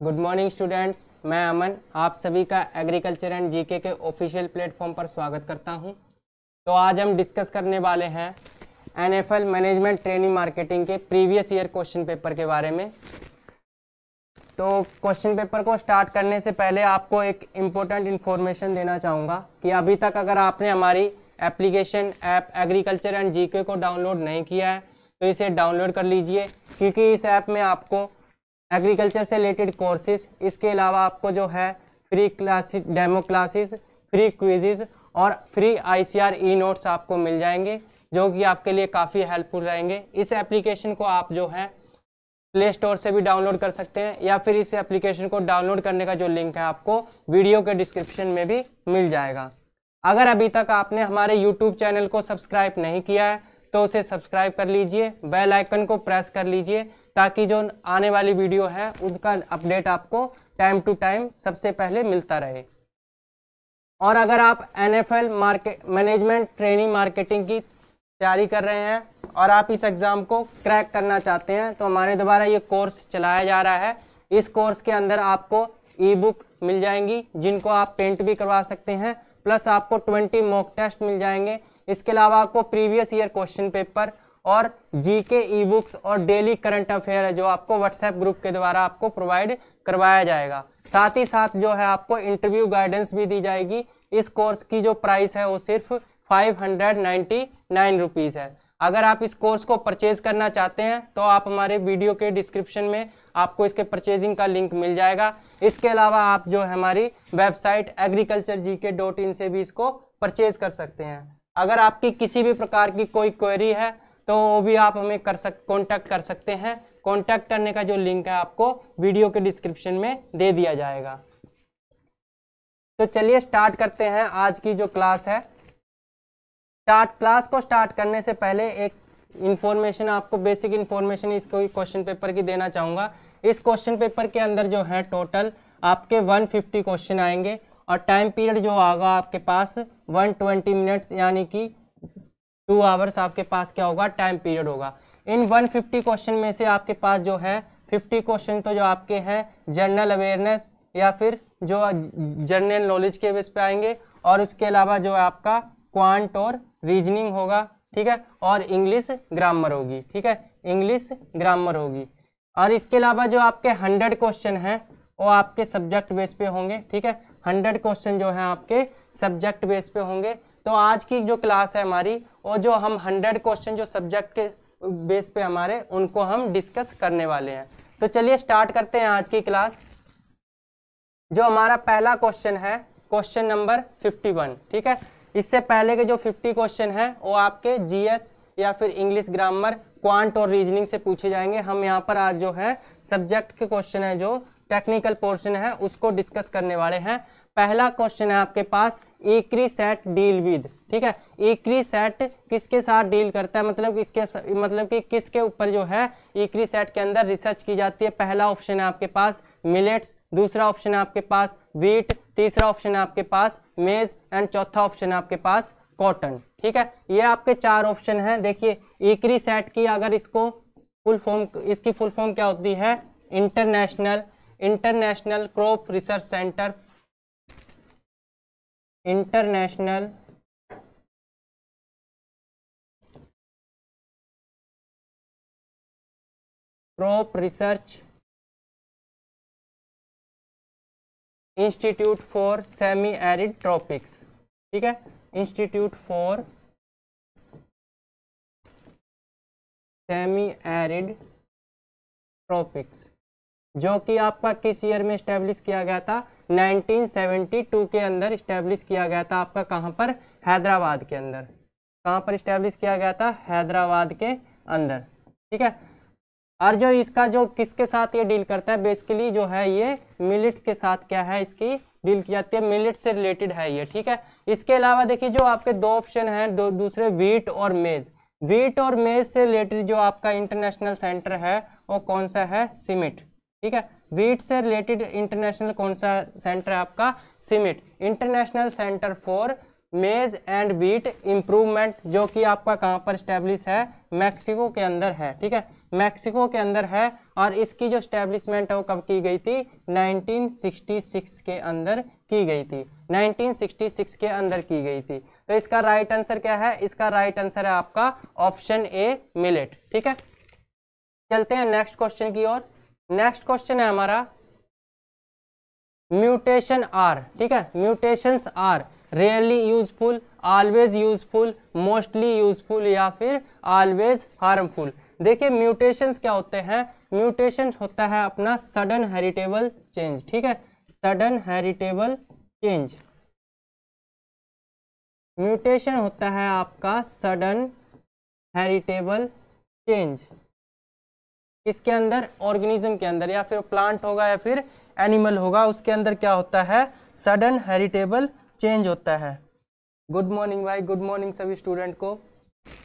Good morning students मैं अमन, आप सभी का एग्रीकल्चर एंड जीके के ऑफिशियल प्लेटफॉर्म पर स्वागत करता हूँ। तो आज हम डिस्कस करने वाले हैं एनएफएल मैनेजमेंट ट्रेनिंग मार्केटिंग के प्रीवियस ईयर क्वेश्चन पेपर के बारे में। तो क्वेश्चन पेपर को स्टार्ट करने से पहले आपको एक इम्पोर्टेंट इन्फॉर्मेशन देना चाहूँगा कि अभी तक अगर आपने हमारी application app agriculture and GK को डाउनलोड नहीं किया है तो इसे डाउनलोड कर लीजिए, क्योंकि इस ऐप में आपको एग्रीकल्चर से रिलेटेड कोर्सेज इसके अलावा आपको जो है free classes demo classes free quizzes और फ्री आईसीआर ई नोट्स आपको मिल जाएँगे, जो कि आपके लिए काफ़ी हेल्पफुल रहेंगे। इस एप्लीकेशन को आप जो है प्ले स्टोर से भी डाउनलोड कर सकते हैं या फिर इस एप्लीकेशन को डाउनलोड करने का जो लिंक है आपको वीडियो के डिस्क्रिप्शन में भी मिल जाएगा। अगर अभी तक आपने हमारे यूट्यूब चैनल को सब्सक्राइब नहीं किया है तो उसे सब्सक्राइब कर लीजिए बेल आइकन को प्रेस कर लीजिए ताकि जो आने वाली वीडियो है, उनका अपडेट आपको टाइम टू टाइम सबसे पहले मिलता रहे। और अगर आप N F L market management training marketing की तैयारी कर रहे हैं और आप इस एग्ज़ाम को क्रैक करना चाहते हैं तो हमारे द्वारा ये कोर्स चलाया जा रहा है। इस कोर्स के अंदर आपको ई बुक मिल जाएँगी, जिनको आप पेंट भी करवा सकते हैं प्लस आपको 20 मॉक टेस्ट मिल जाएँगे। इसके अलावा आपको प्रीवियस ईयर क्वेश्चन पेपर और जीके ई बुक्स और डेली करंट अफेयर है जो आपको व्हाट्सएप ग्रुप के द्वारा आपको प्रोवाइड करवाया जाएगा। साथ ही साथ जो है आपको इंटरव्यू गाइडेंस भी दी जाएगी। इस कोर्स की जो प्राइस है वो सिर्फ़ five hundred ninety nine rupees है। अगर आप इस कोर्स को परचेज करना चाहते हैं तो आप हमारे वीडियो के डिस्क्रिप्शन में आपको इसके परचेजिंग का लिंक मिल जाएगा। इसके अलावा आप जो है हमारी website agriculture G K dot in से भी इसको परचेज कर सकते हैं। अगर आपकी किसी भी प्रकार की कोई क्वेरी है तो वो भी आप हमें कर सक कॉन्टैक्ट कर सकते हैं। कॉन्टैक्ट करने का जो लिंक है आपको वीडियो के डिस्क्रिप्शन में दे दिया जाएगा। तो चलिए स्टार्ट करते हैं आज की जो क्लास है। स्टार्ट क्लास को स्टार्ट करने से पहले एक इन्फॉर्मेशन आपको बेसिक इन्फॉर्मेशन इसको क्वेश्चन पेपर की देना चाहूँगा। इस क्वेश्चन पेपर के अंदर जो है टोटल आपके 150 क्वेश्चन आएँगे और टाइम पीरियड जो आएगा आपके पास 120 मिनट्स यानी कि टू आवर्स आपके पास क्या होगा? टाइम पीरियड होगा। इन 150 क्वेश्चन में से आपके पास जो है 50 क्वेश्चन तो जो आपके हैं, जनरल अवेयरनेस या फिर जो जनरल नॉलेज के बेस पे आएँगे और उसके अलावा जो है आपका क्वांट और रीजनिंग होगा, ठीक है? और इंग्लिश ग्रामर होगी, ठीक है? इंग्लिश ग्रामर होगी। और इसके अलावा जो आपके हंड्रेड क्वेश्चन हैं, वो आपके सब्जेक्ट बेस पे होंगे, ठीक है? हंड्रेड क्वेश्चन जो है आपके सब्जेक्ट बेस पे होंगे। तो आज की जो क्लास है हमारी वो जो हम हंड्रेड क्वेश्चन जो सब्जेक्ट के बेस पे हमारे, उनको हम डिस्कस करने वाले हैं। तो चलिए स्टार्ट करते हैं आज की क्लास। जो हमारा पहला क्वेश्चन है, क्वेश्चन नंबर 51 ठीक है? इससे पहले के जो 50 क्वेश्चन हैं, वो आपके जीएस या फिर इंग्लिश ग्रामर, क्वांट और रीजनिंग से पूछे जाएँगे। हम यहाँ पर आज जो है, सब्जेक्ट के क्वेश्चन है, जो टेक्निकल पोर्शन है, उसको डिस्कस करने वाले हैं। पहला क्वेश्चन है आपके पास इक्री सेट डील विद ठीक है? इक्री सेट किसके साथ डील करता है? मतलब इसके मतलब कि किसके ऊपर जो है इक्री सेट के अंदर रिसर्च की जाती है। पहला ऑप्शन है आपके पास मिलेट्स दूसरा ऑप्शन है आपके पास वीट तीसरा ऑप्शन है आपके पास मेज एंड चौथा ऑप्शन है आपके पास कॉटन ठीक है? ये आपके चार ऑप्शन हैं। देखिए इक्री सेट की अगर इसको फुल फॉर्म इसकी फुल फॉर्म क्या होती है? International international crop research centre international crop research institute for semi arid tropics, ठीक है? Institute for semi arid tropics. जो कि आपका किस ईयर में इस्टेब्लिश किया गया था? 1972 के अंदर इस्टेब्लिश किया गया था आपका कहाँ पर? हैदराबाद के अंदर। कहाँ पर इस्टेब्लिश किया गया था? हैदराबाद के अंदर। ठीक है? और जो इसका जो किसके साथ ये डील करता है? बेसिकली जो है ये मिलिट के साथ क्या है इसकी डील की जाती है? मिलिट से रिलेटेड है ये। ठीक है? इसके अलावा देखिए जो आपके दो ऑप्शन हैं, दो, दूसरे वीट और मेज वीट और मेज से रिलेटेड जो आपका इंटरनेशनल सेंटर है, वो कौन सा है? सिमिट ठीक है? वीट से रिलेटेड इंटरनेशनल कौन सा सेंटर है आपका? CIMMYT international centre for maize and wheat improvement जो कि आपका कहाँ पर स्टैब्लिश है? मैक्सिको के अंदर है, ठीक है? मैक्सिको के अंदर है और इसकी जो स्टैब्लिशमेंट है वो कब की गई थी? 1966 के अंदर की गई थी। 1966 के अंदर की गई थी। तो इसका राइट आंसर क्या है? इसका राइट आंसर है आपका ऑप्शन ए मिलेट ठीक है? चलते हैं नेक्स्ट क्वेश्चन की ओर। नेक्स्ट क्वेश्चन है हमारा। म्यूटेशन आर, ठीक है? Mutations are rarely useful always useful mostly useful या फिर ऑलवेज हार्मफुल देखिए, म्यूटेशंस क्या होते हैं? म्यूटेशन होता है अपना सडन हेरिटेबल चेंज ठीक है? सडन हेरिटेबल चेंज म्यूटेशन होता है आपका सडन हेरिटेबल चेंज इसके अंदर? ऑर्गेनिज्म के अंदर, या फिर प्लांट होगा या फिर एनिमल होगा, उसके अंदर क्या होता है? सडन हेरिटेबल चेंज होता है। गुड मॉर्निंग भाई गुड मॉर्निंग सभी स्टूडेंट को।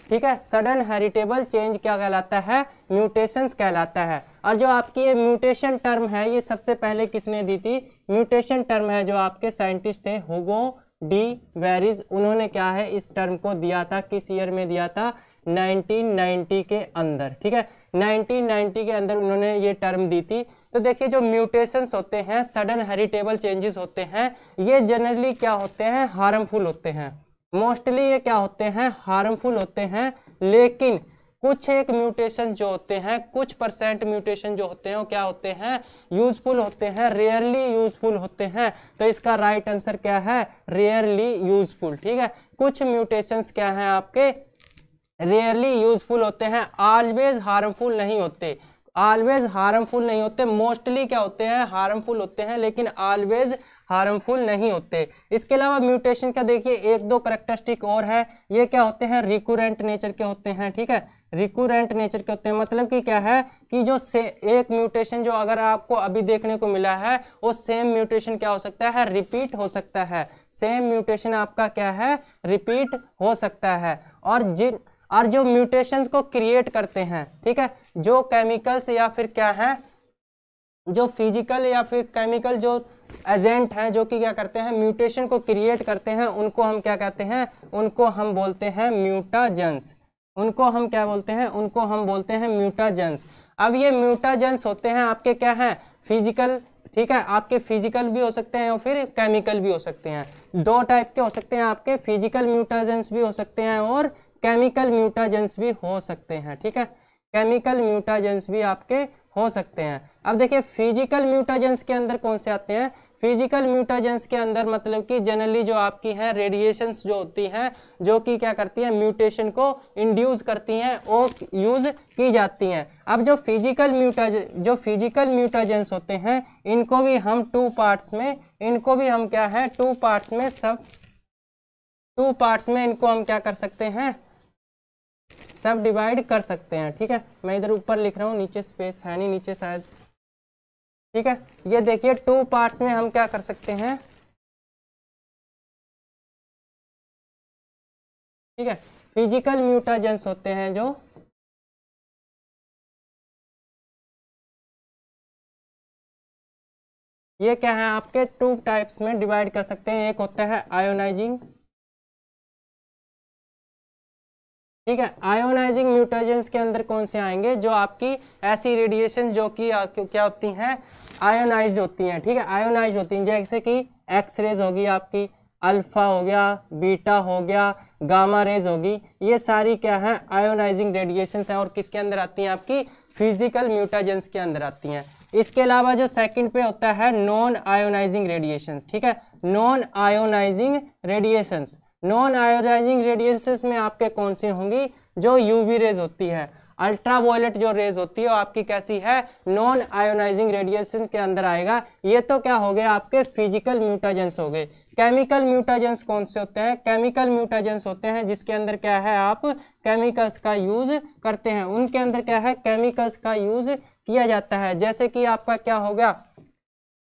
ठीक है? सडन हेरिटेबल चेंज क्या कहलाता है? म्यूटेशंस कहलाता है। और जो आपकी ये म्यूटेशन टर्म है, ये सबसे पहले किसने दी थी? म्यूटेशन टर्म है जो आपके साइंटिस्ट थे हुगो डी वेरिज उन्होंने क्या है, इस टर्म को दिया था, किस ईयर में दिया था? 1990 के अंदर। ठीक है? 1990 के अंदर उन्होंने ये टर्म दी थी। तो देखिए, जो म्यूटेशंस होते हैं, सडन हेरिटेबल चेंजेस होते हैं, ये जनरली क्या होते हैं? हार्मफुल होते हैं। मोस्टली ये क्या होते हैं? हार्मफुल होते हैं। लेकिन कुछ एक म्यूटेशन जो होते हैं, कुछ परसेंट म्यूटेशन जो होते हैं, वो क्या होते हैं? यूजफुल होते हैं, रेयरली यूजफुल होते हैं। तो इसका राइट right आंसर क्या है? रेयरली यूजफुल, ठीक है? कुछ म्यूटेशंस क्या हैं आपके? रेयरली यूजफुल होते हैं ऑलवेज हार्मफुल नहीं होते। ऑलवेज हार्मफुल नहीं होते मोस्टली क्या होते हैं हार्मफुल होते हैं, लेकिन ऑलवेज हार्मफुल नहीं होते। इसके अलावा म्यूटेशन का देखिए, एक दो करेक्टरिस्टिक और है। ये क्या होते हैं रिकूरेंट नेचर के होते हैं, ठीक है? रिकूरेंट नेचर के होते हैं मतलब कि क्या है, कि जो से, एक म्यूटेशन जो अगर आपको अभी देखने को मिला है, वो सेम म्यूटेशन क्या हो सकता है रिपीट हो सकता है। सेम म्यूटेशन आपका क्या है रिपीट हो सकता है। और जिन और जो म्यूटेशंस को क्रिएट करते हैं, ठीक है? जो केमिकल्स या फिर क्या है, जो फ़िज़िकल या फिर केमिकल जो एजेंट हैं, जो कि क्या करते हैं, म्यूटेशन को क्रिएट करते हैं, उनको हम क्या कहते हैं? उनको हम बोलते हैं म्यूटाजेंस उनको हम क्या बोलते हैं? उनको हम बोलते हैं म्यूटाजेंस अब ये म्यूटाजेंस होते हैं आपके क्या हैं? फ़िज़िकल, ठीक है? आपके फ़िज़िकल भी हो सकते हैं और फिर केमिकल भी हो सकते हैं। दो टाइप के हो सकते हैं आपके, फ़िज़िकल म्यूटाजेंस भी हो सकते हैं और केमिकल म्यूटाजेंस भी हो सकते हैं, ठीक है? केमिकल म्यूटाजेंस भी आपके हो सकते हैं। अब देखिए, फ़िज़िकल म्यूटाजेंस के अंदर कौन से आते हैं? फ़िज़िकल म्यूटाजेंस के अंदर मतलब कि जनरली जो आपकी है, रेडिएशंस जो होती हैं, जो कि क्या करती है? म्यूटेशन को इंड्यूस करती हैं और यूज़ की जाती हैं। अब जो फ़िज़िकल म्यूटाज, जो फ़िज़िकल म्यूटाजेंस होते हैं, इनको भी हम टू पार्ट्स में, इनको भी हम क्या है? टू पार्ट्स में सब, टू पार्ट्स में इनको हम क्या कर सकते हैं? सब डिवाइड कर सकते हैं, ठीक है? मैं इधर ऊपर लिख रहा हूँ, नीचे स्पेस है नहीं, नीचे शायद, ठीक है? ये देखिए टू पार्ट्स में हम क्या कर सकते हैं? ठीक है? फ़िज़िकल म्यूटाजेंस होते हैं जो, ये क्या है आपके? टू टाइप्स में डिवाइड कर सकते हैं। एक होता है आयोनाइजिंग ठीक है? आयोनाइजिंग म्यूटाजेंस के अंदर कौन से आएँगे? जो आपकी ऐसी रेडिएशन जो कि क्या होती हैं? आयोनाइज होती हैं, ठीक है? आयोनाइज होती हैं, जैसे कि एक्स रेज होगी आपकी अल्फ़ा हो गया बीटा हो गया गामा रेज होगी। ये सारी क्या है? आयोनाइजिंग रेडिएशन है और किसके अंदर आती हैं? आपकी फ़िज़िकल म्यूटाजेंस के अंदर आती हैं। इसके अलावा जो सेकंड पे होता है नॉन आयोनाइजिंग रेडिएशंस ठीक है? Non ionising radiations non ionising radiations में आपके कौन सी होंगी? जो यूवी रेज होती है। अल्ट्रावायलेट जो रेज होती है आपकी कैसी है? नॉन आयोनाइजिंग रेडिएशन के अंदर आएगा। ये तो क्या हो गया? आपके फ़िज़िकल म्यूटाजेंस हो गए। केमिकल म्यूटाजेंस कौन से होते हैं? केमिकल म्यूटाजेंस होते हैं, जिसके अंदर क्या है आप? केमिकल्स का यूज़ करते हैं। उनके अंदर क्या है? केमिकल्स का यूज़ किया जाता है। जैसे कि आपका क्या हो गया?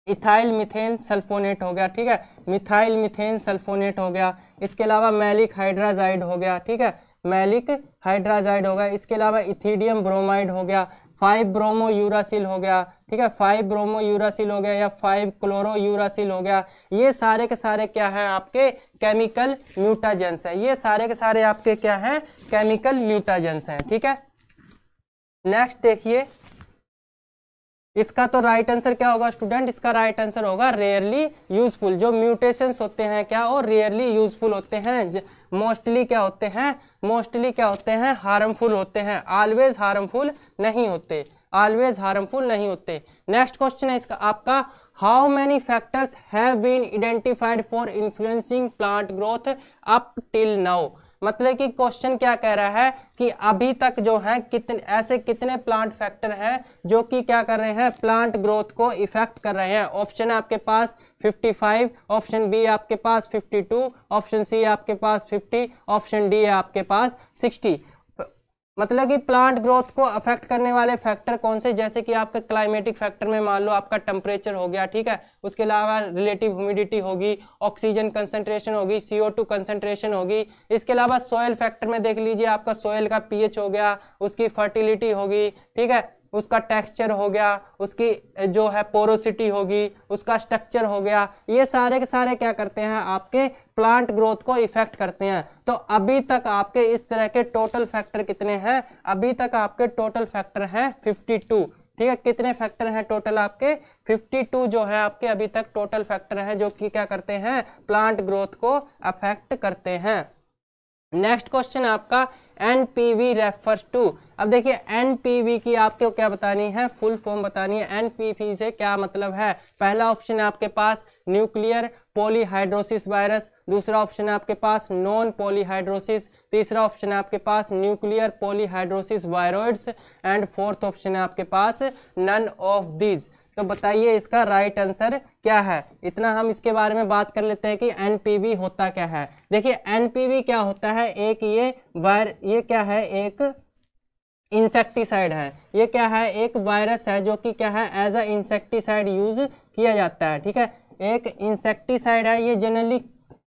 इथाइल मिथेन सल्फोनेट हो गया, ठीक है? मिथाइल मिथेन सल्फोनेट हो गया, इसके अलावा मैलिक हाइड्राजाइड हो गया, ठीक है? मैलिक हाइड्राजाइड हो गया, इसके अलावा इथीडियम ब्रोमाइड हो गया फाइव ब्रोमो यूरासिल हो गया, ठीक है? फाइव ब्रोमो यूरासिल हो गया या फाइव क्लोरो यूरासिल हो गया, ये सारे के सारे क्या है आपके केमिकल म्यूटाजेंस है, ये सारे के सारे आपके क्या हैं? केमिकल म्यूटाजेंस हैं, ठीक है? नेक्स्ट देखिए इसका तो राइट आंसर क्या होगा स्टूडेंट इसका राइट आंसर होगा रेयरली यूजफुल जो म्यूटेशंस होते हैं क्या, वो रेयरली यूजफुल होते हैं। मोस्टली क्या होते हैं? मोस्टली क्या होते हैं? हार्मफुल होते हैं। ऑलवेज हार्मफुल नहीं होते। ऑलवेज हार्मफुल नहीं होते। नेक्स्ट क्वेश्चन है इसका, आपका how many factors have been identified for influencing plant growth up till now मतलब कि क्वेश्चन क्या कह रहा है कि अभी तक जो है, कितने, ऐसे कितने प्लांट फैक्टर हैं जो कि क्या कर रहे हैं प्लांट ग्रोथ को इफ़ेक्ट कर रहे हैं? ऑप्शन आपके पास 55 ऑप्शन बी आपके पास 52 ऑप्शन सी आपके पास 50 ऑप्शन डी आपके पास 60 मतलब कि प्लांट ग्रोथ को अफेक्ट करने वाले फैक्टर कौन से? जैसे कि आपका क्लाइमेटिक फैक्टर में मान लो आपका टेम्परेचर हो गया, ठीक है? उसके अलावा रिलेटिव ह्यूमिडिटी होगी ऑक्सीजन कंसंट्रेशन होगी सीओ टू कंसनट्रेशन होगी। इसके अलावा सॉयल फैक्टर में देख लीजिए, आपका सॉयल का पीएच हो गया, उसकी फर्टिलिटी होगी, ठीक है? उसका टेक्सचर हो गया, उसकी जो है पोरोसिटी होगी, उसका स्ट्रक्चर हो गया, ये सारे के सारे क्या करते हैं, आपके प्लांट ग्रोथ को इफ़ेक्ट करते हैं। तो अभी तक आपके इस तरह के टोटल फैक्टर कितने हैं? अभी तक आपके टोटल फैक्टर हैं 52 ठीक है, कितने फैक्टर हैं टोटल आपके? 52 जो है आपके अभी तक टोटल फैक्टर हैं, जो कि क्या करते हैं, प्लांट ग्रोथ को अफेक्ट करते हैं। नेक्स्ट क्वेश्चन आपका N P V refers to अब देखिए एन पी वी की आपको क्या बतानी है? फुल फॉर्म बतानी है। एन पी वी से क्या मतलब है? पहला ऑप्शन है आपके पास न्यूक्लियर पॉलीहाइड्रोसिस वायरस दूसरा ऑप्शन है आपके पास नॉन पॉलीहाइड्रोसिस तीसरा ऑप्शन है आपके पास nuclear polyhedrosis viroids and fourth option है आपके पास नन ऑफ़ दीज तो बताइए इसका राइट आंसर क्या है? इतना हम इसके बारे में बात कर लेते हैं कि एनपीवी होता क्या है। देखिए एनपीवी क्या होता है? एक ये वायर, ये क्या है? एक इंसेक्टिसाइड है। ये क्या है? एक वायरस है जो कि क्या है? एज अ इंसेक्टिसाइड यूज़ किया जाता है, ठीक है? एक इंसेक्टिसाइड है, ये जनरली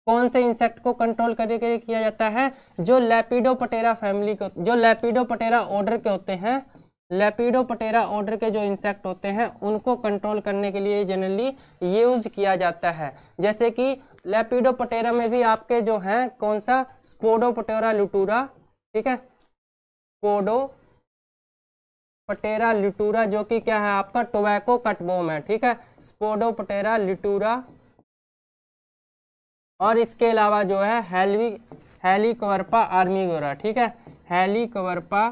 कौन से इंसेक्ट को कंट्रोल करने के लिए किया जाता है? जो लेपिडोपटेरा फैमिली को, जो लेपिडोपटेरा ऑर्डर के होते हैं लेपिडोपटेरा ऑर्डर के जो इंसेक्ट होते हैं, उनको कंट्रोल करने के लिए जनरली यूज़ किया जाता है। जैसे कि लेपिडोपटेरा में भी आपके जो हैं, कौन सा? स्पोडोपटेरा लुटूरा ठीक है? स्पोडो पटेरा लिटूरा जो कि क्या है आपका? टोबैको कटबोम है, ठीक है? स्पोडोपटेरा लिटूरा और इसके अलावा जो है हेलवी हेलिकवर्पा आर्मीगोरा ठीक है? हेलिकवर्पा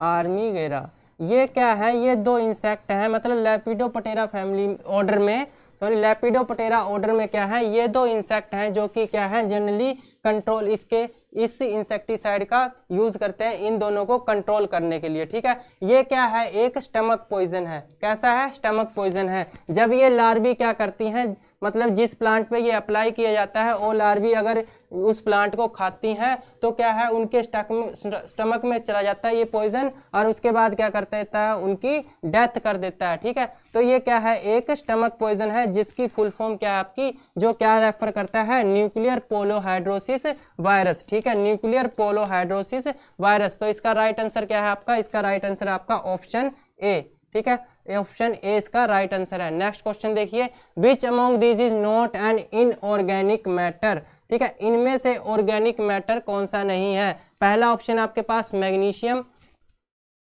आर्मी गेरा ये क्या है? ये दो इंसेक्ट हैं मतलब लेपिडोपटेरा फैमिली ऑर्डर में सॉरी लेपिडो पटेरा ऑर्डर में क्या है? ये दो इंसेक्ट हैं जो कि क्या है? जनरली कंट्रोल इसके, इस इंसेक्टिसाइड का यूज़ करते हैं इन दोनों को कंट्रोल करने के लिए, ठीक है? ये क्या है? एक स्टमक पॉइजन है। कैसा है? स्टमक पॉइजन है। जब ये लार्वी क्या करती हैं? मतलब जिस प्लांट पे ये अप्लाई किया जाता है, वो लार्वी अगर उस प्लांट को खाती हैं तो क्या है, उनके स्टमक में चला जाता है ये पॉइजन और उसके बाद क्या कर देता है, उनकी डेथ कर देता है, ठीक है? तो ये क्या है, एक स्टमक पॉइजन है, जिसकी फुल फॉर्म क्या है आपकी, जो क्या रेफर करता है न्यूक्लियर पोलोहाइड्रोसिस वायरस ठीक है? न्यूक्लियर पोलोहाइड्रोसिस वायरस तो इसका राइट आंसर क्या है आपका? इसका राइट आंसर आपका ऑप्शन ए ठीक है? ऑप्शन ए इसका राइट आंसर है। नेक्स्ट क्वेश्चन देखिए which among this is not an inorganic matter ठीक है, इनमें से ऑर्गेनिक मैटर कौन सा नहीं है? पहला ऑप्शन आपके पास मैग्नीशियम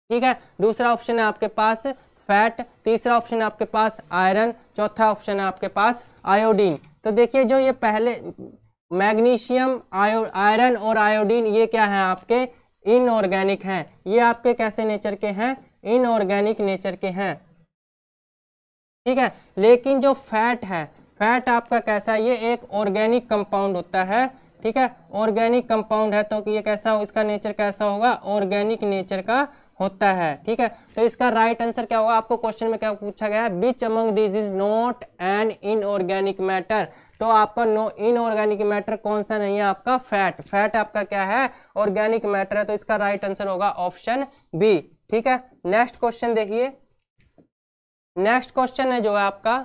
ठीक है? दूसरा ऑप्शन है आपके पास फैट तीसरा ऑप्शन आपके पास आयरन चौथा ऑप्शन है आपके पास आयोडीन तो देखिए जो ये पहले मैग्नीशियम आयो आयरन और आयोडीन ये क्या है आपके? इनऑर्गेनिक हैं। ये आपके कैसे नेचर के हैं? इनऑर्गेनिक नेचर के हैं। ठीक है? लेकिन जो फैट है फैट आपका कैसा है ये एक ऑर्गेनिक कंपाउंड होता है। ठीक है? ऑर्गेनिक कंपाउंड है तो ये कैसा हो इसका नेचर कैसा होगा? ऑर्गेनिक नेचर का होता है। ठीक है? तो इसका राइट right आंसर क्या होगा? आपको क्वेश्चन में क्या पूछा गया है? Which among this is not an inorganic matter तो आपका नो इनऑर्गेनिक मैटर कौन सा नहीं है आपका? फैट फैट आपका क्या है? ऑर्गेनिक मैटर है तो इसका राइट right आंसर होगा ऑप्शन बी ठीक है? नेक्स्ट क्वेश्चन देखिए। नेक्स्ट क्वेश्चन है जो है आपका।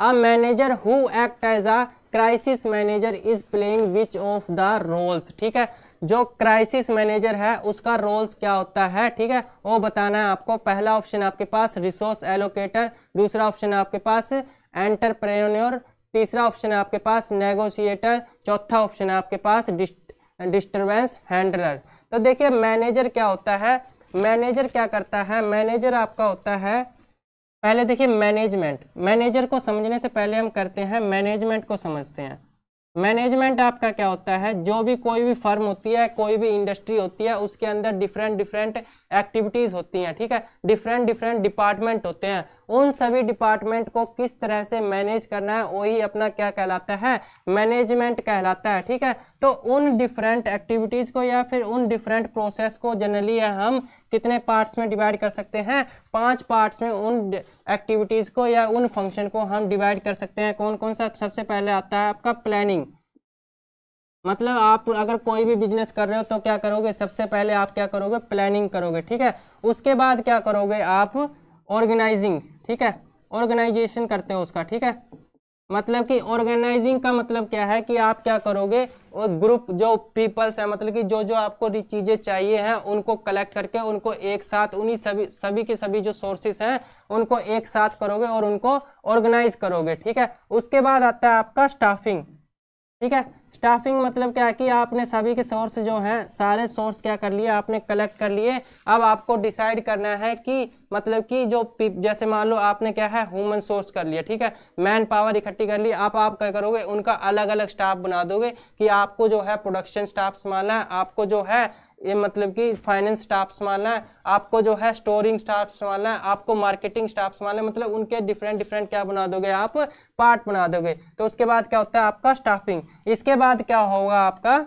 A manager who act as a crisis manager is playing which of the roles ठीक है? जो क्राइसिस मैनेजर है, उसका रोल्स क्या होता है? ठीक है? वो बताना है आपको। पहला ऑप्शन आपके पास रिसोर्स एलोकेटर दूसरा ऑप्शन आपके पास एंटरप्रेन्योर तीसरा ऑप्शन आपके पास नेगोशिएटर चौथा ऑप्शन आपके पास डिस्टर्बेंस हैंडलर तो देखिए मैनेजर क्या होता है? मैनेजर क्या करता है? मैनेजर आपका होता है, पहले देखिए मैनेजमेंट। मैनेजर को समझने से पहले हम करते हैं, मैनेजमेंट को समझते हैं। मैनेजमेंट आपका क्या होता है? जो भी कोई भी फर्म होती है, कोई भी इंडस्ट्री होती है, उसके अंदर डिफरेंट डिफरेंट एक्टिविटीज़ होती हैं, ठीक है? डिफरेंट डिफरेंट डिपार्टमेंट होते हैं। उन सभी डिपार्टमेंट को किस तरह से मैनेज करना है, वही अपना क्या कहलाता है? मैनेजमेंट कहलाता है, ठीक है? तो उन डिफरेंट एक्टिविटीज़ को या फिर उन डिफरेंट प्रोसेस को जनरली हम कितने पार्ट्स में डिवाइड कर सकते हैं? पाँच पार्ट्स में उन एक्टिविटीज़ को या उन फ़ंक्शन को हम डिवाइड कर सकते हैं। कौन कौन सा सबसे पहले आता है आपका? प्लानिंग मतलब आप अगर कोई भी बिज़नेस कर रहे हो तो क्या करोगे? सबसे पहले आप क्या करोगे? प्लानिंग करोगे, ठीक है? उसके बाद क्या करोगे आप? ऑर्गेनाइजिंग ठीक है? ऑर्गेनाइजेशन करते हो उसका, ठीक है? मतलब कि ऑर्गेनाइजिंग का मतलब क्या है कि आप क्या करोगे? और ग्रुप जो पीपल्स है मतलब कि जो जो आपको चीज़ें चाहिए हैं, उनको कलेक्ट करके उनको एक साथ, उन्हीं सभी सभी के सभी जो सोर्सेस हैं, उनको एक साथ करोगे और उनको ऑर्गेनाइज करोगे, ठीक है? उसके बाद आता है आपका स्टाफिंग ठीक है? स्टाफिंग मतलब क्या कि आपने सभी के सोर्स जो हैं, सारे सोर्स क्या कर लिए, आपने कलेक्ट कर लिए। अब आपको डिसाइड करना है कि मतलब कि जो जैसे मान लो आपने क्या है ह्यूमन सोर्स कर लिया ठीक है? मैन पावर इकट्ठी कर ली। आप आप क्या करोगे? उनका अलग अलग स्टाफ बना दोगे कि आपको जो है प्रोडक्शन स्टाफ संभालना है, आपको जो है ये मतलब कि फाइनेंस स्टाफ संभालना है, आपको जो है स्टोरिंग स्टाफ संभालना है, आपको मार्केटिंग स्टाफ संभालना है मतलब उनके डिफरेंट डिफरेंट क्या बना दोगे आप? पार्ट बना दोगे। तो उसके बाद क्या होता है आपका स्टाफिंग इसके बाद क्या होगा आपका?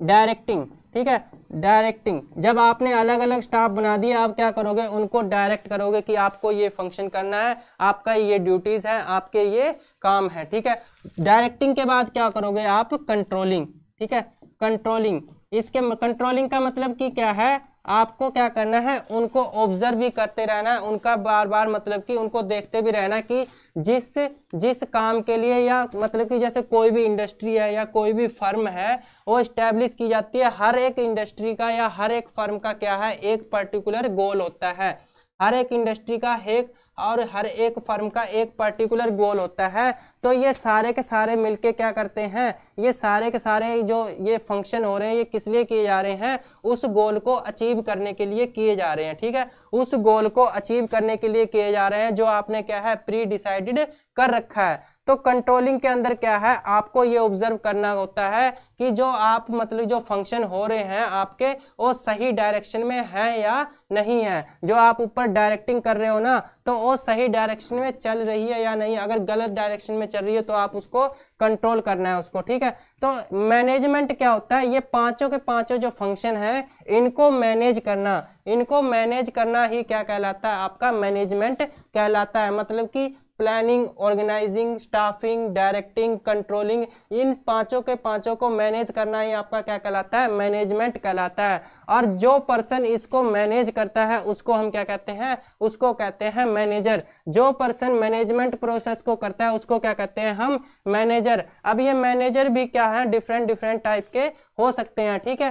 डायरेक्टिंग ठीक है? डायरेक्टिंग जब आपने अलग अलग स्टाफ बना दिए, आप क्या करोगे? उनको डायरेक्ट करोगे कि आपको ये फ़ंक्शन करना है, आपका ये ड्यूटीज़ है, आपके ये काम है, ठीक है? डायरेक्टिंग के बाद क्या करोगे आप? कंट्रोलिंग ठीक है? कंट्रोलिंग इसके कंट्रोलिंग का मतलब कि क्या है? आपको क्या करना है, उनको ऑब्ज़र्व भी करते रहना है, उनका बार बार मतलब कि उनको देखते भी रहना कि जिस जिस काम के लिए या मतलब कि जैसे कोई भी इंडस्ट्री है या कोई भी फर्म है, वो इस्टेब्लिश की जाती है, हर एक इंडस्ट्री का या हर एक फर्म का क्या है, एक पर्टिकुलर गोल होता है। हर एक इंडस्ट्री का एक और हर एक फर्म का एक पर्टिकुलर गोल होता है। तो ये सारे के सारे मिलके क्या करते हैं? ये सारे के सारे जो ये फ़ंक्शन हो रहे हैं, ये किस लिए किए जा रहे हैं? उस गोल को अचीव करने के लिए किए जा रहे हैं, ठीक है? उस गोल को अचीव करने के लिए किए जा रहे हैं, जो आपने क्या है? प्री डिसाइडेड कर रखा है। तो कंट्रोलिंग के अंदर क्या है? आपको ये ऑब्ज़र्व करना होता है कि जो आप मतलब जो फ़ंक्शन हो रहे हैं, आपके वो सही डायरेक्शन में है या नहीं है। जो आप ऊपर डायरेक्टिंग कर रहे हो ना तो वो सही डायरेक्शन में चल रही है या नहीं? अगर गलत डायरेक्शन में चल रही है तो आप उसको कंट्रोल करना है उसको, ठीक है? तो मैनेजमेंट क्या होता है? ये पाँचों के पाँचों जो फ़ंक्शन है, इनको मैनेज करना। इनको मैनेज करना ही क्या कहलाता है? आपका मैनेजमेंट कहलाता है। मतलब कि planning organising staffing directing controlling इन पाँचों के पाँचों को मैनेज करना ही आपका क्या कहलाता है? मैनेजमेंट कहलाता है। और जो पर्सन इसको मैनेज करता है, उसको हम क्या कहते हैं? उसको कहते हैं मैनेजर जो पर्सन मैनेजमेंट प्रोसेस को करता है, उसको क्या कहते हैं हम? मैनेजर अब ये मैनेजर भी क्या है? डिफरेंट डिफरेंट टाइप के हो सकते हैं, ठीक है?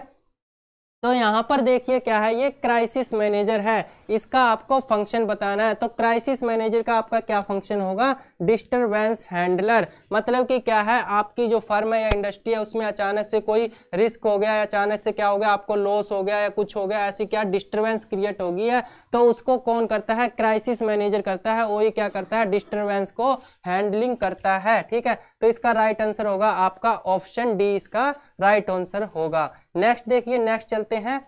तो यहाँ पर देखिए क्या है? ये क्राइसिस मैनेजर है। इसका आपको फ़ंक्शन बताना है। तो क्राइसिस मैनेजर का आपका क्या फ़ंक्शन होगा? डिस्टरबेंस हैंडलर मतलब कि क्या है? आपकी जो फर्म है या इंडस्ट्री है, उसमें अचानक से कोई रिस्क हो गया या अचानक से क्या हो गया? आपको लॉस हो गया या कुछ हो गया? ऐसी क्या डिस्टर्बेंस क्रिएट होगी है? तो उसको कौन करता है? क्राइसिस मैनेजर करता है। वही क्या करता है? डिस्टर्बेंस को हैंडलिंग करता है। ठीक है? तो इसका राइट आंसर होगा आपका ऑप्शन डी इसका राइट आंसर होगा। नेक्स्ट देखिए नेक्स्ट चलते हैं।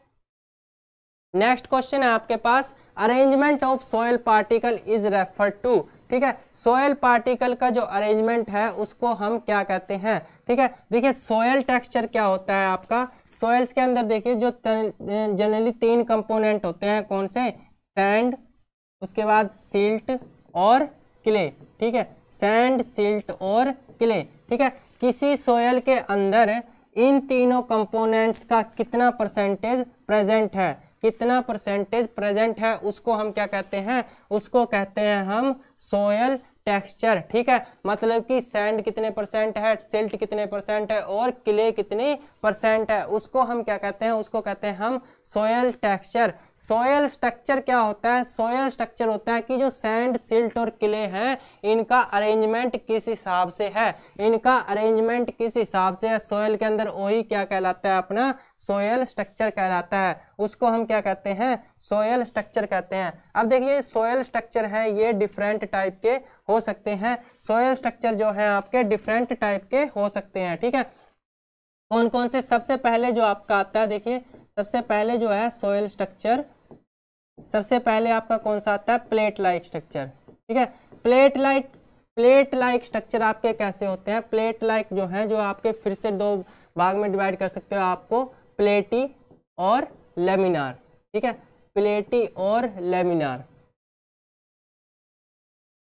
नेक्स्ट क्वेश्चन है आपके पास arrangement of soil particle is refer to ठीक है? सोयल पार्टिकल का जो अरेंजमेंट है, उसको हम क्या कहते हैं? ठीक है? देखिए सोयल टेक्सचर क्या होता है आपका? सोयल्स के अंदर देखिए, जो जनरली तीन कंपोनेंट होते हैं, कौन से? सैंड उसके बाद सिल्ट और क्ले ठीक है? सैंड सिल्ट और क्ले ठीक है? किसी सोयल के अंदर इन तीनों कंपोनेंट्स का कितना परसेंटेज प्रेजेंट है? कितना परसेंटेज प्रेजेंट है, उसको हम क्या कहते हैं? उसको कहते हैं हम सोयल टेक्सचर ठीक है? मतलब कि सैंड कितने परसेंट है सिल्ट कितने परसेंट है और क्ले कितने परसेंट है, उसको हम क्या कहते हैं? उसको कहते हैं हम सोयल टेक्सचर सोयल स्ट्रक्चर क्या होता है? सोयल स्ट्रक्चर होता है कि जो सैंड सिल्ट और किले हैं, इनका अरेंजमेंट किस हिसाब से है? इनका अरेंजमेंट किस हिसाब से है? सोयल के अंदर वही क्या कहलाता है अपना? सोयल स्ट्रक्चर कहलाता है। उसको हम क्या कहते हैं? सोयल स्ट्रक्चर कहते हैं। अब देखिए सोयल स्ट्रक्चर है, ये डिफरेंट टाइप के हो सकते हैं। सोयल स्ट्रक्चर जो है आपके डिफरेंट टाइप के हो सकते हैं, ठीक है? कौन कौन से? सबसे पहले जो आपका आता है, देखिए, सबसे पहले जो है सोयल स्ट्रक्चर सबसे पहले आपका कौन सा आता है? प्लेट लाइक स्ट्रक्चर ठीक है? Plate like plate like structure आपके कैसे होते हैं? प्लेट लाइक जो है, जो आपके फिर से दो भाग में डिवाइड कर सकते हो आपको। प्लेटी और लेमिनार ठीक है? प्लेटी और लेमिनार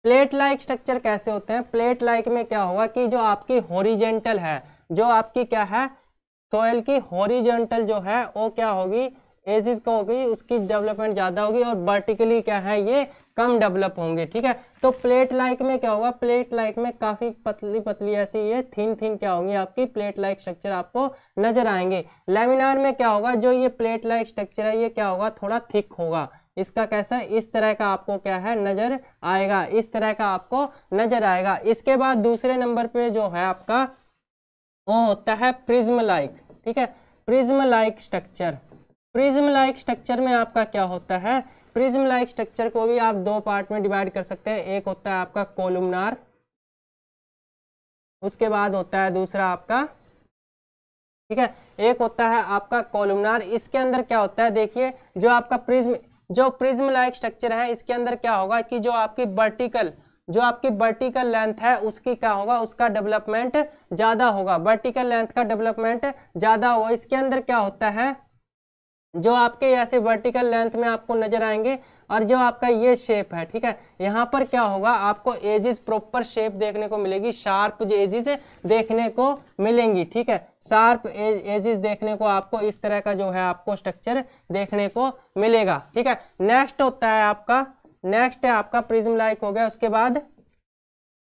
प्लेट लाइक स्ट्रक्चर कैसे होते हैं? प्लेट लाइक में क्या होगा कि जो आपकी होरिजेंटल है, जो आपकी क्या है? सोयल की होरिजेंटल जो है, वो क्या होगी? एजिस को होगी उसकी डेवलपमेंट ज़्यादा होगी और वर्टिकली क्या है ये कम डेवलप होंगे, ठीक है? तो प्लेट लाइक में क्या होगा? प्लेट लाइक में काफ़ी पतली पतली ऐसी ये थिन थिन क्या होंगी आपकी? प्लेट लाइक स्ट्रक्चर आपको नज़र आएँगे। लेमिनार में क्या होगा? जो ये प्लेट लाइक स्ट्रक्चर है, ये क्या होगा? थोड़ा थिक होगा। इसका कैसा? इस तरह का आपको क्या है? नज़र आएगा। इस तरह का आपको नज़र आएगा। इसके बाद दूसरे नंबर पे जो है आपका, वो होता है प्रिज्म लाइक ठीक है? Prism like structure prism like structure में आपका क्या होता है? प्रिज्म लाइक स्ट्रक्चर को भी आप दो पार्ट में डिवाइड कर सकते हैं। एक होता है आपका कोलुमनार, उसके बाद होता है दूसरा आपका, ठीक है? एक होता है आपका कोलुमनार। इसके अंदर क्या होता है? देखिए, जो आपका प्रिज्म, जो प्रिज्म लाइक स्ट्रक्चर है, इसके अंदर क्या होगा कि जो आपकी वर्टिकल, जो आपकी वर्टिकल लेंथ है, उसकी क्या होगा? उसका डेवलपमेंट ज़्यादा होगा। वर्टिकल लेंथ का डेवलपमेंट ज़्यादा होगा। इसके अंदर क्या होता है? जो आपके ऐसे वर्टिकल लेंथ में आपको नज़र आएँगे और जो आपका ये शेप है, ठीक है? यहाँ पर क्या होगा? आपको एजिस प्रॉपर शेप देखने को मिलेगी शार्प एजिस देखने को मिलेंगी, ठीक है? शार्प एजिस देखने को आपको इस तरह का जो है आपको स्ट्रक्चर देखने को मिलेगा, ठीक है? नेक्स्ट होता है आपका नेक्स्ट है आपका प्रिज्म लाइक हो गया, उसके बाद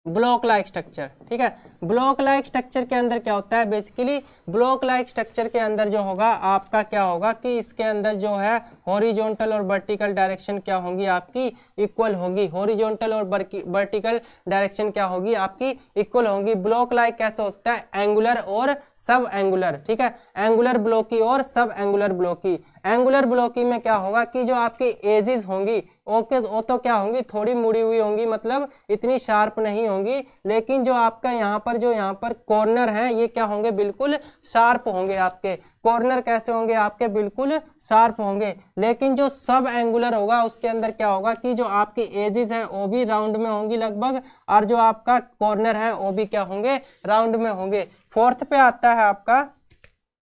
ब्लॉक लाइक स्ट्रक्चर ठीक है? ब्लॉक लाइक स्ट्रक्चर के अंदर क्या होता है? बेसिकली ब्लॉक लाइक स्ट्रक्चर के अंदर जो होगा, आपका क्या होगा कि इसके अंदर जो है हॉरिजॉन्टल और वर्टिकल डायरेक्शन क्या होंगी? आपकी इक्वल होगी। हॉरिजॉन्टल और वर्टिकल डायरेक्शन क्या होगी? आपकी इक्वल होगी। ब्लॉक लाइक कैसे होता है? एंगुलर और सब एंगुलर ठीक है? एंगुलर ब्लॉकी और सब एंगुलर ब्लॉकी एंगुलर ब्लॉकी में क्या होगा कि जो आपकी एजेस होंगी ओके वो तो क्या होंगी? थोड़ी मुड़ी हुई होंगी मतलब इतनी शार्प नहीं होंगी, लेकिन जो आपका यहाँ पर जो यहाँ पर कॉर्नर है, ये क्या होंगे? बिल्कुल शार्प होंगे आपके। कॉर्नर कैसे होंगे? आपके बिल्कुल शार्प होंगे। लेकिन जो सब एंगुलर होगा, उसके अंदर क्या होगा कि जो आपकी एजेस हैं, वो भी राउंड में होंगी लगभग, और जो आपका कॉर्नर है, वो भी क्या होंगे? राउंड में होंगे। फोर्थ पे आता है आपका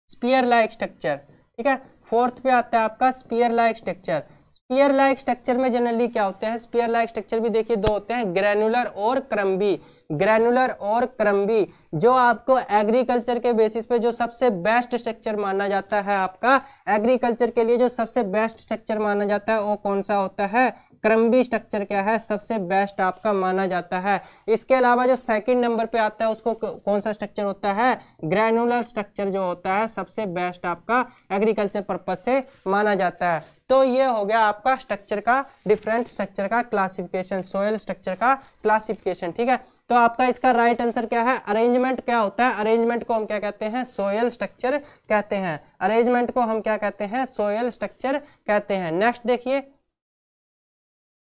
स्पीयर लाइक स्ट्रक्चर ठीक है? फोर्थ पे आता है आपका sphere like structure sphere like structure में जनरली क्या होते हैं? स्पीयर लाइक स्ट्रक्चर भी देखिए दो होते हैं ग्रेनुलर और क्रम्बी। ग्रैनुलर और क्रम्बी, जो आपको एग्रीकल्चर के बेसिस पे जो सबसे बेस्ट स्ट्रक्चर माना जाता है आपका। एग्रीकल्चर के लिए जो सबसे बेस्ट स्ट्रक्चर माना जाता है, वो कौन सा होता है? क्रम्बी स्ट्रक्चर क्या है? सबसे बेस्ट आपका माना जाता है। इसके अलावा जो सेकंड नंबर पे आता है, उसको कौन सा स्ट्रक्चर होता है? ग्रैनुलर स्ट्रक्चर जो होता है, सबसे बेस्ट आपका एग्रीकल्चर पर्पज से माना जाता है। तो ये हो गया आपका स्ट्रक्चर का डिफरेंट स्ट्रक्चर का क्लासिफिकेशन सोयल स्ट्रक्चर का क्लासिफिकेशन ठीक है? तो आपका इसका राइट आंसर क्या है? अरेंजमेंट क्या होता है? अरेंजमेंट को हम क्या कहते हैं? सोयल स्ट्रक्चर कहते हैं। अरेंजमेंट को हम क्या कहते हैं? सोयल स्ट्रक्चर कहते हैं। नेक्स्ट देखिए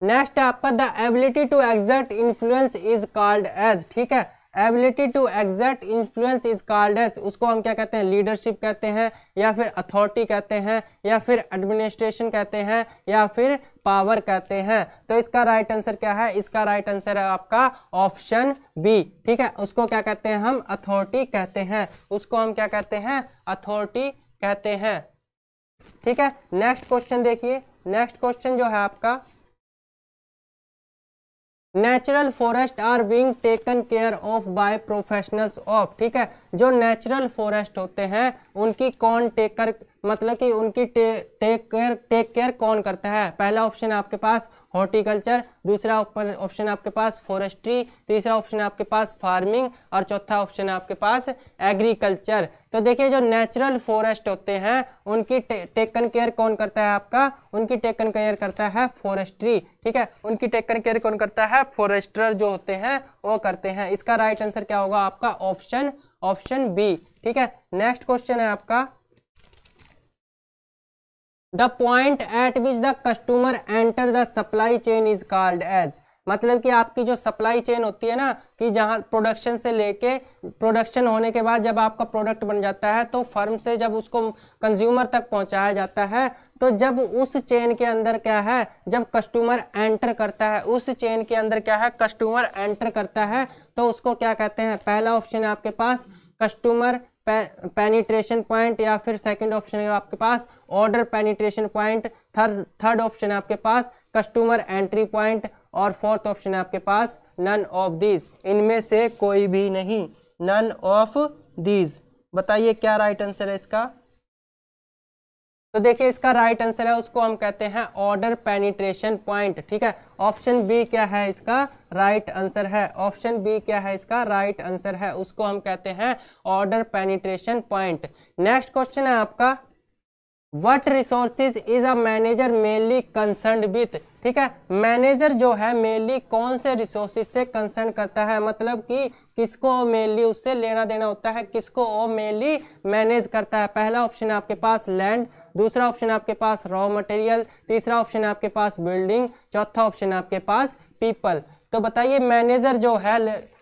नेक्स्ट है आपका the ability to exert influence is called as ठीक है? Ability to exert influence is called as उसको हम क्या कहते हैं? लीडरशिप कहते हैं, या फिर अथॉरिटी कहते हैं, या फिर एडमिनिस्ट्रेशन कहते हैं, या फिर पावर कहते हैं। तो इसका राइट right आंसर क्या है? इसका राइट right आंसर है आपका ऑप्शन बी ठीक है? उसको क्या कहते हैं हम? अथॉरिटी कहते हैं। उसको हम क्या कहते हैं? अथॉरिटी कहते हैं। ठीक है? नेक्स्ट क्वेश्चन देखिए। नेक्स्ट क्वेश्चन जो है आपका natural forest are being taken care of by professionals of, ठीक है? जो नेचुरल फॉरेस्ट होते हैं, उनकी कौन टेकर मतलब कि उनकी टे, टेक केयर टेक केयर कौन करता है? पहला ऑप्शन आपके पास हॉर्टिकल्चर दूसरा ऑप्शन आपके पास फॉरेस्ट्री तीसरा ऑप्शन आपके पास फ़ार्मिंग और चौथा ऑप्शन आपके पास एग्रीकल्चर। तो देखिए जो नेचुरल फॉरेस्ट होते हैं उनकी टे, टेकन केयर कौन करता है आपका? उनकी टेकन केयर करता है फॉरेस्ट्री ठीक है? उनकी टेकन केयर कौन करता है? फॉरेस्टर जो होते हैं वो करते हैं। इसका राइट आंसर क्या होगा आपका? ऑप्शन ऑप्शन बी ठीक है? नेक्स्ट क्वेश्चन है आपका the point at which the customer enter the supply chain is called as मतलब कि आपकी जो सप्लाई चेन होती है ना, कि जहाँ प्रोडक्शन से लेके प्रोडक्शन होने के बाद जब आपका प्रोडक्ट बन जाता है तो फर्म से जब उसको कंज्यूमर तक पहुँचाया जाता है तो जब उस चेन के अंदर क्या है, जब कस्टमर एंटर करता है, उस चेन के अंदर क्या है कस्टमर एंटर करता है तो उसको क्या कहते हैं? पहला ऑप्शन है आपके पास कस्टमर पेनिट्रेशन पॉइंट या फिर सेकंड ऑप्शन है आपके पास order penetration point third third option है आपके पास कस्टमर एंट्री पॉइंट और फोर्थ ऑप्शन है आपके पास नन ऑफ़ दीज इनमें से कोई भी नहीं नन ऑफ़ दीज बताइए क्या राइट आंसर है इसका? तो देखिए इसका राइट right आंसर है, उसको हम कहते हैं ऑर्डर पेनिट्रेशन पॉइंट ठीक है? ऑप्शन बी क्या है इसका? राइट right आंसर है। ऑप्शन बी क्या है इसका? राइट right आंसर है। उसको हम कहते हैं order penetration point next question है आपका। What resources is a manager mainly concern with ठीक है? मैनेजर जो है मेनली कौन से रिसोर्सिस से कंसर्न करता है? मतलब कि किसको मेनली उससे लेना देना होता है? किसको वो मेनली मैनेज करता है? पहला ऑप्शन आपके पास लैंड दूसरा ऑप्शन आपके पास रॉ मटेरियल तीसरा ऑप्शन आपके पास बिल्डिंग चौथा ऑप्शन आपके पास पीपल तो बताइए मैनेजर जो है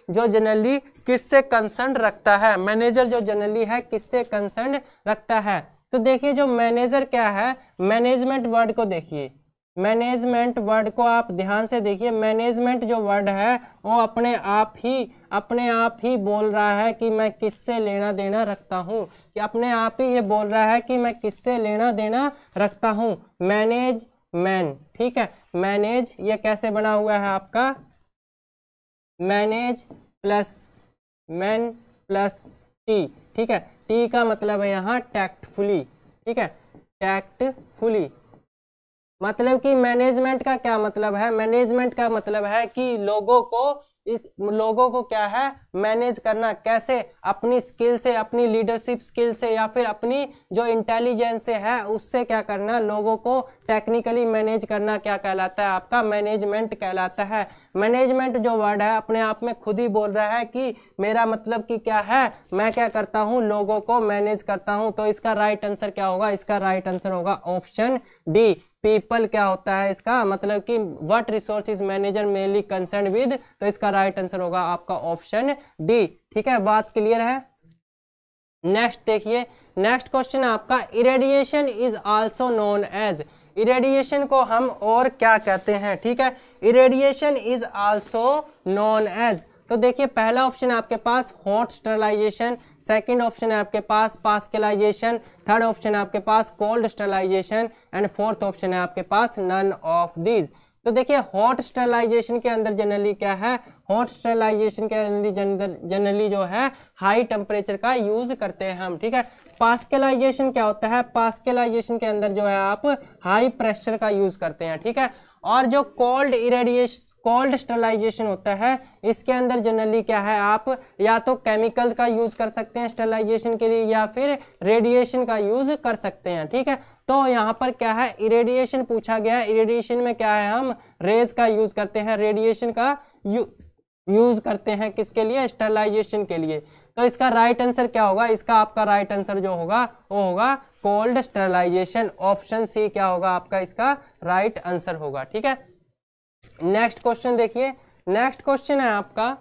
जो जनरली किससे कंसर्न रखता है? मैनेजर जो जनरली है, किससे कंसर्न रखता है? तो देखिए, जो मैनेजर क्या है? मैनेजमेंट वर्ड को देखिए। मैनेजमेंट वर्ड को आप ध्यान से देखिए। मैनेजमेंट जो वर्ड है, वो अपने आप ही, अपने आप ही बोल रहा है कि मैं किससे लेना देना रखता हूँ। कि अपने आप ही ये बोल रहा है कि मैं किससे लेना देना रखता हूँ। मैनेज मैन, ठीक है? मैनेज, ये कैसे बना हुआ है आपका? Manage plus man plus T, ठीक है? टी का मतलब है यहाँ टैक्टफुली ठीक है? टैक्टफुली मतलब कि मैनेजमेंट का क्या मतलब है? मैनेजमेंट का मतलब है कि लोगों को इस, लोगों को क्या है? मैनेज करना। कैसे? अपनी स्किल से, अपनी लीडरशिप स्किल से या फिर अपनी जो इंटेलिजेंस से है, उससे क्या करना? लोगों को टेक्निकली मैनेज करना क्या कहलाता है? आपका मैनेजमेंट कहलाता है। मैनेजमेंट जो वर्ड है, अपने आप में खुद ही बोल रहा है कि मेरा मतलब कि क्या है? मैं क्या करता हूँ? लोगों को मैनेज करता हूँ। तो इसका राइट आंसर क्या होगा? इसका राइट आंसर होगा ऑप्शन डी पीपल क्या होता है इसका? मतलब कि what resource is manager mainly concern with तो इसका राइट आंसर होगा आपका ऑप्शन डी ठीक है? बात क्लियर है? नेक्स्ट देखिए नेक्स्ट क्वेश्चन आपका irradiation is also known as irradiation को हम और क्या कहते हैं, ठीक है? Irradiation is also known as तो देखिए, पहला ऑप्शन आपके पास हॉट स्टरलाइजेशन सेकंड ऑप्शन है आपके पास पास्केलाइजेशन थर्ड ऑप्शन है आपके पास cold sterilisation and fourth option है आपके पास नन ऑफ़ दीज तो देखिए हॉट स्टरलाइजेशन के अंदर जनरली क्या है? हॉट स्टरलाइजेशन के अंदर जनरली जो है हाई टेम्परेचर का यूज़ करते हैं हम, ठीक है? पास्केलाइजेशन क्या होता है? पास्केलाइजेशन के अंदर जो है आप हाई प्रेशर का यूज़ करते हैं, ठीक है? और जो कोल्ड इरेडिएशन कोल्ड स्टरलाइजेशन होता है, इसके अंदर जनरली क्या है, आप या तो केमिकल का यूज़ कर सकते हैं स्टरलाइजेशन के लिए, या फिर रेडिएशन का यूज़ कर सकते हैं, ठीक है? तो यहाँ पर क्या है इरेडिएशन पूछा गया है। इरेडिएशन में क्या है, हम रेज का यूज़ करते हैं। रेडिएशन का यू यूज़ करते हैं किसके लिए? स्टरलाइजेशन के लिए। तो इसका राइट आंसर क्या होगा? इसका आपका राइट आंसर जो होगा, वो होगा कोल्ड स्टरलाइजेशन ऑप्शन सी क्या होगा आपका? इसका राइट right आंसर होगा, ठीक है? नेक्स्ट क्वेश्चन देखिए। नेक्स्ट क्वेश्चन है आपका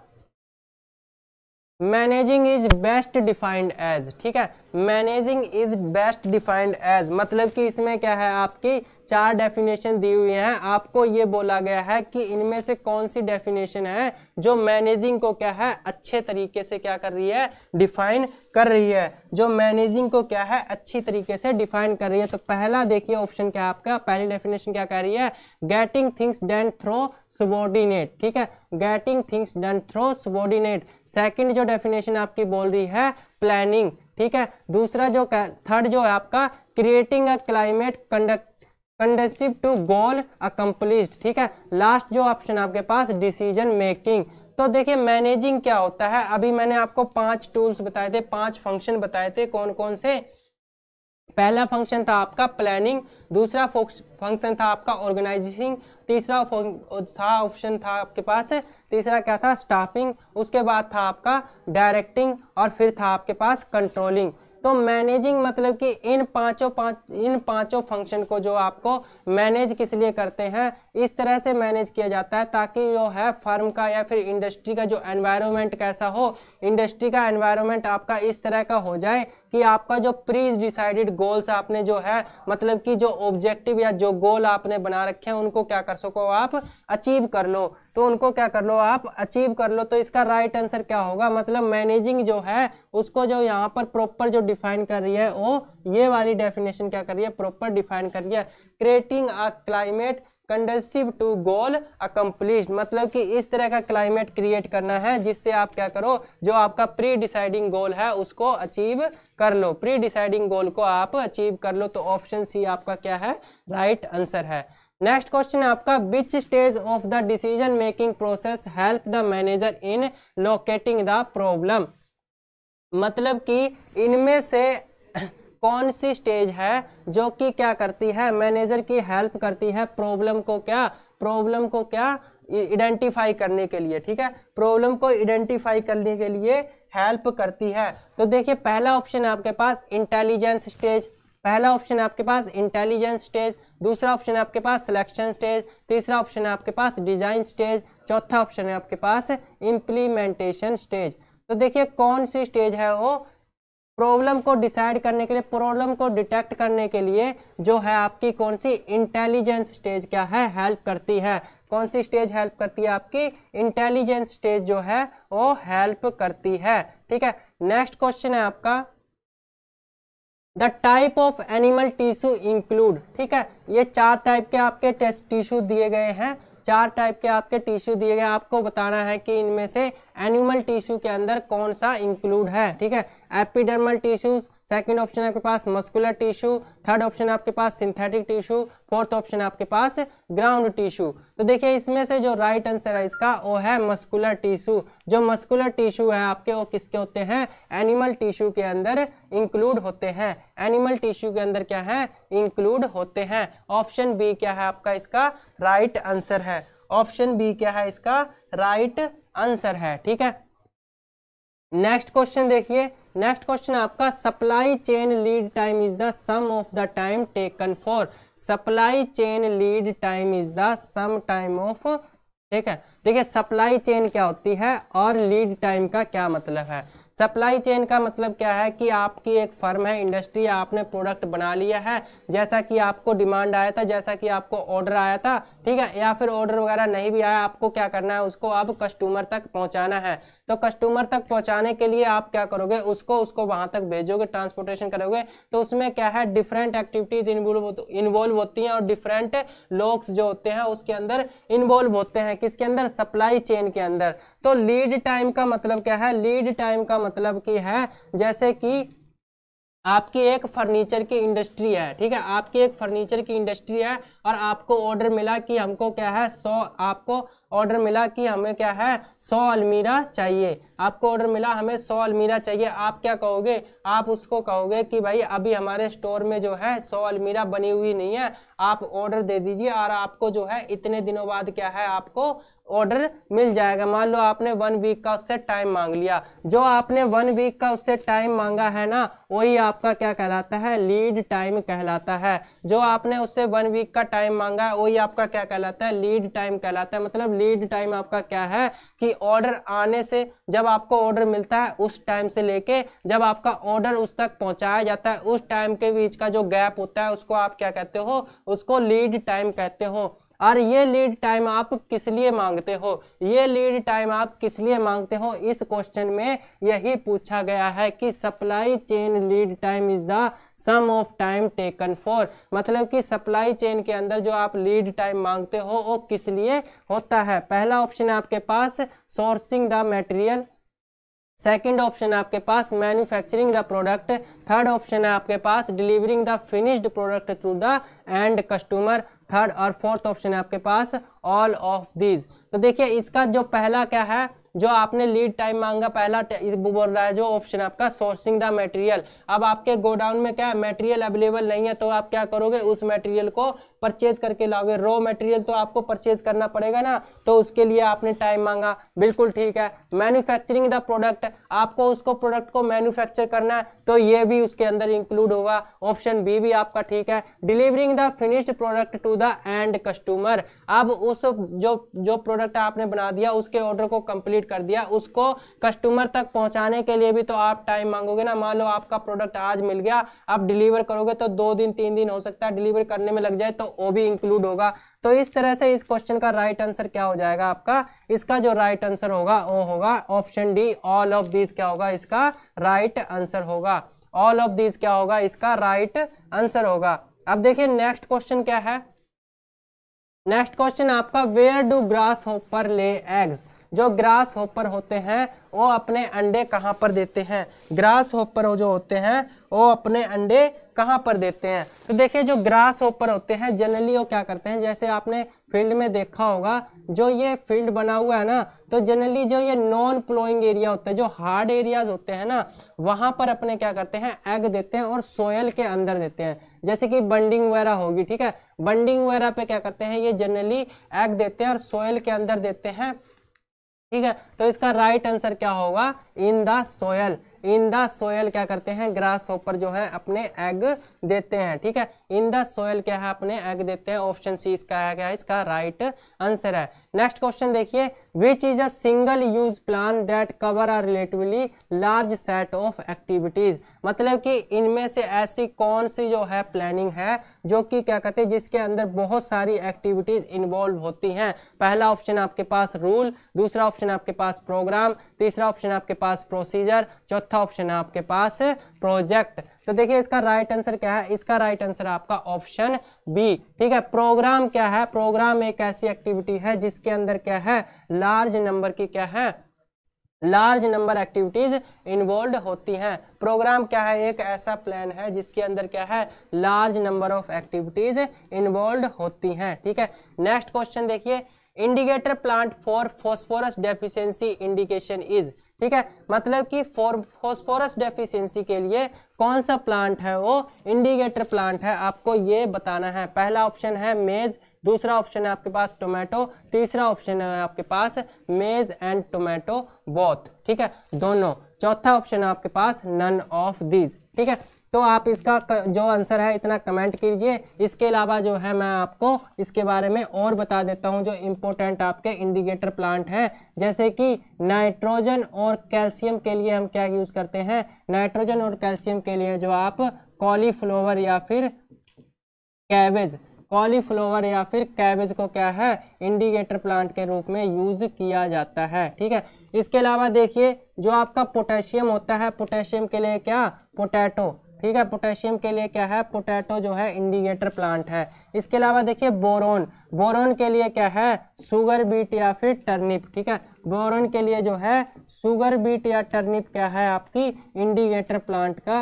managing is best defined as ठीक है? Managing is best defined as मतलब कि इसमें क्या है, आपकी चार डेफिनेशन दी हुई हैं। आपको ये बोला गया है कि इनमें से कौन सी डेफिनेशन है जो मैनेजिंग को क्या है, अच्छे तरीके से क्या कर रही है डिफाइन कर रही है। जो मैनेजिंग को क्या है, अच्छी तरीके से डिफाइन कर रही है। तो पहला देखिए ऑप्शन क्या है आपका, पहली डेफिनेशन क्या कह रही है? Getting things done through subordinate ठीक है? Getting things done through subordinate second जो डेफिनेशन आपकी बोल रही है प्लानिंग ठीक है? दूसरा जो थर्ड जो है आपका creating a climate conduct conducive to goal accomplished ठीक है? लास्ट जो ऑप्शन आपके पास डिसीज़न मेकिंग तो देखिए मैनेजिंग क्या होता है? अभी मैंने आपको पाँच टूल्स बताए थे, पाँच फ़ंक्शन बताए थे कौन कौन से? पहला फ़ंक्शन था आपका प्लानिंग दूसरा फ़ंक्शन था आपका ऑर्गेनाइजिंग तीसरा था ऑप्शन था आपके पास, तीसरा क्या था? स्टाफिंग उसके बाद था आपका डायरेक्टिंग और फिर था आपके पास कंट्रोलिंग तो मैनेजिंग मतलब कि इन पाँचों पाँच, इन पाँचों फ़ंक्शन को जो आपको मैनेज किस लिए करते हैं, इस तरह से मैनेज किया जाता है ताकि जो है फर्म का या फिर इंडस्ट्री का जो एनवायरनमेंट कैसा हो इंडस्ट्री का एनवायरनमेंट आपका इस तरह का हो जाए कि आपका जो प्री डिसाइडेड गोल्स आपने जो है मतलब कि जो ऑब्जेक्टिव या जो गोल आपने बना रखे हैं, उनको क्या कर सको आप अचीव कर लो। तो उनको क्या कर लो आप अचीव कर लो। तो इसका राइट आंसर क्या होगा? मतलब मैनेजिंग जो है, उसको जो यहाँ पर प्रॉपर जो डिफाइन कर रही है, वो ये वाली डेफिनेशन क्या कर रही है? प्रॉपर डिफाइन कर रही है। Creating a climate conducive to goal accomplish मतलब कि इस तरह का क्लाइमेट क्रिएट करना है, जिससे आप क्या करो, जो आपका प्री डिसाइडिंग गोल है, उसको अचीव कर लो। प्री डिसाइडिंग गोल को आप अचीव कर लो तो ऑप्शन सी आपका क्या है? राइट right आंसर है। नेक्स्ट क्वेश्चन आपका which stage of the decision making process help the manager in locating the problem मतलब कि इनमें से कौन सी स्टेज है जो कि क्या करती है? मैनेजर की हेल्प करती है प्रॉब्लम को क्या? प्रॉब्लम को क्या? आइडेंटिफाई करने के लिए, ठीक है? प्रॉब्लम को आइडेंटिफाई करने के लिए हेल्प करती है। तो देखिए, पहला ऑप्शन आपके पास इंटेलिजेंस स्टेज पहला ऑप्शन है आपके पास इंटेलिजेंस स्टेज दूसरा ऑप्शन है आपके पास सिलेक्शन स्टेज तीसरा ऑप्शन है आपके पास डिज़ाइन स्टेज चौथा ऑप्शन है आपके पास इम्प्लीमेंटेशन स्टेज तो देखिए कौन सी स्टेज है वो? प्रॉब्लम को डिसाइड करने के लिए प्रॉब्लम को डिटेक्ट करने के लिए जो है आपकी कौन सी इंटेलिजेंस स्टेज क्या है? हेल्प करती है. कौन सी स्टेज हेल्प करती है आपकी? इंटेलिजेंस स्टेज जो है वो हेल्प करती है. ठीक है? नेक्स्ट क्वेश्चन है आपका the type of animal tissue include ठीक है? ये चार टाइप के आपके टेस्ट टिश्यू दिए गए हैं। चार टाइप के आपके टिश्यू दिए गए आपको बताना है कि इनमें से एनिमल टिश्यू के अंदर कौन सा इंक्लूड है, ठीक है? एपिडर्मल टिश्यूज सेकंड ऑप्शन आपके पास मस्कुलर टिश्यू थर्ड ऑप्शन आपके पास सिंथेटिक टिश्यू फोर्थ ऑप्शन आपके पास ग्राउंड टिश्यू तो देखिए इसमें से जो राइट आंसर है, इसका वो है मस्कुलर टिश्यू जो मस्कुलर टिश्यू है आपके, वो किसके होते हैं? एनिमल टिश्यू के अंदर इंक्लूड होते हैं. एनिमल टिश्यू के अंदर क्या है? इंक्लूड होते हैं. ऑप्शन बी क्या है आपका? इसका राइट आंसर है. ऑप्शन बी क्या है? इसका राइट आंसर है. ठीक है? नेक्स्ट क्वेश्चन देखिए. नेक्स्ट क्वेश्चन आपका supply chain lead time is the sum of the time taken for supply chain lead time is the sum time of ठीक है? देखिए सप्लाई चेन क्या होती है और लीड टाइम का क्या मतलब है? सप्लाई चेन का मतलब क्या है कि आपकी एक फर्म है, इंडस्ट्री आपने प्रोडक्ट बना लिया है, जैसा कि आपको डिमांड आया था, जैसा कि आपको ऑर्डर आया था, ठीक है, या फिर ऑर्डर वगैरह नहीं भी आया, आपको क्या करना है, उसको अब कस्टमर तक पहुंचाना है। तो कस्टमर तक पहुँचाने के लिए आप क्या करोगे, उसको उसको वहाँ तक भेजोगे, ट्रांसपोर्टेशन करोगे तो उसमें क्या है डिफरेंट एक्टिविटीज़ इन्वॉल्व होती हैं और डिफरेंट लोग्स जो होते हैं, उसके अंदर इन्वॉल्व होते हैं, किसके अंदर? सप्लाई चेन के अंदर। तो लीड टाइम का मतलब क्या है लीड टाइम का मतलब की है, जैसे कि आपकी एक फर्नीचर की इंडस्ट्री है, ठीक है? आपकी एक फर्नीचर की इंडस्ट्री है और आपको ऑर्डर मिला कि हमको क्या है, सौ, आपको ऑर्डर मिला कि हमें क्या है, सौ अलमीरा चाहिए। आपको ऑर्डर मिला, हमें सौ अलमीरा चाहिए। आप क्या कहोगे? आप उसको कहोगे कि भाई, अभी हमारे स्टोर में जो है, सौ अलमीरा बनी हुई नहीं है। आप ऑर्डर दे दीजिए और आपको जो है, इतने दिनों बाद क्या है, आपको ऑर्डर मिल जाएगा। मान लो आपने वन वीक का उससे टाइम मांग लिया। जो आपने वन वीक का उससे टाइम मांगा है ना, वही आपका क्या कहलाता है? लीड टाइम कहलाता है। जो आपने उससे वन वीक का टाइम मांगा है, वही आपका क्या कहलाता है? लीड टाइम कहलाता है। मतलब लीड टाइम आपका क्या है? कि ऑर्डर आने से जब आपको ऑर्डर मिलता है, उस टाइम से लेके जब आपका ऑर्डर उस तक पहुँचाया जाता है, उस टाइम के बीच का जो गैप होता है, उसको आप क्या कहते हो? उसको लीड टाइम कहते हो। और ये लीड टाइम आप किस लिए मांगते हो? ये लीड टाइम आप किस लिए मांगते हो? इस क्वेश्चन में यही पूछा गया है कि supply chain lead time is the sum of time taken for मतलब कि सप्लाई चेन के अंदर जो आप लीड टाइम मांगते हो, वो किस लिए होता है? पहला ऑप्शन है आपके पास sourcing the material second option आपके पास manufacturing the product third option है आपके पास delivering the finished product to the end customer third और फोर्थ ऑप्शन है आपके पास ऑल ऑफ़ दीज तो देखिए, इसका जो पहला क्या है? जो आपने लीड टाइम मांगा, पहला बोल रहा है जो ऑप्शन आपका सोर्सिंग द मटेरियल अब आपके गोडाउन में क्या है मटेरियल अवेलेबल नहीं है तो आप क्या करोगे, उस मटेरियल को परचेज करके लाओगे. रॉ मटेरियल तो आपको परचेज करना पड़ेगा ना तो उसके लिए आपने टाइम मांगा. बिल्कुल ठीक है. मैन्युफैक्चरिंग द प्रोडक्ट आपको उसको प्रोडक्ट को मैन्युफैक्चर करना है तो ये भी उसके अंदर इंक्लूड होगा. ऑप्शन बी भी आपका ठीक है. Delivering the finished product to the end customer अब उस जो जो प्रोडक्ट आपने बना दिया, उसके ऑर्डर को कंप्लीट कंप्लीट कर दिया। उसको कस्टमर तक पहुँचाने के लिए भी तो आप टाइम मांगोगे ना। मान लो आपका प्रोडक्ट आज मिल गया, आप डिलीवर करोगे तो दो दिन, तीन दिन हो सकता है डिलीवर करने में लग जाए तो वो भी इंक्लूड होगा। तो इस तरह से इस क्वेश्चन का राइट आंसर क्या हो जाएगा आपका? इसका जो राइट आंसर होगा, वो होगा option D all of this क्या होगा? इसका राइट आंसर होगा। ऑल ऑफ़ दिस क्या होगा? इसका राइट आंसर होगा। अब देखिए नेक्स्ट क्वेश्चन क्या है? नेक्स्ट क्वेश्चन आपका where do grasshopper lay eggs जो ग्रास होपर होते हैं, वो अपने अंडे कहाँ पर देते हैं? ग्रास होपर जो होते हैं, वो अपने अंडे कहाँ पर देते हैं? तो देखिए, जो ग्रास होपर होते हैं जनरली वो क्या करते हैं? जैसे आपने फ़ील्ड में देखा होगा, जो ये फ़ील्ड बना हुआ है ना तो जनरली जो ये नॉन प्लोइंग एरिया होता है, जो हार्ड एरियाज़ होते हैं ना, वहाँ पर अपने क्या करते हैं? एग देते हैं और सोयल के अंदर देते हैं। जैसे कि बंडिंग वगैरह होगी, ठीक है? बंडिंग वगैरह पे क्या करते हैं? ये जनरली एग देते हैं और सोयल के अंदर देते हैं। ठीक है? तो इसका राइट आंसर क्या होगा? In the soil in the soil क्या करते हैं? ग्रास ऊपर जो है, अपने एग देते हैं, ठीक है? इन द सोयल क्या है अपने? एग देते हैं। ऑप्शन सी इसका है, क्या इसका राइट आंसर है। नेक्स्ट क्वेश्चन देखिए। Which is a single use plan that cover a relatively large set of activities मतलब कि इनमें से ऐसी कौन सी जो है प्लानिंग है, जो कि क्या कहते हैं, जिसके अंदर बहुत सारी एक्टिविटीज़ इन्वॉल्व होती हैं। पहला ऑप्शन आपके पास रूल दूसरा ऑप्शन आपके पास प्रोग्राम तीसरा ऑप्शन आपके पास प्रोसीजर चौथा ऑप्शन है आपके पास प्रोजेक्ट तो देखिए, इसका राइट आंसर क्या है? इसका राइट आंसर आपका ऑप्शन बी ठीक है? प्रोग्राम क्या है? प्रोग्राम एक ऐसी एक्टिविटी है जिसके अंदर क्या है? लार्ज नंबर की क्या है? लार्ज नंबर एक्टिविटीज़ इन्वॉल्व होती हैं। प्रोग्राम क्या है? एक ऐसा प्लान है जिसके अंदर क्या है? Large number of activities involve होती हैं। ठीक है? नेक्स्ट क्वेश्चन देखिए। Indicator plant for phosphorus deficiency indication is ठीक है? मतलब कि फॉर फॉस्फोरस डेफिशिएंसी के लिए कौन सा प्लांट है वो? इंडिकेटर प्लांट है। आपको ये बताना है। पहला ऑप्शन है मेज दूसरा ऑप्शन है आपके पास टोमेटो, तीसरा ऑप्शन है आपके पास मेज एंड टोमेटो बोथ ठीक है? दोनों। चौथा ऑप्शन है आपके पास नन ऑफ़ दीज ठीक है? तो आप इसका जो आंसर है, इतना कमेंट कीजिए। इसके अलावा जो है, मैं आपको इसके बारे में और बता देता हूँ, जो इम्पोर्टेंट आपके इंडिकेटर प्लांट है। जैसे कि नाइट्रोजन और कैल्शियम के लिए हम क्या यूज़ करते हैं? नाइट्रोजन और कैल्शियम के लिए जो आप कॉलीफ्लोवर या फिर कैबेज कॉलीफ्लावर या फिर कैबेज को क्या है? इंडिकेटर प्लांट के रूप में यूज़ किया जाता है, ठीक है? इसके अलावा देखिए, जो आपका पोटेशियम होता है, पोटेशियम के लिए क्या? पोटैटो, ठीक है? पोटेशियम के लिए क्या है? पोटैटो जो है इंडिकेटर प्लांट है। इसके अलावा देखिए, बोरोन बोरोन के लिए क्या है? सुगर बीट या फिर टर्निप, ठीक है? बोरोन के लिए जो है, सुगर बीट या टर्निप क्या है आपकी? इंडिकेटर प्लांट का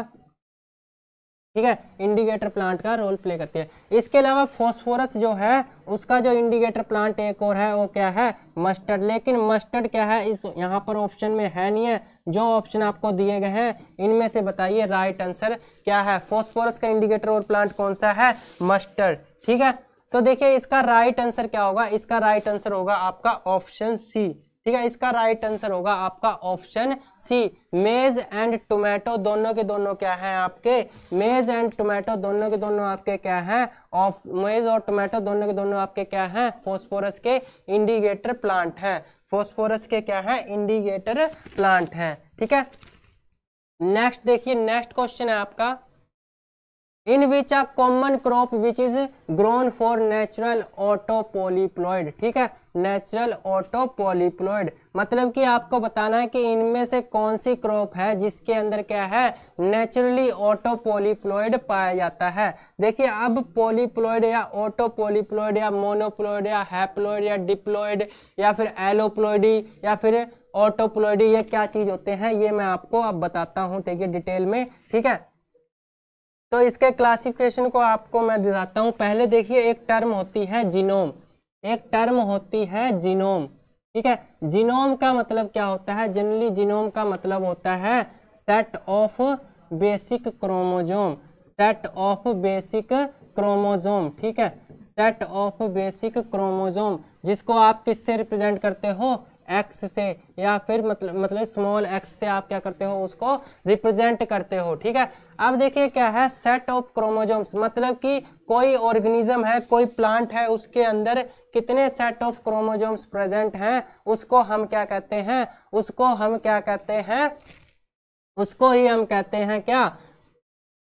ठीक है? इंडिकेटर प्लांट का रोल प्ले करती है। इसके अलावा फॉस्फोरस जो है, उसका जो इंडिकेटर प्लांट एक और है, वो क्या है? मस्टर्ड लेकिन मस्टर्ड क्या है? इस यहाँ पर ऑप्शन में है नहीं है। जो ऑप्शन आपको दिए गए हैं, इनमें से बताइए राइट आंसर क्या है? फॉस्फोरस का इंडिकेटर और प्लांट कौन सा है? मस्टर्ड ठीक है? तो देखिए, इसका राइट आंसर क्या होगा? इसका राइट आंसर होगा आपका ऑप्शन सी ठीक है, इसका राइट आंसर होगा आपका option C maize and tomato दोनों के दोनों क्या हैं आपके? मेज एंड टोमेटो दोनों के दोनों आपके क्या हैं? ऑफ़ मेज और टोमेटो दोनों के दोनों आपके क्या हैं? फोस्फोरस के इंडिकेटर प्लांट हैं। फोस्फोरस के क्या है? इंडिकेटर प्लांट है। ठीक है? नेक्स्ट देखिए नेक्स्ट क्वेश्चन है आपका। In which a common crop which is grown for natural autopolyploid ठीक है? नेचुरल ऑटोपोलिप्लॉइड मतलब कि आपको बताना है कि इनमें से कौन सी क्रॉप है जिसके अंदर क्या है? नेचुरली ऑटोपोलिप्लॉइड पाया जाता है। देखिए, अब पोलिप्लॉइड या ऑटोपोलिप्लॉइड या मोनोप्लॉइड या हैप्लॉइड या डिप्लॉइड या फिर एलोप्लॉइडी या फिर ऑटोप्लॉइडी ये क्या चीज़ होते हैं? ये मैं आपको अब बताता हूँ ठीक है डिटेल में, ठीक है? तो इसके क्लासिफिकेशन को आपको मैं दिखाता हूँ। पहले देखिए, एक टर्म होती है जीनोम एक टर्म होती है जीनोम ठीक है? जीनोम का मतलब क्या होता है? जनरली जीनोम का मतलब होता है set of basic chromosome set of basic chromosome ठीक है? सेट ऑफ़ बेसिक क्रोमोजोम जिसको आप किससे रिप्रेजेंट करते हो? एक्स से, या फिर मतलब मतलब स्मॉल एक्स से आप क्या करते हो, उसको रिप्रेजेंट करते हो, ठीक है? अब देखिए क्या है सेट ऑफ़ क्रोमोजोम्स मतलब कि कोई ऑर्गेनिज्म है, कोई प्लांट है, उसके अंदर कितने सेट ऑफ़ क्रोमोजोम्स प्रेजेंट हैं, उसको हम क्या कहते हैं, उसको हम क्या कहते हैं, उसको ही हम कहते हैं क्या?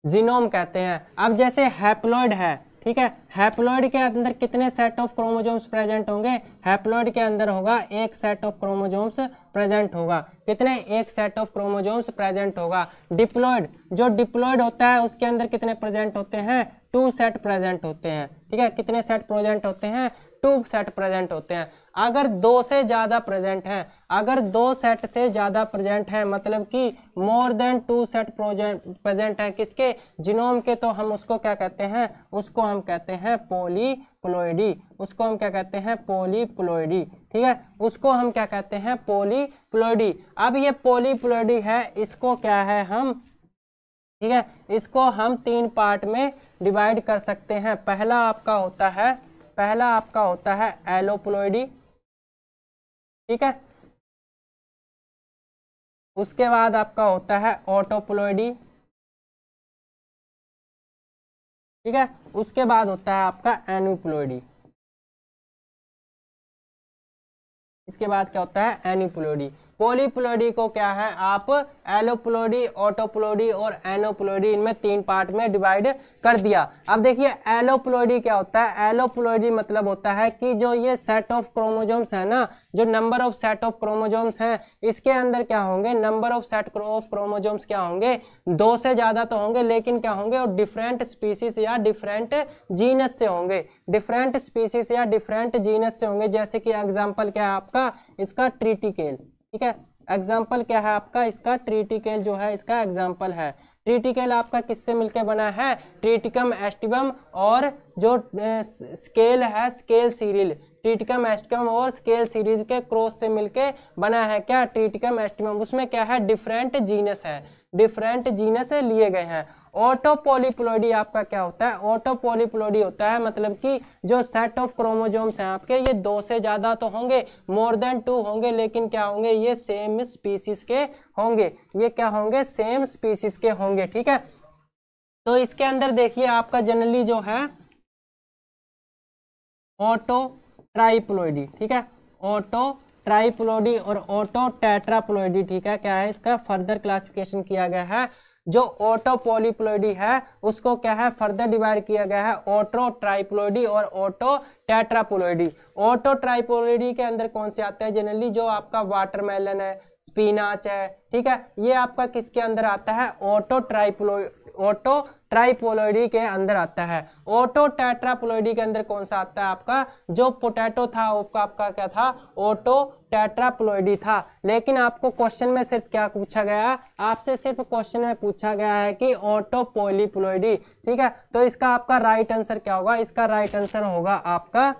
जीनोम कहते हैं। अब जैसे हैप्लॉइड है ठीक है? हैप्लॉइड के अंदर कितने सेट ऑफ़ क्रोमोजोम्स प्रेजेंट होंगे? हैप्लॉइड के अंदर होगा, एक सेट ऑफ़ क्रोमोजोम्स प्रेजेंट होगा। कितने? एक सेट ऑफ़ क्रोमोजोम्स प्रेजेंट होगा। डिप्लॉयड जो डिप्लॉयड होता है, उसके अंदर कितने प्रेजेंट होते हैं? टू सेट प्रेजेंट होते हैं। ठीक है, कितने सेट प्रेजेंट होते हैं? टू सेट प्रेजेंट होते हैं। अगर दो से ज़्यादा प्रेजेंट है, अगर दो सेट से ज़्यादा प्रेजेंट है मतलब कि more than two set present है किसके? जिनोम के तो हम उसको क्या कहते हैं? उसको हम कहते हैं पोलीप्लोइडी। उसको हम क्या कहते हैं? पोलीप्लोइडी। ठीक है, उसको हम क्या कहते हैं? पोलीप्लोइडी। अब ये पोलीप्लोइडी है, इसको क्या है हम ठीक है? इसको हम तीन पार्ट में डिवाइड कर सकते हैं। पहला आपका होता है, पहला आपका होता है एलोप्लोइडी ठीक है? उसके बाद आपका होता है ऑटोप्लोइडी ठीक है? उसके बाद होता है आपका एनुप्लोइडी इसके बाद क्या होता है? एनिप्लोडी पोलीप्लोडी को क्या है? आप एलोप्लोडी, ऑटोप्लोडी और एनोप्लोडी, इनमें तीन पार्ट में डिवाइड कर दिया। अब देखिए, एलोप्लोडी क्या होता है? एलोप्लोडी मतलब होता है कि जो ये सेट ऑफ़ क्रोमोजोम्स है ना, जो number of set of chromosomes हैं, इसके अंदर क्या होंगे? Number of set of chromosomes क्या होंगे? दो से ज़्यादा तो होंगे, लेकिन क्या होंगे? और डिफरेंट स्पीसीज या डिफरेंट जीनस से होंगे। डिफरेंट स्पीसीज या डिफरेंट जीनस से होंगे। जैसे कि एग्ज़ाम्पल क्या है आपका? इसका ट्रीटिकेल ठीक है? एग्ज़ाम्पल क्या है आपका? इसका ट्रीटिकल जो है, इसका एग्ज़ाम्पल है। ट्रीटिकल आपका किससे मिलकर बना है? ट्रीटिकम एस्टिबम और जो स्केल है स्केल सीरियल ट्रीटिकम एस्टिकम और स्केल सीरीज़ के क्रॉस से मिलके बना है क्या? ट्रीटिकम एस्टिकम उसमें क्या है? डिफरेंट जीनस है। डिफरेंट जीनस लिए गए हैं। ऑटोपोलिप्लोडी आपका क्या होता है? ऑटोपोलिप्लोडी होता है मतलब कि जो सेट ऑफ़ क्रोमोजोम्स हैं आपके, ये दो से ज़्यादा तो होंगे मोर देन टू होंगे, लेकिन क्या होंगे? ये सेम स्पीसीज के होंगे। ये क्या होंगे? सेम स्पीसीज के होंगे, ठीक है? तो इसके अंदर देखिए, आपका जनरली जो है ऑटो ट्राइप्लोइडी ठीक है? ऑटो ट्राइप्लोडी और ऑटो टेट्राप्लोइडी ठीक है? क्या है? इसका फर्दर क्लासिफिकेशन किया गया है। जो ऑटो पोलिप्लोइडी है, उसको क्या है? फर्दर डिवाइड किया गया है ऑटो ट्राइप्लोइडी और ऑटो टेट्रापोलोइडी ऑटो ट्राइपोलोइडी के अंदर कौन से आते हैं? जनरली जो आपका वाटरमेलन है स्पिनाच है, ठीक है? ये आपका किसके अंदर आता है? ऑटो ट्राइपोलो ऑटो ट्राइपोलोइडी के अंदर आता है। ऑटो टेट्रापोलोइडी के अंदर कौन सा आता है आपका? जो पोटैटो था, आपका आपका क्या था? ऑटो टेट्राप्लोइडी था। लेकिन आपको क्वेश्चन में सिर्फ़ क्या पूछा गया आपसे सिर्फ़ क्वेश्चन में पूछा गया है कि ऑटो पोलीप्लोइडी, ठीक है? तो इसका आपका राइट आंसर क्या होगा? इसका राइट आंसर होगा आपका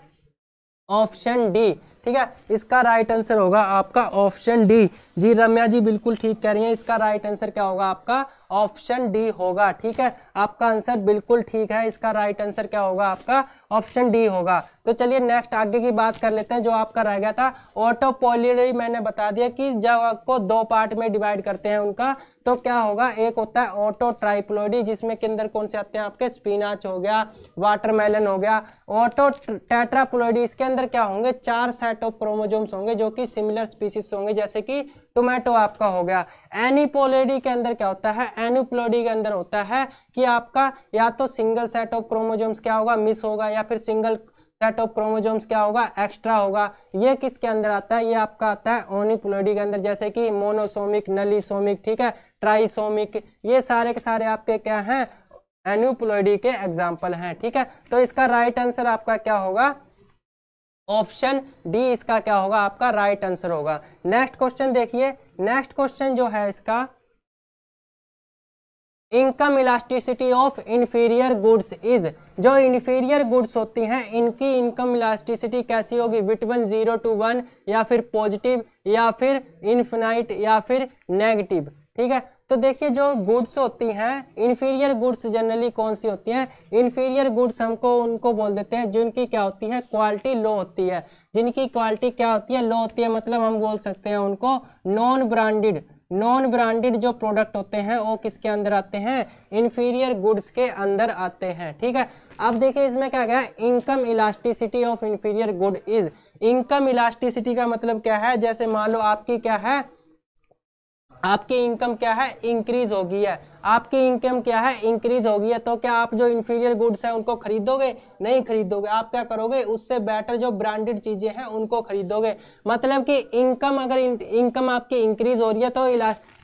ऑप्शन डी, ठीक है? इसका राइट आंसर होगा आपका ऑप्शन डी। जी, रम्या जी बिल्कुल ठीक कह रही है। इसका राइट आंसर क्या होगा आपका? ऑप्शन डी होगा, ठीक है? आपका आंसर बिल्कुल ठीक है। इसका राइट आंसर क्या होगा आपका? ऑप्शन डी होगा। तो चलिए नेक्स्ट आगे की बात कर लेते हैं, जो आपका रह गया था। ऑटोपोलिडरी मैंने बता दिया कि जब आपको दो पार्ट में डिवाइड करते हैं उनका तो क्या होगा? एक होता है ऑटो ट्राइप्लोडी जिसमें के अंदर कौन से आते हैं? आपके स्पिनाच हो गया वाटरमेलन हो गया। ऑटो टेट्राप्लोडी इसके अंदर क्या होंगे? चार सेट ऑफ़ क्रोमोजोम्स होंगे, जो कि सिमिलर स्पीसीज होंगे, जैसे कि टोमेटो आपका हो गया। एनीपोलेडी के अंदर क्या होता है? एनुप्लोडी के अंदर होता है कि आपका या तो सिंगल सेट ऑफ़ क्रोमोजोम्स क्या होगा? मिस होगा या फिर सिंगल सेट ऑफ़ क्रोमोजोम्स क्या होगा? एक्स्ट्रा होगा। ये किसके अंदर आता है? ये आपका आता है ओनिप्लोडी के अंदर, जैसे कि मोनोसोमिक नलीसोमिक ठीक है? ट्राइसोमिक ये सारे के सारे आपके क्या हैं? एन्यूप्लोडी के एग्ज़ाम्पल हैं, ठीक है? तो इसका राइट आंसर आपका क्या होगा? ऑप्शन डी इसका क्या होगा? आपका राइट आंसर होगा। नेक्स्ट क्वेश्चन देखिए। नेक्स्ट क्वेश्चन जो है इसका income elasticity of inferior goods is जो इन्फीरियर गुड्स होती हैं, इनकी इनकम इलास्टिसिटी कैसी होगी? बिटवन ज़ीरो टू वन या फिर पॉजिटिव या फिर इन्फिनाइट या फिर नेगेटिव ठीक है? तो देखिए जो गुड्स होती हैं इन्फीरियर गुड्स जनरली कौन सी होती हैं? इन्फीरियर गुड्स हमको उनको बोल देते हैं, जिनकी क्या होती है? क्वालिटी लो होती है। जिनकी क्वालिटी क्या होती है? लो होती है मतलब हम बोल सकते हैं उनको नॉन ब्रांडेड नॉन ब्रांडेड जो प्रोडक्ट होते हैं, वो किसके अंदर आते हैं? इन्फीरियर गुड्स के अंदर आते हैं, ठीक है? अब देखिए इसमें क्या गया? Income elasticity of inferior good is income elasticity का मतलब क्या है? जैसे मान लो आपकी क्या है? आपकी इनकम क्या है? इंक्रीज होगी है। आपकी इनकम क्या है? इंक्रीज होगी है। तो क्या आप जो इंफीरियर गुड्स हैं, उनको खरीदोगे? नहीं खरीदोगे। आप क्या करोगे? उससे बेटर जो ब्रांडेड चीज़ें हैं, उनको खरीदोगे। मतलब कि इनकम अगर इनकम आपकी इंक्रीज हो रही है तो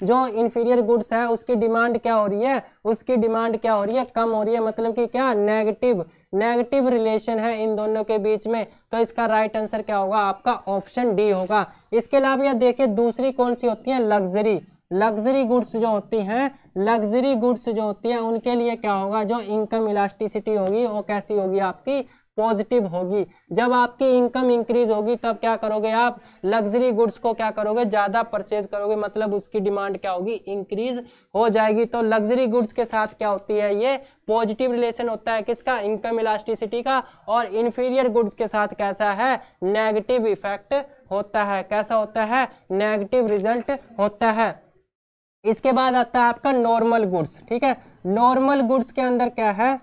जो इंफीरियर गुड्स है, उसकी डिमांड क्या हो रही है? उसकी डिमांड क्या हो रही है? कम हो रही है। मतलब कि क्या? नेगेटिव नेगेटिव रिलेशन है इन दोनों के बीच में तो इसका राइट आंसर क्या होगा? आपका ऑप्शन डी होगा। इसके अलावा यह देखिए, दूसरी कौन सी होती है? लग्जरी लग्जरी गुड्स जो होती हैं लग्जरी गुड्स जो होती हैं, उनके लिए क्या होगा? जो इनकम इलास्टिसिटी होगी, वो कैसी होगी आपकी? पॉजिटिव होगी। जब आपकी इनकम इंक्रीज होगी, तब क्या करोगे आप? लग्जरी गुड्स को क्या करोगे? ज़्यादा परचेज करोगे। मतलब उसकी डिमांड क्या होगी? इंक्रीज हो जाएगी। तो लग्जरी गुड्स के साथ क्या होती है? ये पॉजिटिव रिलेशन होता है किसका? इनकम इलास्टिसिटी का। और इन्फीरियर गुड्स के साथ कैसा है? नेगेटिव इफ़ेक्ट होता है। कैसा होता है? नेगेटिव रिज़ल्ट होता है। इसके बाद आता है आपका नॉर्मल गुड्स ठीक है? नॉर्मल गुड्स के अंदर क्या है?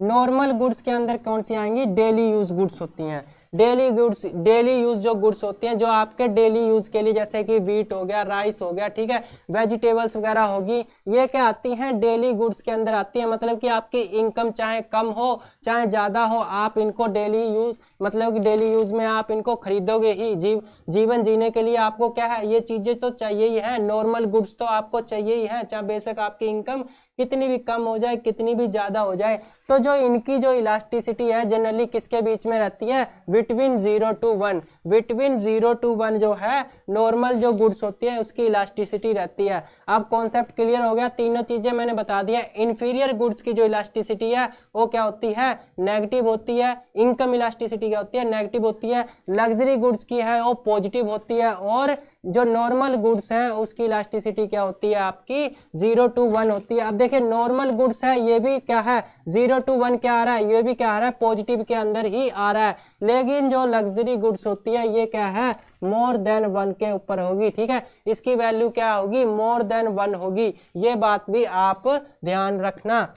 नॉर्मल गुड्स के अंदर कौन सी आएँगी? डेली यूज़ गुड्स होती हैं। डेली गुड्स डेली यूज़ जो गुड्स होती हैं, जो आपके डेली यूज़ के लिए, जैसे कि वीट हो गया राइस हो गया, ठीक है? वेजिटेबल्स वगैरह होगी, ये क्या आती हैं? डेली गुड्स के अंदर आती है। मतलब कि आपकी इनकम चाहे कम हो, चाहे ज़्यादा हो, आप इनको डेली यूज़ मतलब कि डेली यूज़ में आप इनको खरीदोगे ही। जीव, जीवन जीने के लिए आपको क्या है? ये चीज़ें तो चाहिए ही है। नॉर्मल गुड्स तो आपको चाहिए ही है। चाहे बेशक आपकी इनकम कितनी भी कम हो जाए, कितनी भी ज़्यादा हो जाए तो जो इनकी जो इलास्टिसिटी है जनरली किसके बीच में रहती है? Between zero to one between zero to one जो है नॉर्मल जो गुड्स होती है, उसकी इलास्टिसिटी रहती है। अब कॉन्सेप्ट क्लियर हो गया, तीनों चीज़ें मैंने बता दिया इन्फीरियर गुड्स की जो इलास्टिसिटी है, वो क्या होती है? नेगेटिव होती है। इनकम इलास्टिसिटी क्या होती है? नेगेटिव होती है। लग्जरी गुड्स की है, वो पॉजिटिव होती है। और जो नॉर्मल गुड्स हैं, उसकी इलास्टिसिटी क्या होती है आपकी? ज़ीरो टू वन होती है। अब देखिए नॉर्मल गुड्स है, ये भी क्या है? ज़ीरो टू वन क्या आ रहा है? ये भी क्या आ रहा है? पॉजिटिव के अंदर ही आ रहा है। लेकिन जो लग्जरी गुड्स होती है, ये क्या है? मोर देन वन के ऊपर होगी, ठीक है? इसकी वैल्यू क्या होगी? मोर देन वन होगी। ये बात भी आप ध्यान रखना।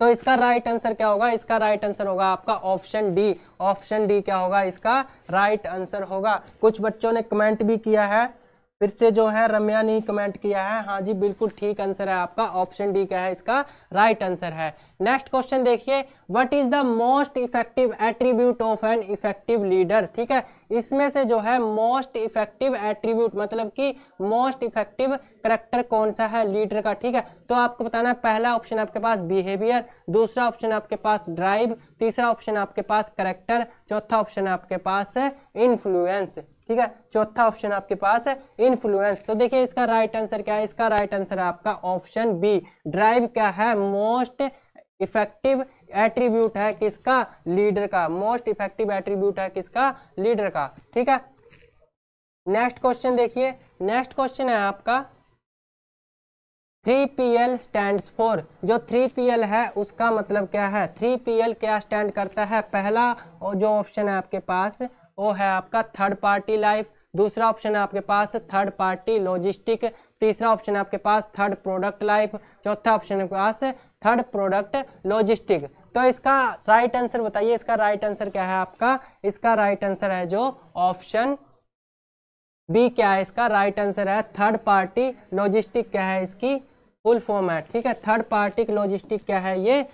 तो इसका राइट आंसर क्या होगा? इसका राइट आंसर होगा आपका ऑप्शन डी ऑप्शन डी क्या होगा? इसका राइट आंसर होगा। कुछ बच्चों ने कमेंट भी किया है। फिर से जो है रम्या ने कमेंट किया है। हाँ जी, बिल्कुल ठीक आंसर है आपका। ऑप्शन डी क्या है इसका? राइट आंसर है। नेक्स्ट क्वेश्चन देखिए। What is the most effective attribute of an effective leader ठीक है? इसमें से जो है मोस्ट इफ़ेक्टिव एट्रीब्यूट मतलब कि मोस्ट इफ़ेक्टिव करेक्टर कौन सा है लीडर का? ठीक है? तो आपको बताना है, पहला ऑप्शन आपके पास बिहेवियर दूसरा ऑप्शन आपके पास ड्राइव तीसरा ऑप्शन आपके पास करेक्टर चौथा ऑप्शन आपके पास इन्फ्लुएंस ठीक है? चौथा ऑप्शन आपके पास है इन्फ्लुएंस तो देखिए, इसका राइट आंसर क्या है? इसका राइट आंसर आपका ऑप्शन बी ड्राइव क्या है? मोस्ट इफ़ेक्टिव एट्रीब्यूट है किसका? लीडर का. मोस्ट इफ़ेक्टिव एट्रीब्यूट है किसका? लीडर का. ठीक है? नेक्स्ट क्वेश्चन देखिए. नेक्स्ट क्वेश्चन है आपका three P L stand for जो थ्री पी एल है, उसका मतलब क्या है? थ्री पी एल क्या स्टैंड करता है? पहला जो ऑप्शन है आपके पास वो है आपका थर्ड पार्टी लाइफ दूसरा ऑप्शन है आपके पास थर्ड पार्टी लॉजिस्टिक तीसरा ऑप्शन है आपके पास थर्ड प्रोडक्ट लाइफ चौथा ऑप्शन है आपके पास थर्ड प्रोडक्ट लॉजिस्टिक तो इसका राइट आंसर बताइए, इसका राइट आंसर क्या है आपका? इसका राइट आंसर है जो ऑप्शन बी क्या है इसका? राइट आंसर है थर्ड पार्टी लॉजिस्टिक क्या है इसकी? फुल फॉर्म है ठीक है? थर्ड पार्टी लॉजिस्टिक क्या है ये?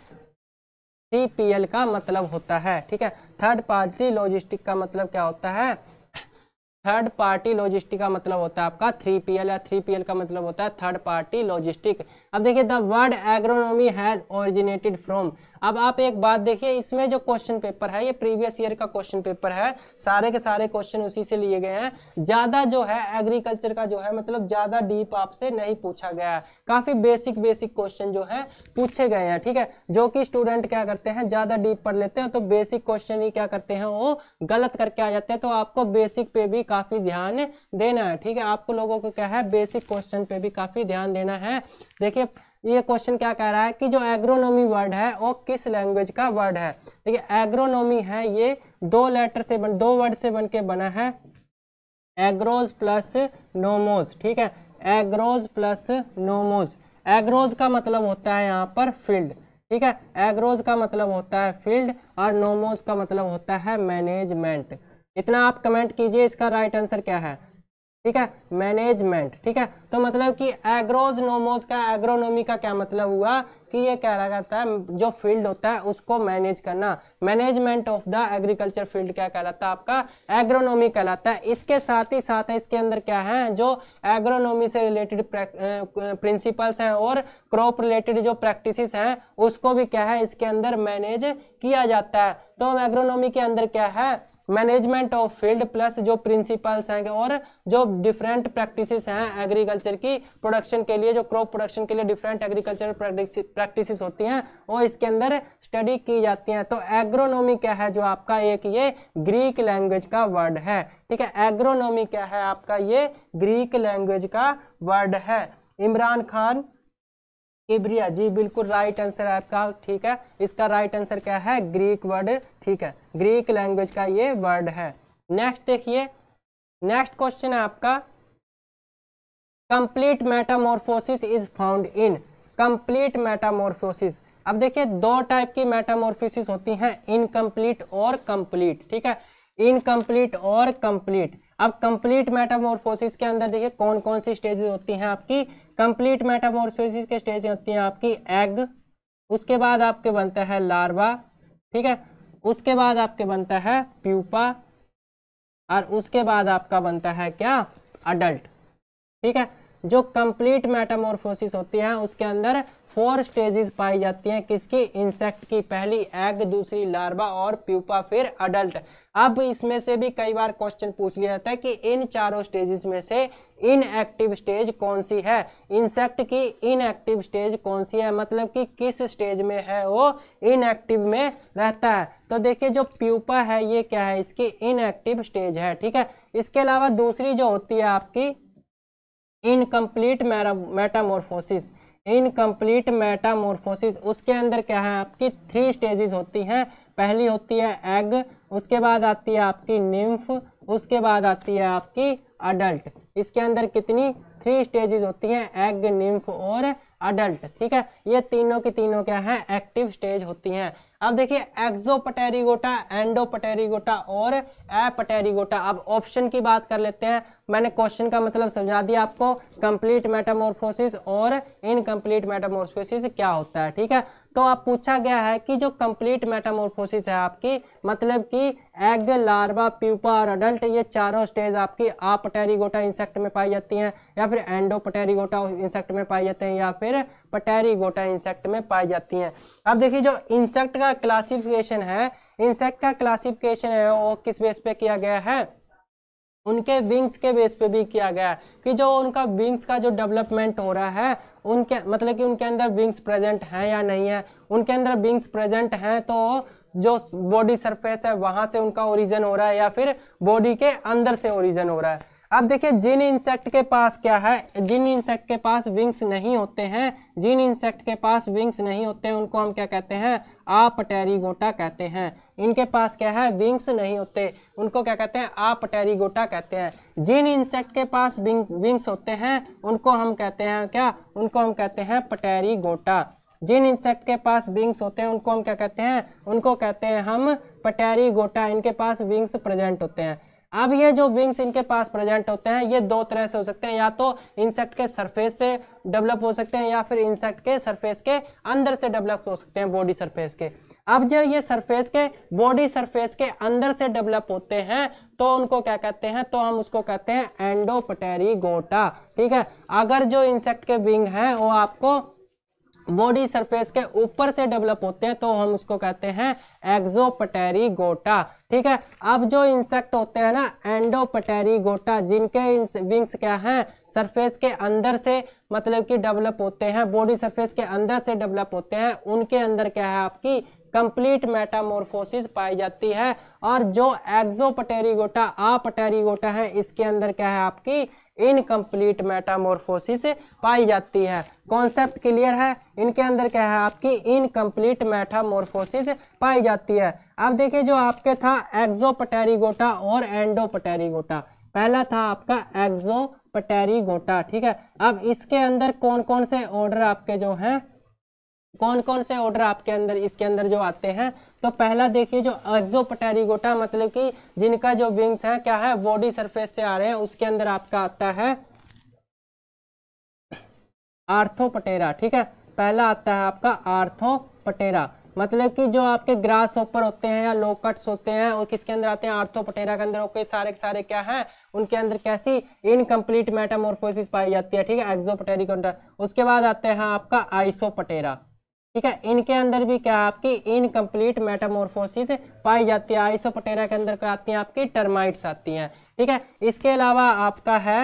टीपीएल का मतलब होता है, ठीक है? थर्ड पार्टी लॉजिस्टिक का मतलब क्या होता है? थर्ड पार्टी लॉजिस्टिक का मतलब होता है आपका थ्री पी एल या थ्री पी एल का मतलब होता है थर्ड पार्टी लॉजिस्टिक अब देखिए the word agronomy has originated from अब आप एक बात देखिए, इसमें जो क्वेश्चन पेपर है, ये प्रीवियस ईयर का क्वेश्चन पेपर है। सारे के सारे क्वेश्चन उसी से लिए गए हैं। ज़्यादा जो है एग्रीकल्चर का जो है मतलब ज़्यादा डीप आपसे नहीं पूछा गया काफ़ी बेसिक बेसिक क्वेश्चन जो है, पूछे गए हैं, ठीक है? जो कि स्टूडेंट क्या करते हैं, ज़्यादा डीप पढ़ लेते हैं तो बेसिक क्वेश्चन ही क्या करते हैं, वो गलत करके आ जाते हैं। तो आपको बेसिक पे भी काफ़ी ध्यान देना है, ठीक है? आपको लोगों को क्या है बेसिक क्वेश्चन पे भी काफ़ी ध्यान देना है। देखिए ये क्वेश्चन क्या कह रहा है कि जो एग्रोनॉमी वर्ड है, वो किस लैंग्वेज का वर्ड है? देखिए एग्रोनॉमी है ये दो लेटर से बन, दो वर्ड से बन के बना है। एग्रोज प्लस नोमोज ठीक है? एग्रोज प्लस नोमोज एग्रोज का मतलब होता है यहाँ पर फ़ील्ड ठीक है? एग्रोज का मतलब होता है फ़ील्ड और नोमोज का मतलब होता है मैनेजमेंट इतना आप कमेंट कीजिए, इसका राइट आंसर क्या है? ठीक है? मैनेजमेंट ठीक है? तो मतलब कि एग्रोज नोमोज का एग्रोनोमी का क्या मतलब हुआ कि ये रहा जाता है जो फ़ील्ड होता है, उसको मैनेज करना। Management of the agriculture field क्या कहलाता है आपका? एग्रोनोमी कहलाता है। इसके साथ ही साथ है, इसके अंदर क्या है? जो एग्रोनोमी से रिलेटेड प्रिंसिपल्स हैं और क्रॉप रिलेटेड जो प्रैक्टिस हैं, उसको भी क्या है? इसके अंदर मैनेज किया जाता है। तो एग्रोनोमी के अंदर क्या है? मैनेजमेंट ऑफ़ फ़ील्ड प्लस जो प्रिंसिपल्स हैं, और जो डिफरेंट प्रैक्टिसेस हैं एग्रीकल्चर की प्रोडक्शन के लिए, जो क्रॉप प्रोडक्शन के लिए डिफरेंट एग्रीकल्चर प्रैक्टिसेस होती हैं, वो इसके अंदर स्टडी की जाती हैं। तो एग्रोनॉमी क्या है, जो आपका एक ये ग्रीक लैंग्वेज का वर्ड है, ठीक है? एग्रोनॉमी क्या है, आपका ये ग्रीक लैंग्वेज का वर्ड है। इमरान खान इब्रिया जी बिल्कुल राइट आंसर है आपका, ठीक है? इसका राइट आंसर क्या है? ग्रीक वर्ड ठीक है? ग्रीक लैंग्वेज का ये वर्ड है। नेक्स्ट देखिए नेक्स्ट क्वेश्चन है आपका। Complete metamorphosis is found in complete metamorphosis अब देखिए, दो टाइप की मेटामोर्फोसिस होती हैं इनकम्प्लीट और कंप्लीट ठीक है? इनकम्प्लीट और कंप्लीट अब कंप्लीट मेटामोरफोसिस के अंदर देखिए कौन कौन सी स्टेजेस होती हैं आपकी। कंप्लीट मेटामोरफोसिस के स्टेज होती हैं आपकी एग उसके बाद आपके बनता है लार्वा ठीक है? उसके बाद आपके बनता है प्यूपा और उसके बाद आपका बनता है क्या? अडल्ट ठीक है? जो कंप्लीट मेटामोर्फोसिस होती है, उसके अंदर फोर स्टेजेस पाई जाती हैं। किसकी? इंसेक्ट की पहली एग दूसरी लार्वा और प्यूपा फिर अडल्ट अब इसमें से भी कई बार क्वेश्चन पूछ लिया जाता है कि इन चारों स्टेजेस में से इनएक्टिव स्टेज कौन सी है? इंसेक्ट की इनएक्टिव स्टेज कौन सी है? मतलब कि किस स्टेज में है वो इनएक्टिव में रहता है? तो देखिए, जो प्यूपा है, ये क्या है? इसकी इनएक्टिव स्टेज है, ठीक है? इसके अलावा दूसरी जो होती है आपकी इनकम्प्लीट मेटामोरफोसिस इनकम्प्लीट मेटामोरफोसिस उसके अंदर क्या है? आपकी थ्री स्टेजेस होती हैं। पहली होती है एग उसके बाद आती है आपकी निम्फ उसके बाद आती है आपकी अडल्ट इसके अंदर कितनी? थ्री स्टेजेस होती हैं एग निम्फ और अडल्ट ठीक है? ये तीनों की तीनों क्या है? एक्टिव स्टेज होती हैं। अब देखिए एक्सोपटेरिगोटा एंडोपटेरिगोटा और एपटेरिगोटा अब ऑप्शन की बात कर लेते हैं। मैंने क्वेश्चन का मतलब समझा दिया आपको। कंप्लीट मेटामोर्फोसिस और इनकम्प्लीट मेटामोर्फोसिस क्या होता है, ठीक है? तो आप पूछा गया है कि जो कंप्लीट मेटामोर्फोसिस है आपकी मतलब कि एग लार्वा प्यूपा और अडल्ट ये चारों स्टेज आपकी आपटेरिगोटा इंसेक्ट में पाई जाती हैं या फिर एंडोपटेरिगोटा इंसेक्ट में पाई जाते हैं या फिर पटेरिगोटा इंसेक्ट में पाई जाती हैं। अब देखिए, जो इंसेक्ट का क्लासिफिकेशन है इंसेक्ट का क्लासिफिकेशन है, वो किस बेस पे किया गया है? उनके विंग्स के बेस पे भी किया गया है कि जो उनका विंग्स का जो डेवलपमेंट हो रहा है, उनके मतलब कि उनके अंदर विंग्स प्रेजेंट हैं या नहीं है? उनके अंदर विंग्स प्रेजेंट हैं तो जो बॉडी सरफेस है, वहाँ से उनका ओरिजिन हो रहा है या फिर बॉडी के अंदर से ओरिजिन हो रहा है? अब देखिए, जिन इंसेक्ट के पास क्या है? जिन इंसेक्ट के पास विंग्स नहीं होते हैं, जिन इंसेक्ट के पास विंग्स नहीं होते हैं, उनको हम क्या कहते हैं? आपटेरिगोटा कहते हैं। इनके पास क्या है? विंग्स नहीं होते। उनको क्या कहते हैं? आपटेरिगोटा कहते हैं। जिन इंसेक्ट के पास विंग विंग्स होते हैं, उनको हम कहते हैं क्या? उनको हम कहते हैं पटेरिगोटा जिन इंसेक्ट के पास विंग्स होते हैं, उनको हम क्या कहते हैं? उनको कहते हैं हम पटेरिगोटा इनके पास विंग्स प्रेजेंट होते हैं। अब ये जो विंग्स इनके पास प्रेजेंट होते हैं, ये दो तरह से हो सकते हैं। या तो इंसेक्ट के सरफेस से डेवलप हो सकते हैं, या फिर इंसेक्ट के सरफेस के अंदर से डेवलप हो सकते हैं बॉडी सरफेस के। अब जो ये सरफेस के बॉडी सरफेस के अंदर से डेवलप होते हैं तो उनको क्या कहते हैं? तो हम उसको कहते हैं एंडोपटेरिगोटा ठीक है? अगर जो इंसेक्ट के विंग हैं, वो आपको बॉडी सरफेस के ऊपर से डेवलप होते हैं तो हम उसको कहते हैं एक्सोपटेरिगोटा ठीक है? अब जो इंसेक्ट होते हैं ना एंडोपटेरी गोटा जिनके विंग्स क्या हैं? सरफेस के अंदर से मतलब कि डेवलप होते हैं बॉडी सरफेस के अंदर से डेवलप होते हैं, उनके अंदर क्या है आपकी? कंप्लीट मेटामोरफोसिस पाई जाती है। और जो एक्सोपटेरिगोटा आपटेरिगोटा है, इसके अंदर क्या है आपकी? इनकम्प्लीट मेटामोरफोसिस पाई जाती है। कॉन्सेप्ट क्लियर है? इनके अंदर क्या है? आपकी इनकम्प्लीट मेटामोरफोसिस पाई जाती है। अब देखिए, जो आपके था एक्जोपटेरिगोटा और एंडोपटेरिगोटा। पहला था आपका एक्जोपटेरिगोटा ठीक है? अब इसके अंदर कौन कौन से ऑर्डर आपके जो हैं? कौन कौन से ऑर्डर आपके अंदर, इसके अंदर जो आते हैं? तो पहला देखिए जो एक्सोपटेरिगोटा मतलब कि जिनका जो विंग्स है, क्या है? बॉडी सरफेस से आ रहे हैं, उसके अंदर आपका आता है आर्थोपटेरा, ठीक है? पहला आता है आपका आर्थोपटेरा मतलब कि जो आपके ग्रास ऊपर होते हैं या लोकट्स होते हैं, वो किसके अंदर आते हैं? आर्थोपटेरा के अंदर ओके सारे के सारे क्या है? उनके अंदर कैसी इनकम्प्लीट मेटामोरफोसिस पाई जाती है, ठीक है? एक्सोपटेरिकोटा उसके बाद आते हैं आपका आइसोपटेरा ठीक है? इनके अंदर भी क्या आपकी इनकम्प्लीट मेटामोरफोसिस पाई जाती है आइसोपटेरा के अंदर क्या आती हैं? आपकी टर्माइट्स आती हैं। ठीक है? इसके अलावा आपका है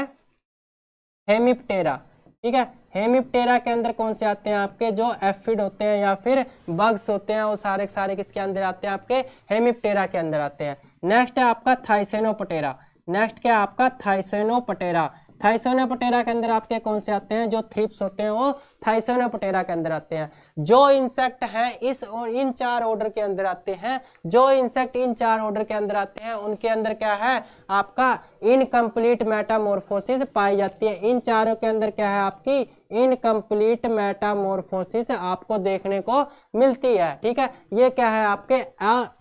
हेमिप्टेरा ठीक है? हेमिप्टेरा के अंदर कौन से आते हैं आपके? जो एफिड होते हैं या फिर बग्स होते हैं, वो सारे सारे किसके अंदर आते हैं? आपके हेमिप्टेरा के अंदर आते हैं। नेक्स्ट है आपका थाइसेनोपटेरा नेक्स्ट क्या आपका? थाइसेनोपटेरा थाइसोनोपटेरा के अंदर आपके कौन से आते हैं? जो थ्रिप्स होते हैं, वो थाइसोना पटेरा के अंदर आते हैं। जो इंसेक्ट हैं, इस और इन चार ऑर्डर के अंदर आते हैं। जो इंसेक्ट इन चार ऑर्डर के अंदर आते हैं, उनके अंदर क्या है? आपका इनकम्प्लीट मेटामोरफोसिस पाई जाती है। इन चारों के अंदर क्या है आपकी? इनकम्प्लीट मेटामोरफोसिस आपको देखने को मिलती है। ठीक है? ये क्या है आपके?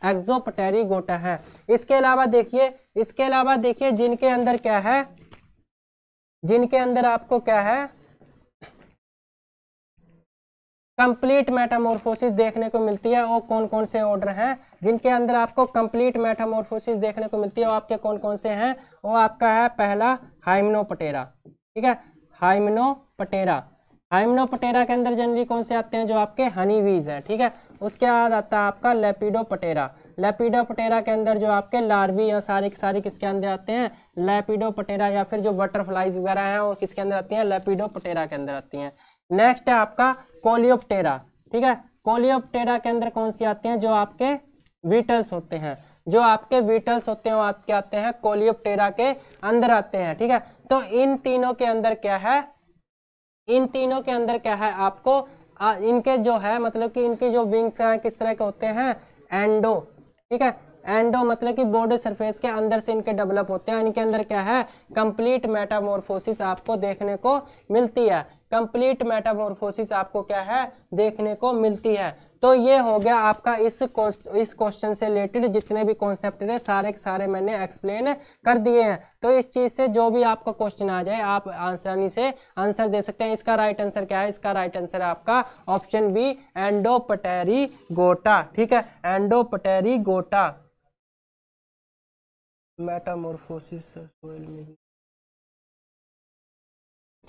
एक्सोपटेरिगोटा है। इसके अलावा देखिए, इसके अलावा देखिए, जिनके अंदर क्या है? जिनके अंदर आपको क्या है? कंप्लीट मेटामोरफोसिस देखने को मिलती है। वो कौन कौन से ऑर्डर हैं? जिनके अंदर आपको कंप्लीट मेटामोरफोसिस देखने को मिलती है, वो आपके कौन कौन से हैं? वो आपका है पहला हाइमनोपटेरा। ठीक है? हाइमनोपटेरा। हाइमनोपटेरा के अंदर जनरली कौन से आते हैं? जो आपके हनी वीज हैं। ठीक है? उसके बाद आता है आपका लेपिडोपटेरा लेपिडोपटेरा के अंदर जो आपके लार्वी या सारे सारे किसके अंदर आते हैं? लेपिडोपटेरा या फिर जो बटरफ्लाइज वगैरह हैं वो किसके अंदर आती हैं? लेपिडोपटेरा के अंदर आती हैं। नेक्स्ट है आपका कोलियोपटेरा ठीक है? कोलियोपटेरा के अंदर कौन सी आते हैं? जो आपके वीटल्स होते हैं। जो आपके वीटल्स होते हैं वो आपके आते हैं कोलियोपटेरा के अंदर आते हैं ठीक है? तो इन तीनों के अंदर क्या है? इन तीनों के अंदर क्या है आपको? आ, इनके जो है मतलब कि इनके जो विंग्स हैं किस तरह के होते हैं? एंडो ठीक है? एंडो मतलब कि बॉडी सरफेस के अंदर से इनके डेवलप होते हैं। इनके अंदर क्या है? कंप्लीट मेटामोरफोसिस आपको देखने को मिलती है। कंप्लीट मेटामोरफोसिस आपको क्या है? देखने को मिलती है। तो ये हो गया आपका इस इस क्वेश्चन से रिलेटेड जितने भी कॉन्सेप्ट थे, सारे के सारे मैंने एक्सप्लेन कर दिए हैं। तो इस चीज़ से जो भी आपका क्वेश्चन आ जाए, आप आसानी से आंसर दे सकते हैं। इसका राइट आंसर क्या है? इसका राइट आंसर है आपका ऑप्शन बी एंडोपटेरी गोटा ठीक है? एंडोपटेरी गोटा मेटामोरफोसिस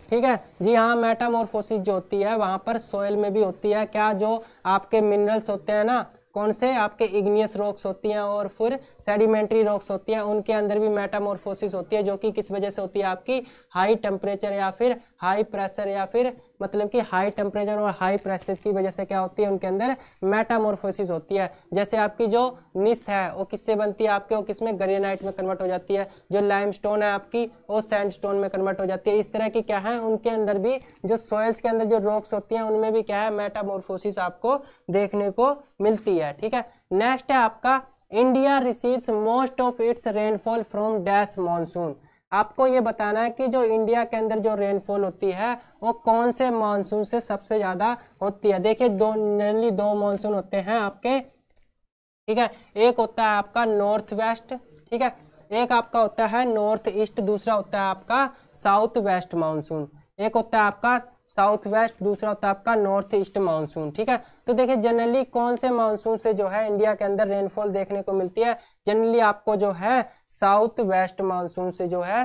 ठीक है? जी हाँ मेटामोरफोसिस जो होती है, वहाँ पर सोयल में भी होती है। क्या जो आपके मिनरल्स होते हैं ना, कौन से? आपके इग्नियस रॉक्स होती हैं और फिर सेडिमेंट्री रॉक्स होती हैं, उनके अंदर भी मेटामोरफोसिस होती है, जो कि किस वजह से होती है? आपकी हाई टेम्परेचर या फिर हाई प्रेशर या फिर मतलब कि हाई टेम्परेचर और हाई प्रेसेस की वजह से क्या होती है? उनके अंदर मेटामोरफोसिस होती है। जैसे आपकी जो निस है, वो किससे बनती है आपके? वो किसमें ग्रेनाइट में कन्वर्ट हो जाती है। जो लाइम है आपकी, वो सैंड में कन्वर्ट हो जाती है। इस तरह की क्या है? उनके अंदर भी जो सॉइल्स के अंदर जो रॉक्स होती हैं, उनमें भी क्या है? मेटामोरफोसिस आपको देखने को मिलती है। ठीक है? नेक्स्ट है आपका India receives most of its rainfall from dash monsoon आपको ये बताना है कि जो इंडिया के अंदर जो रेनफॉल होती है, वो कौन से मानसून से सबसे ज़्यादा होती है? देखिए, दो मेनली दो मानसून होते हैं आपके। ठीक है? एक होता है आपका नॉर्थ वेस्ट ठीक है? एक आपका होता है नॉर्थ ईस्ट दूसरा होता है आपका साउथ वेस्ट मानसून एक होता है आपका साउथ वेस्ट, दूसरा होता है आपका नॉर्थ ईस्ट मानसून, ठीक है? तो देखिए जनरली कौन से मानसून से जो है इंडिया के अंदर रेनफॉल देखने को मिलती है? जनरली आपको जो है साउथ वेस्ट मानसून से जो है,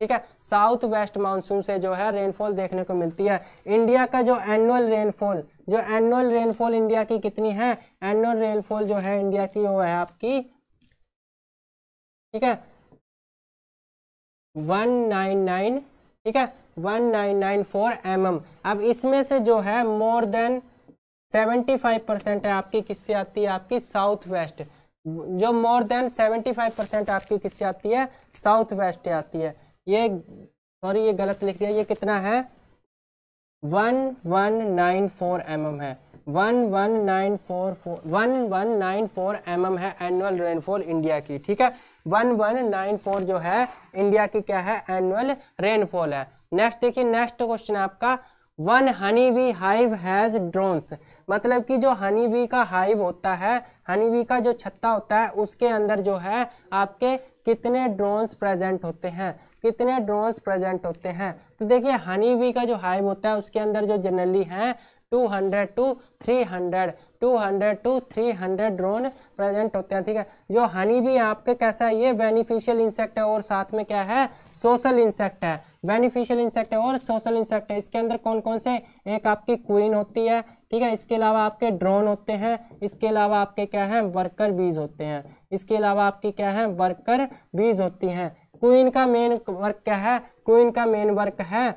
ठीक है? साउथ वेस्ट मानसून से जो है रेनफॉल देखने को मिलती है। इंडिया का जो एनुअल रेनफॉल जो एनुअल रेनफॉल इंडिया की कितनी है? एनुअल रेनफॉल जो है इंडिया की वो है आपकी, ठीक है? वन नाइन नाइन ठीक है? 1994 mm अब इसमें से जो है मोर देन 75 परसेंट है आपकी किससे आती है? आपकी साउथ वेस्ट जो मोर देन 75 परसेंट आपकी किससे आती है? साउथ वेस्ट आती है। ये सॉरी ये गलत लिख दिया। ये कितना है? 1194 mm है। 1194 1194 mm है एनुअल रेनफॉल इंडिया की, ठीक है? 1194 जो है इंडिया की क्या है? एनुअल रेनफॉल है। नेक्स्ट देखिए नेक्स्ट क्वेश्चन आपका। One honey bee hive has drones मतलब कि जो हनी बी का हाइव होता है हनी बी का जो छत्ता होता है, उसके अंदर जो है, आपके कितने ड्रोन्स प्रेजेंट होते हैं? कितने ड्रोन्स प्रेजेंट होते हैं? तो देखिए हनी बी का जो हाइव होता है, उसके अंदर जो जनरली है 200 टू 300 200 टू 300 ड्रोन प्रेजेंट होते हैं, ठीक है? जो हनी भी आपके कैसा है, ये बेनिफिशियल इंसेक्ट है और साथ में क्या है? सोशल इंसेक्ट है। बेनिफिशियल इंसेक्ट है और सोशल इंसेक्ट है। इसके अंदर कौन कौन से? एक आपकी क्वीन होती है, ठीक है? इसके अलावा आपके ड्रोन होते हैं, इसके अलावा आपके क्या है? वर्कर बीज होते हैं। इसके अलावा आपकी क्या है? वर्कर बीज होती हैं। क्वीन का मेन वर्क क्या है? क्वीन का मेन वर्क है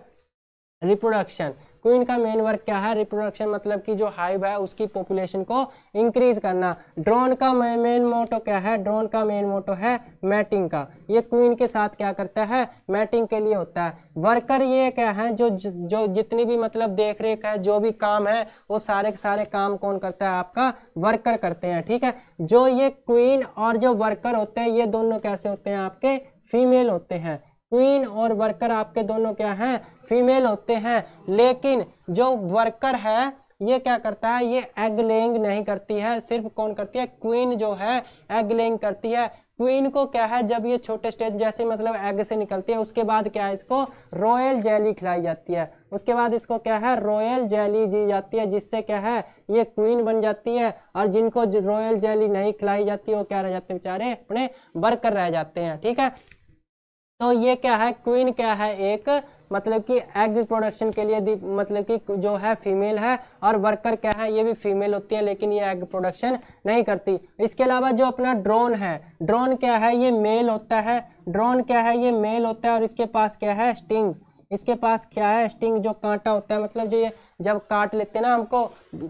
रिप्रोडक्शन क्वीन का मेन वर्क क्या है? रिप्रोडक्शन मतलब कि जो हाइव है, उसकी पॉपुलेशन को इंक्रीज करना। ड्रोन का मेन मोटो क्या है? ड्रोन का मेन मोटो है मैटिंग का। ये क्वीन के साथ क्या करता है? मैटिंग के लिए होता है। वर्कर ये क्या है? जो जो जितनी भी मतलब देख रेख है, जो भी काम है, वो सारे के सारे काम कौन करता है? आपका वर्कर करते हैं, ठीक है? जो ये क्वीन और जो वर्कर होते हैं, ये दोनों कैसे होते हैं? आपके फीमेल होते हैं। क्वीन और वर्कर आपके दोनों क्या हैं? फीमेल होते हैं। लेकिन जो वर्कर है, ये क्या करता है? ये एग लेइंग नहीं करती है। सिर्फ़ कौन करती है? क्वीन जो है एग लेइंग करती है। क्वीन को क्या है? जब ये छोटे स्टेज जैसे मतलब एग से निकलती है, उसके बाद क्या है इसको? रॉयल जेली खिलाई जाती है। उसके बाद इसको क्या है? रॉयल जेली दी जाती है, जिससे क्या है? ये क्वीन बन जाती है। और जिनको रॉयल जेली नहीं खिलाई जाती, वो क्या रह जाते हैं बेचारे? अपने वर्कर रह जाते हैं। ठीक है? तो ये क्या है? क्वीन क्या है? एक मतलब कि एग प्रोडक्शन के लिए मतलब कि जो है फीमेल है और वर्कर क्या है? ये भी फीमेल होती है, लेकिन ये एग प्रोडक्शन नहीं करती। इसके अलावा जो अपना ड्रोन है ड्रोन क्या है? ये मेल होता है। ड्रोन क्या है? ये मेल होता है और इसके पास क्या है? स्टिंग इसके पास क्या है? स्टिंग जो कांटा होता है मतलब जो ये जब काट लेते हैं ना हमको,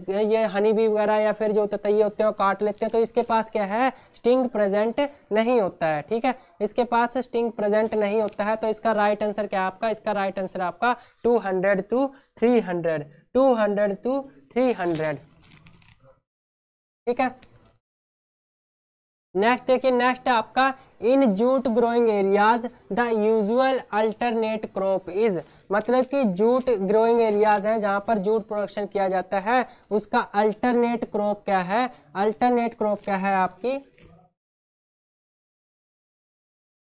ये हनी बी वगैरह या फिर जो ततैये होते हैं, वो काट लेते हैं तो इसके पास क्या है? स्टिंग प्रेजेंट नहीं होता है, ठीक है? इसके पास स्टिंग प्रेजेंट नहीं होता है तो इसका राइट आंसर क्या है आपका? इसका राइट आंसर आपका two hundred to three hundred two hundred to three hundred ठीक है? नेक्स्ट देखिए नेक्स्ट आपका in jute growing areas the usual alternate crop is मतलब कि जूट ग्रोइंग एरियाज़ हैं, जहाँ पर जूट प्रोडक्शन किया जाता है, उसका अल्टरनेट क्रॉप क्या है? अल्टरनेट क्रॉप क्या है आपकी?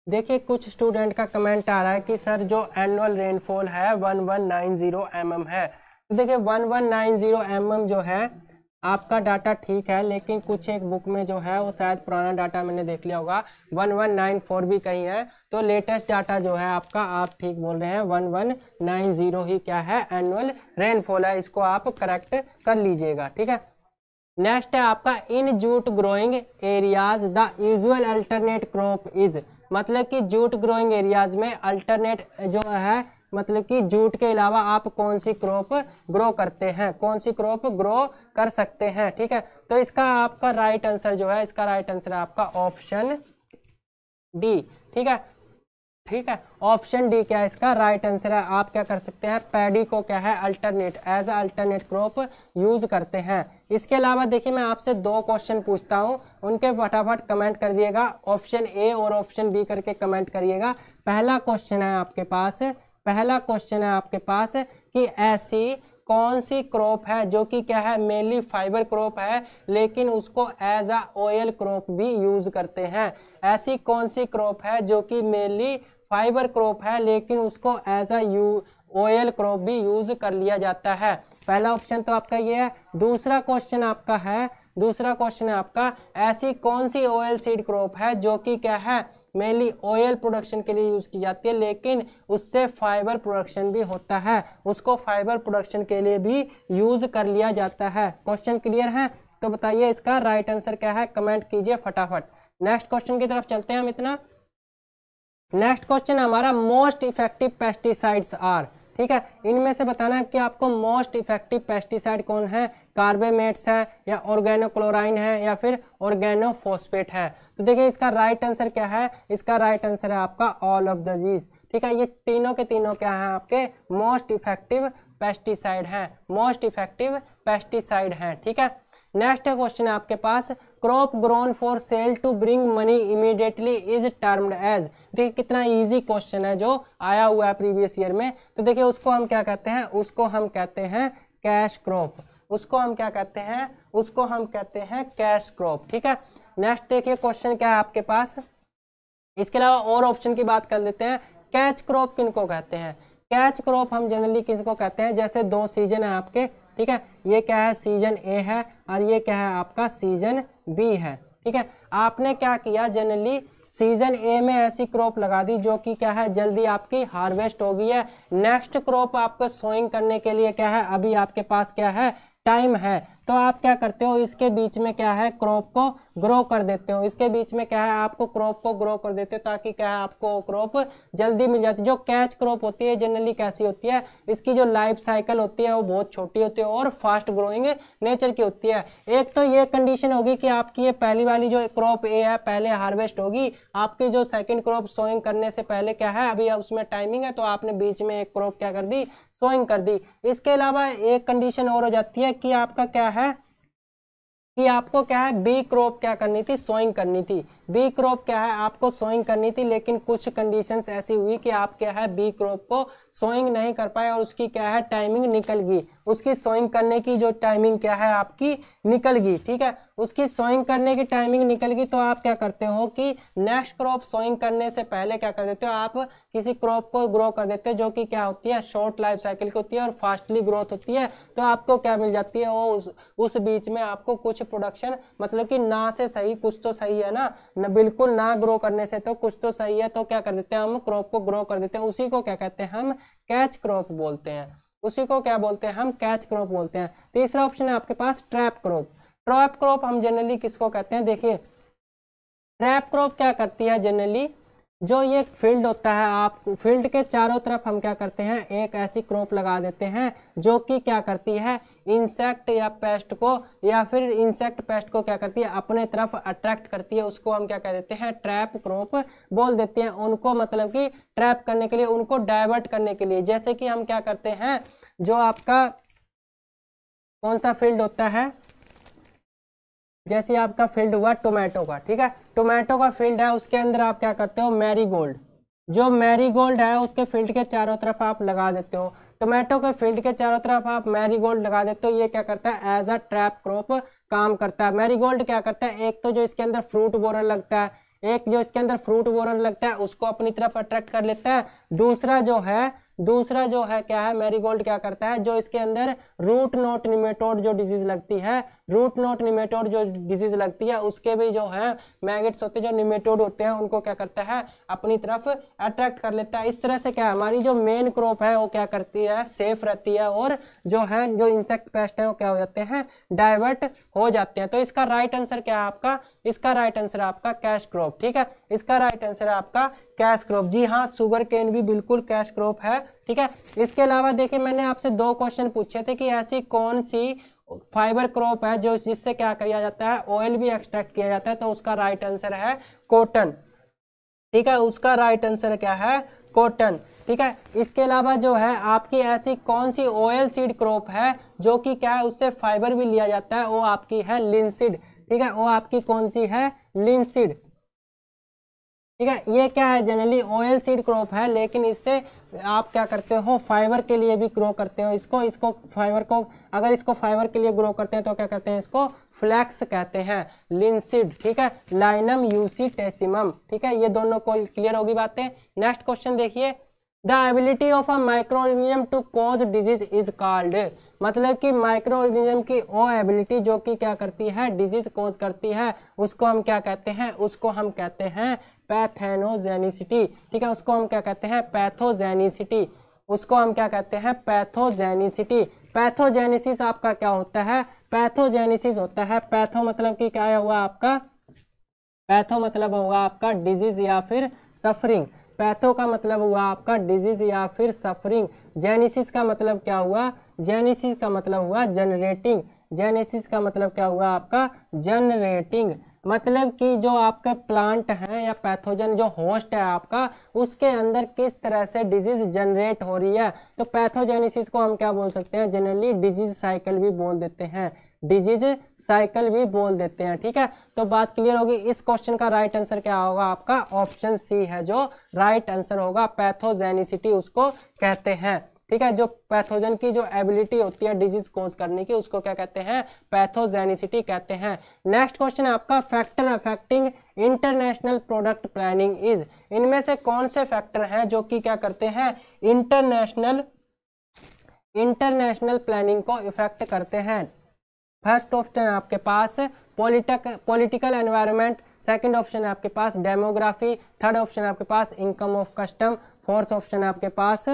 देखिए, कुछ स्टूडेंट का कमेंट आ रहा है कि सर, जो एनुअल रेनफॉल है 1190 mm है। तो देखिए 1190 mm जो है आपका डाटा ठीक है, लेकिन कुछ एक बुक में जो है वो शायद पुराना डाटा मैंने देख लिया होगा वन वन नाइन फोर भी कहीं है। तो लेटेस्ट डाटा जो है आपका, आप ठीक बोल रहे हैं वन वन नाइन ज़ीरो ही क्या है एनुअल रेनफॉल है। इसको आप करेक्ट कर लीजिएगा, ठीक है? नेक्स्ट है आपका in jute growing areas the usual alternate crop is मतलब कि जूट ग्रोइंग एरियाज़ में अल्टरनेट जो है मतलब कि जूट के अलावा आप कौन सी क्रॉप ग्रो करते हैं? कौन सी क्रॉप ग्रो कर सकते हैं? ठीक है? तो इसका आपका राइट आंसर जो है, इसका राइट आंसर है आपका ऑप्शन डी ठीक है? ठीक है? ऑप्शन डी क्या है इसका? राइट आंसर है। आप क्या कर सकते हैं? पैडी को क्या है? Alternate as alternate crop use करते हैं। इसके अलावा देखिए, मैं आपसे दो क्वेश्चन पूछता हूँ। उनके फटाफट कमेंट कर दिएगा। ऑप्शन ए और ऑप्शन बी करके कमेंट करिएगा। पहला क्वेश्चन है आपके पास। पहला क्वेश्चन है आपके पास कि ऐसी कौन सी क्रॉप है जो कि क्या है मेनली फाइबर क्रॉप है, लेकिन उसको एज अ ऑयल क्रॉप भी यूज़ करते हैं। ऐसी कौन सी क्रॉप है जो कि मेनली फाइबर क्रॉप है, लेकिन उसको as a you oil crop भी यूज़ कर लिया जाता है? पहला ऑप्शन तो आपका ये है। दूसरा क्वेश्चन आपका है दूसरा क्वेश्चन है आपका, ऐसी कौन सी ऑयल सीड क्रॉप है जो कि क्या है? मेनली ऑयल प्रोडक्शन के लिए यूज़ की जाती है, लेकिन उससे फाइबर प्रोडक्शन भी होता है। उसको फाइबर प्रोडक्शन के लिए भी यूज़ कर लिया जाता है। क्वेश्चन क्लियर है? तो बताइए इसका राइट आंसर क्या है? कमेंट कीजिए फटाफट। नेक्स्ट क्वेश्चन की तरफ़ चलते हैं हम इतना। नेक्स्ट क्वेश्चन हमारा मोस्ट इफ़ेक्टिव पेस्टिसाइड्स आर ठीक है? इनमें से बताना है कि आपको मोस्ट इफ़ेक्टिव पेस्टिसाइड कौन है? कार्बेमेट्स है या ऑर्गेनोक्लोराइन है या फिर ऑर्गेनोफोस्फेट है। तो देखिए, इसका राइट आंसर क्या है? इसका राइट आंसर है आपका ऑल ऑफ़ द दीज ठीक है, ये तीनों के तीनों क्या है? आपके मोस्ट इफ़ेक्टिव पेस्टिसाइड हैं। मोस्ट इफ़ेक्टिव पेस्टिसाइड हैं, ठीक है? नेक्स्ट क्वेश्चन है आपके पास crop grown for sale to bring money immediately is termed as देखिए कितना इजी क्वेश्चन है जो आया हुआ है प्रीवियस ईयर में। तो देखिए उसको हम क्या कहते हैं? उसको हम कहते हैं कैश क्रॉप उसको हम क्या कहते हैं? उसको हम कहते हैं कैश क्रॉप ठीक है? नेक्स्ट देखिए क्वेश्चन क्या है आपके पास? इसके अलावा और ऑप्शन की बात कर लेते हैं। कैच क्रॉप किनको कहते हैं? कैच क्रॉप हम जनरली किसको कहते हैं? जैसे दो सीज़न है आपके, ठीक है? ये क्या है? सीज़न ए है और ये क्या है आपका? सीज़न बी है, ठीक है? आपने क्या किया? जनरली सीज़न ए में ऐसी क्रॉप लगा दी जो कि क्या है? जल्दी आपकी हार्वेस्ट हो गई है। नेक्स्ट क्रॉप आपको सोइंग करने के लिए क्या है? अभी आपके पास क्या है? टाइम है। तो आप क्या करते हो? इसके बीच में क्या है? क्रॉप को ग्रो कर देते हो। इसके बीच में क्या है? आपको क्रॉप को ग्रो कर देते हो ताकि क्या है? आपको क्रॉप जल्दी मिल जाती है। जो कैच क्रॉप होती है जनरली कैसी होती है? इसकी जो लाइफ साइकिल होती है, वो बहुत छोटी होती है और फास्ट ग्रोइंग नेचर की होती है। एक तो ये कंडीशन होगी कि आपकी ये पहली वाली जो क्रॉप ए है, पहले हार्वेस्ट होगी। आपकी जो सेकेंड क्रॉप सोइंग करने से पहले क्या है? अभी उसमें टाइमिंग है तो आपने बीच में एक क्रॉप क्या कर दी? सोइंग कर दी। इसके अलावा एक कंडीशन और हो जाती है कि आपका क्या है कि आपको क्या है? बी क्रॉप क्या करनी थी? सोइंग करनी थी। बी क्रॉप क्या है? आपको सोइंग करनी थी, लेकिन कुछ कंडीशंस ऐसी हुई कि आप क्या है? बी क्रॉप को सोइंग नहीं कर पाए और उसकी क्या है? टाइमिंग निकल गई। उसकी सोइंग करने की जो टाइमिंग क्या है? आपकी निकल गई, ठीक है? उसकी सोइंग करने की टाइमिंग निकल गई तो आप क्या करते हो कि नेक्स्ट क्रॉप सोइंग करने से पहले क्या कर देते हो आप किसी क्रॉप को ग्रो कर देते हो जो कि क्या होती है शॉर्ट लाइफ साइकिल की होती है और फास्टली ग्रोथ होती है तो आपको क्या मिल जाती है वो उस, उस बीच में आपको कुछ प्रोडक्शन मतलब कि ना से सही कुछ तो सही है ना न बिल्कुल ना ग्रो करने से तो कुछ तो सही है तो क्या कर देते हैं हम क्रॉप को ग्रो कर देते हैं उसी को क्या कहते हैं हम कैच क्रॉप बोलते हैं उसी को क्या बोलते हैं हम कैच क्रॉप बोलते हैं। तीसरा ऑप्शन है आपके पास ट्रैप क्रॉप ट्रैप क्रॉप हम जनरली किसको कहते हैं? देखिए ट्रैप क्रॉप क्या करती है जनरली जो ये फ़ील्ड होता है, आप फ़ील्ड के चारों तरफ़ हम क्या करते हैं? एक ऐसी क्रॉप लगा देते हैं जो कि क्या करती है? इंसेक्ट या पेस्ट को, या फिर इंसेक्ट पेस्ट को क्या करती है? अपने तरफ़ अट्रैक्ट करती है। उसको हम क्या कह देते हैं? ट्रैप क्रॉप बोल देते हैं। उनको मतलब कि ट्रैप करने के लिए, उनको डाइवर्ट करने के लिए। जैसे कि हम क्या करते हैं? जो आपका कौन सा फ़ील्ड होता है? जैसे आपका फ़ील्ड हुआ टोमेटो का, ठीक है? टोमेटो का फ़ील्ड है, उसके अंदर आप क्या करते हो? मैरी गोल्ड जो मैरी गोल्ड है, उसके फ़ील्ड के चारों तरफ़ आप लगा देते हो। टोमेटो के फ़ील्ड के चारों तरफ़ आप मैरी गोल्ड लगा देते हो। ये क्या करता है? एज अ ट्रैप क्रॉप काम करता है। मैरी गोल्ड क्या करता है? एक तो जो इसके अंदर फ्रूट बोरर लगता है, एक जो इसके अंदर फ्रूट बोरर लगता है, उसको अपनी तरफ़ अट्रैक्ट कर लेता है। दूसरा जो है दूसरा जो है, क्या है, मैरीगोल्ड क्या करता है, जो इसके अंदर रूट नोट निमेटोड जो डिज़ीज़ लगती है, रूट नोट निमेटोड जो डिज़ीज़ लगती है, उसके भी जो है मैगेट्स होते हैं, जो निमेटोड होते हैं, उनको क्या करता है, अपनी तरफ़ अट्रैक्ट कर लेता है। इस तरह से क्या हमारी जो मेन क्रॉप है, वो क्या करती है सेफ़ रहती है और जो है, जो इंसेक्ट पेस्ट है, वो क्या हो जाते हैं डाइवर्ट हो जाते हैं। तो इसका राइट आंसर क्या है आपका? इसका राइट आंसर आपका कैश क्रॉप ठीक है? इसका राइट आंसर है आपका कैश क्रॉप जी हाँ सुगर केन भी बिल्कुल कैश क्रॉप है ठीक है? इसके अलावा देखिए, मैंने आपसे दो क्वेश्चन पूछे थे कि ऐसी कौन सी फाइबर क्रॉप है जो जिससे क्या किया जाता है? ऑयल भी एक्सट्रैक्ट किया जाता है तो उसका राइट आंसर है कॉटन ठीक है? उसका राइट आंसर क्या है? कॉटन ठीक है? इसके अलावा जो है, आपकी ऐसी कौन सी ऑयल सीड क्रॉप है जो कि क्या है, उससे फाइबर भी लिया जाता है? वो आपकी है लिंसिड ठीक है? वो आपकी कौन सी है? लिंसिड ठीक है? ये क्या है? जनरली ऑयल सीड क्रॉप है, लेकिन इससे आप क्या करते हो? फाइबर के लिए भी ग्रो करते हो। इसको इसको फाइबर को, अगर इसको फाइबर के लिए ग्रो करते हैं तो क्या कहते हैं इसको? फ्लैक्स कहते हैं लिंसिड ठीक है? लाइनम यूसी टेसिमम ठीक है? ये दोनों को क्लियर होगी बातें। नेक्स्ट क्वेश्चन देखिए। The ability of a microorganism to cause disease is called मतलब कि माइक्रोऑर्गेनिज्म की वो एबिलिटी जो कि क्या करती है? डिज़ीज़ कॉज करती है। उसको हम क्या कहते हैं? उसको हम कहते हैं पैथेनोजेनिसिटी ठीक है, उसको हम क्या कहते हैं? पैथोजेनिसिटी। उसको हम क्या कहते हैं? पैथोजेनिसिटी। पैथोजेनिसिस आपका क्या होता है? पैथोजेनिसिस होता है। पैथो मतलब कि क्या हुआ आपका? पैथो मतलब होगा आपका डिज़ीज़ या फिर सफरिंग। पैथो का मतलब हुआ आपका डिज़ीज़ या फिर सफरिंग। जेनिसिस का मतलब क्या हुआ? जेनिसिस का मतलब हुआ जनरेटिंग। जेनेसिस का मतलब क्या हुआ आपका? जनरेटिंग। मतलब कि जो आपके प्लांट हैं या पैथोजन जो होस्ट है आपका, उसके अंदर किस तरह से डिज़ीज़ जनरेट हो रही है? तो पैथोजेनेसिस को हम क्या बोल सकते हैं? जनरली डिज़ीज़ साइकिल भी बोल देते हैं। डिज़ीज़ साइकिल भी बोल देते हैं, ठीक है? तो बात क्लियर होगी। इस क्वेश्चन का राइट आंसर क्या होगा आपका? ऑप्शन सी है जो राइट आंसर होगा। पैथोजेनिसिटी उसको कहते हैं। ठीक है, जो पैथोजन की जो एबिलिटी होती है डिज़ीज़ कोज करने की, उसको क्या कहते हैं? पैथोजेनिसिटी कहते हैं। नेक्स्ट क्वेश्चन है आपका factor affecting international product planning is इनमें से कौन से फैक्टर हैं जो कि क्या करते हैं? इंटरनेशनल इंटरनेशनल प्लानिंग को इफ़ेक्ट करते हैं। फ़र्स्ट ऑप्शन आपके पास politic political environment second option है आपके पास डेमोग्राफी थर्ड ऑप्शन आपके पास income of custom fourth option आपके पास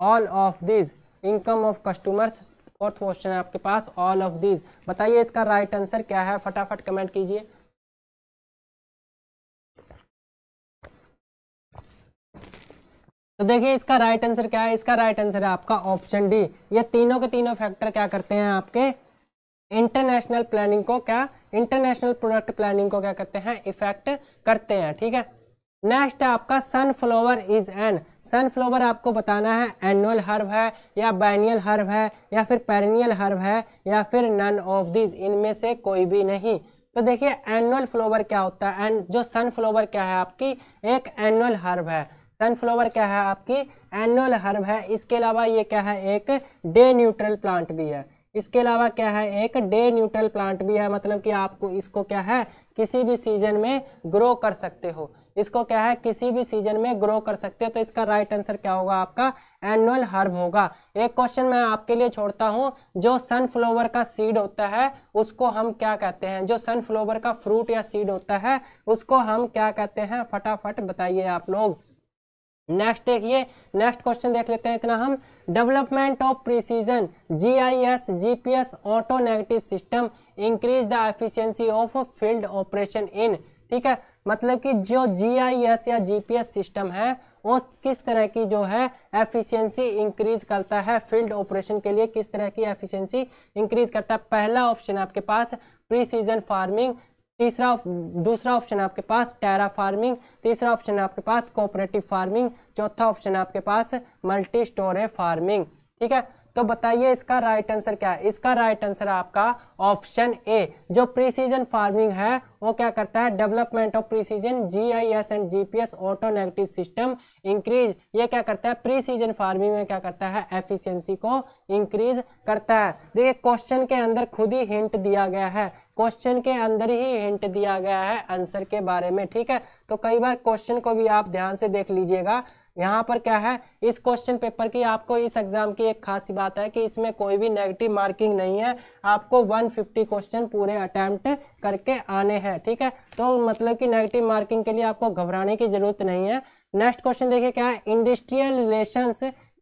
all of this income of customers fourth question है आपके पास ऑल ऑफ़ दिस बताइए इसका राइट आंसर क्या है? फटाफट कमेंट कीजिए। तो देखिए इसका राइट आंसर क्या है? इसका राइट आंसर है आपका ऑप्शन डी ये तीनों के तीनों फैक्टर क्या करते हैं आपके? इंटरनेशनल प्लानिंग को क्या? इंटरनेशनल प्रोडक्ट प्लानिंग को क्या करते हैं? इफ़ेक्ट करते हैं, ठीक है? नेक्स्ट है आपका सनफ्लावर इज़ एन सनफ्लावर आपको बताना है एनुअल हर्ब है, या बैनियल हर्ब है, या फिर पेरिनियल हर्ब है, या फिर नन ऑफ़ दिस इनमें से कोई भी नहीं। तो देखिए एनुअल फ्लावर क्या होता है? एंड जो सनफ्लावर क्या है आपकी? एक एनुअल हर्ब है। सनफ्लावर क्या है आपकी? एनुअल हर्ब है। इसके अलावा ये क्या है? एक डे न्यूट्रल प्लांट भी है। इसके अलावा क्या है? एक डे न्यूट्रल प्लांट भी है। मतलब कि आपको इसको क्या है? किसी भी सीज़न में ग्रो कर सकते हो। इसको क्या है, किसी भी सीज़न में ग्रो कर सकते हो। तो इसका राइट आंसर क्या होगा आपका? एनुअल हर्ब होगा। एक क्वेश्चन मैं आपके लिए छोड़ता हूँ। जो सनफ्लावर का सीड होता है, उसको हम क्या कहते हैं? जो सनफ्लावर का फ्रूट या सीड होता है, उसको हम क्या कहते हैं? फटाफट बताइए आप लोग। नेक्स्ट देखिए नेक्स्ट क्वेश्चन देख लेते हैं इतना हम। Development of precision GIS GPS auto negative system increase the efficiency of field operation in ठीक है? मतलब कि जो जीआईएस या जीपीएस सिस्टम है, वो किस तरह की जो है एफिशिएंसी इंक्रीज करता है फ़ील्ड ऑपरेशन के लिए किस तरह की एफिशिएंसी इंक्रीज करता है। पहला ऑप्शन आपके पास प्री सीज़न फ़ार्मिंग तीसरा दूसरा ऑप्शन आपके पास टेरा फ़ार्मिंग तीसरा ऑप्शन आपके पास कोऑपरेटिव फ़ार्मिंग चौथा ऑप्शन आपके पास मल्टी स्टोरे फ़ार्मिंग ठीक है? तो बताइए इसका राइट आंसर क्या है? इसका राइट आंसर आपका ऑप्शन ए जो प्रीसीजन फ़ार्मिंग है, वो क्या करता है? Development of precision GIS and GPS auto negative system increase ये क्या करता है? प्री सीज़न फ़ार्मिंग में क्या करता है? एफिशिएंसी को इंक्रीज करता है। देखिए क्वेश्चन के अंदर खुद ही हिंट दिया गया है। क्वेश्चन के अंदर ही हिंट दिया गया है आंसर के बारे में, ठीक है? तो कई बार क्वेश्चन को भी आप ध्यान से देख लीजिएगा। यहाँ पर क्या है? इस क्वेश्चन पेपर की आपको इस एग्ज़ाम की एक खास बात है कि इसमें कोई भी नेगेटिव मार्किंग नहीं है। आपको 150 क्वेश्चन पूरे अटैम्प्ट करके आने हैं, ठीक है? तो मतलब कि नेगेटिव मार्किंग के लिए आपको घबराने की ज़रूरत नहीं है। नेक्स्ट क्वेश्चन देखिए क्या है? Industrial relation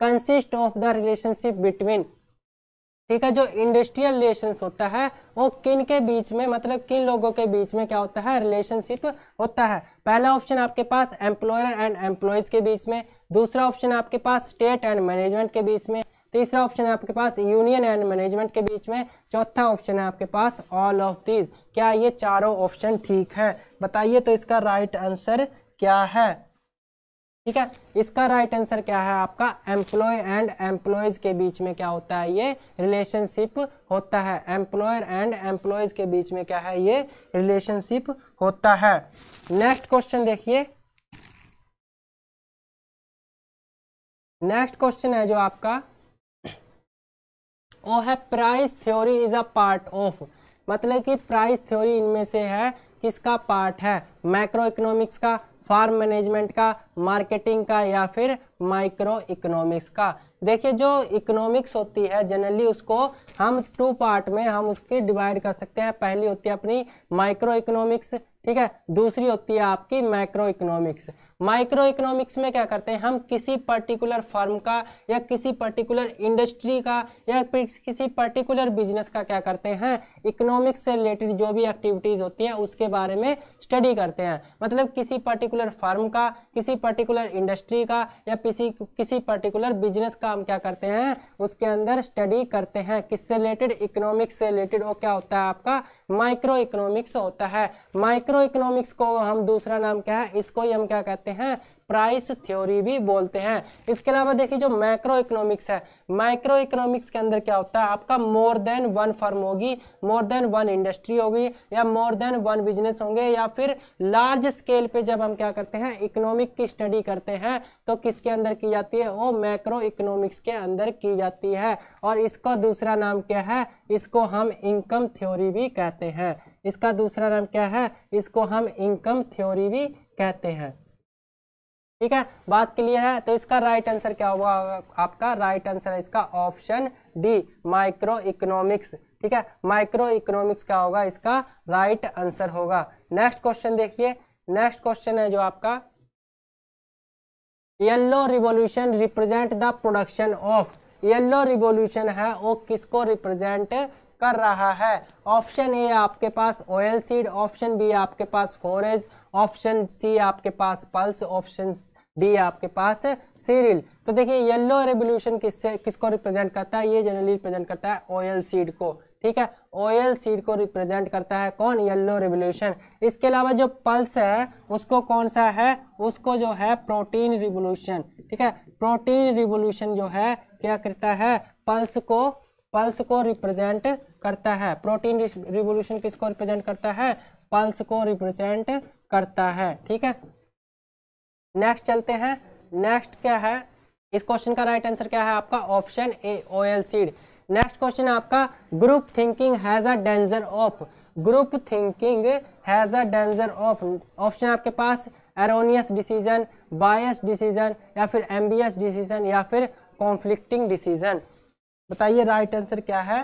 consist of the relationship between ठीक है, जो इंडस्ट्रियल रिलेशंस होता है, वो किन के बीच में मतलब किन लोगों के बीच में क्या होता है रिलेशनशिप होता है। पहला ऑप्शन आपके पास एम्प्लॉयर एंड एम्प्लॉयज़ के बीच में, दूसरा ऑप्शन आपके पास स्टेट एंड मैनेजमेंट के बीच में, तीसरा ऑप्शन है आपके पास यूनियन एंड मैनेजमेंट के बीच में, चौथा ऑप्शन है आपके पास ऑल ऑफ़ दीज क्या ये चारों ऑप्शन ठीक है? बताइए तो इसका राइट right आंसर क्या है? ठीक है? इसका राइट आंसर क्या है आपका? एम्प्लॉय एंड एम्प्लॉयज़ के बीच में क्या होता है ये? रिलेशनशिप होता है। एम्प्लॉयर एंड एम्प्लॉयज़ के बीच में क्या है ये? रिलेशनशिप होता है। नेक्स्ट क्वेश्चन देखिए। नेक्स्ट क्वेश्चन है जो आपका। वो है price theory is a part of मतलब कि प्राइस थ्योरी इनमें से है किसका पार्ट है? मैक्रो इकोनॉमिक्स का। फार्म मैनेजमेंट का, मार्केटिंग का या फिर माइक्रो इकोनॉमिक्स का। देखिए, जो इकोनॉमिक्स होती है, जनरली उसको हम टू पार्ट में हम उसकी डिवाइड कर सकते हैं। पहली होती है अपनी माइक्रो इकोनॉमिक्स ठीक है? दूसरी होती है आपकी माइक्रो इकोनॉमिक्स माइक्रो इकोनॉमिक्स में क्या करते हैं? हम किसी पर्टिकुलर फर्म का या किसी पर्टिकुलर इंडस्ट्री का या किसी पर्टिकुलर बिज़नेस का क्या करते हैं? इकोनॉमिक्स से रिलेटेड जो भी एक्टिविटीज़ होती हैं, उसके बारे में स्टडी करते हैं। मतलब किसी पर्टिकुलर फर्म का, किसी पर्टिकुलर इंडस्ट्री का या किसी किसी पर्टिकुलर बिज़नेस का हम क्या करते हैं? उसके अंदर स्टडी करते हैं। किससे रिलेटेड इकोनॉमिक्स से रिलेटेड वो क्या होता है आपका? माइक्रो इकोनॉमिक्स होता है। माइक्रो इकोनॉमिक्स को हम दूसरा नाम क्या है? इसको ही हम क्या कहते हैं? प्राइस थ्योरी भी बोलते हैं। इसके अलावा देखिए जो मैक्रो इकोनॉमिक्स है माइक्रो इकोनॉमिक्स के अंदर क्या होता है? आपका मोर देन वन फर्म होगी मोर देन वन इंडस्ट्री होगी, या मोर देन वन बिज़नेस होंगे, या फिर लार्ज स्केल पे जब हम क्या करते हैं? इकोनॉमिक की स्टडी करते हैं तो किसके अंदर की जाती है? वो मैक्रो इकोनॉमिक्स के अंदर की जाती है। और इसका दूसरा नाम क्या है? इसको हम इनकम थ्योरी भी कहते हैं। इसका दूसरा नाम क्या है? इसको हम इनकम थ्योरी भी कहते हैं। ठीक है? बात क्लियर है? तो इसका राइट आंसर क्या होगा आपका? राइट आंसर है इसका ऑप्शन डी माइक्रो इकोनॉमिक्स ठीक है? माइक्रो इकोनॉमिक्स क्या होगा? इसका राइट आंसर होगा। नेक्स्ट क्वेश्चन देखिए। नेक्स्ट क्वेश्चन है जो आपका। Yellow revolution represent the production of yellow revolution है, वो किसको रिप्रेजेंट कर रहा है। ऑप्शन ए आपके पास ऑयल सीड ऑप्शन बी आपके पास फोरेज ऑप्शन सी आपके पास पल्स ऑप्शन डी आपके पास सीरियल तो देखिए येलो रेवोल्यूशन किससे, किसको रिप्रेजेंट करता है? ये जनरली रिप्रेजेंट करता है ऑयल सीड को। ठीक है? ऑयल सीड को रिप्रेजेंट करता है कौन? येलो रिवोल्यूशन इसके अलावा जो पल्स है, उसको कौन सा है? उसको जो है प्रोटीन रिवोल्यूशन ठीक है? प्रोटीन रिवोल्यूशन जो है, क्या करता है? पल्स को पल्स को रिप्रेजेंट करता है। प्रोटीन रिवोल्यूशन किसको रिप्रेजेंट करता है? पल्स को रिप्रेजेंट करता है। ठीक है? नेक्स्ट चलते हैं। नेक्स्ट क्या है? इस क्वेश्चन का राइट आंसर क्या है आपका? Option A oil seed next question आपका group thinking has a danger of group thinking has a danger of option आपके पास एरोनियस डिसीज़न बायस डिसीज़न या फिर एम्बियस डिसीज़न या फिर कॉन्फ्लिक्टिंग डिसीज़न बताइए राइट आंसर क्या है?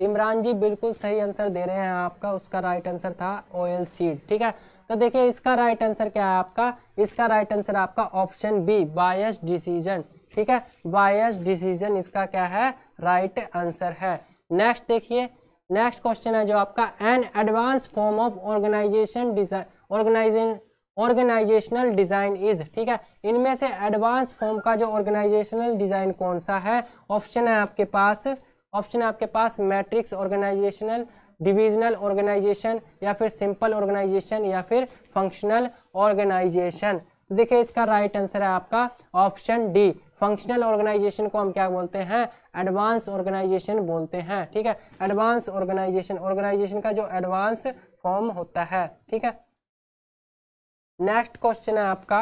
इमरान जी बिल्कुल सही आंसर दे रहे हैं आपका, उसका राइट आंसर था ऑयल सीड ठीक है? तो देखिए, इसका राइट आंसर क्या है आपका? इसका राइट आंसर आपका ऑप्शन बी बायस डिसीज़न ठीक है? बायस डिसीज़न इसका क्या है? राइट आंसर है। नेक्स्ट देखिए नेक्स्ट क्वेश्चन है जो आपका an advance form of organisation design organisation organisational design is, ठीक है? इनमें से एडवांस फॉर्म का जो ऑर्गेनाइजेशनल डिज़ाइन कौन सा है? ऑप्शन है आपके पास ऑप्शन है आपके पास मैट्रिक्स ऑर्गेनाइजेशनल डिविजनल ऑर्गेनाइजेशन या फिर सिंपल ऑर्गेनाइजेशन या फिर फंक्शनल ऑर्गेनाइजेशन देखिए, इसका राइट आंसर है आपका ऑप्शन डी फंक्शनल ऑर्गेनाइजेशन को हम क्या बोलते हैं? एडवांस ऑर्गेनाइजेशन बोलते हैं, ठीक है? एडवांस ऑर्गेनाइजेशन ऑर्गेनाइजेशन का जो एडवांस फॉर्म होता है, ठीक है? नेक्स्ट क्वेश्चन है आपका।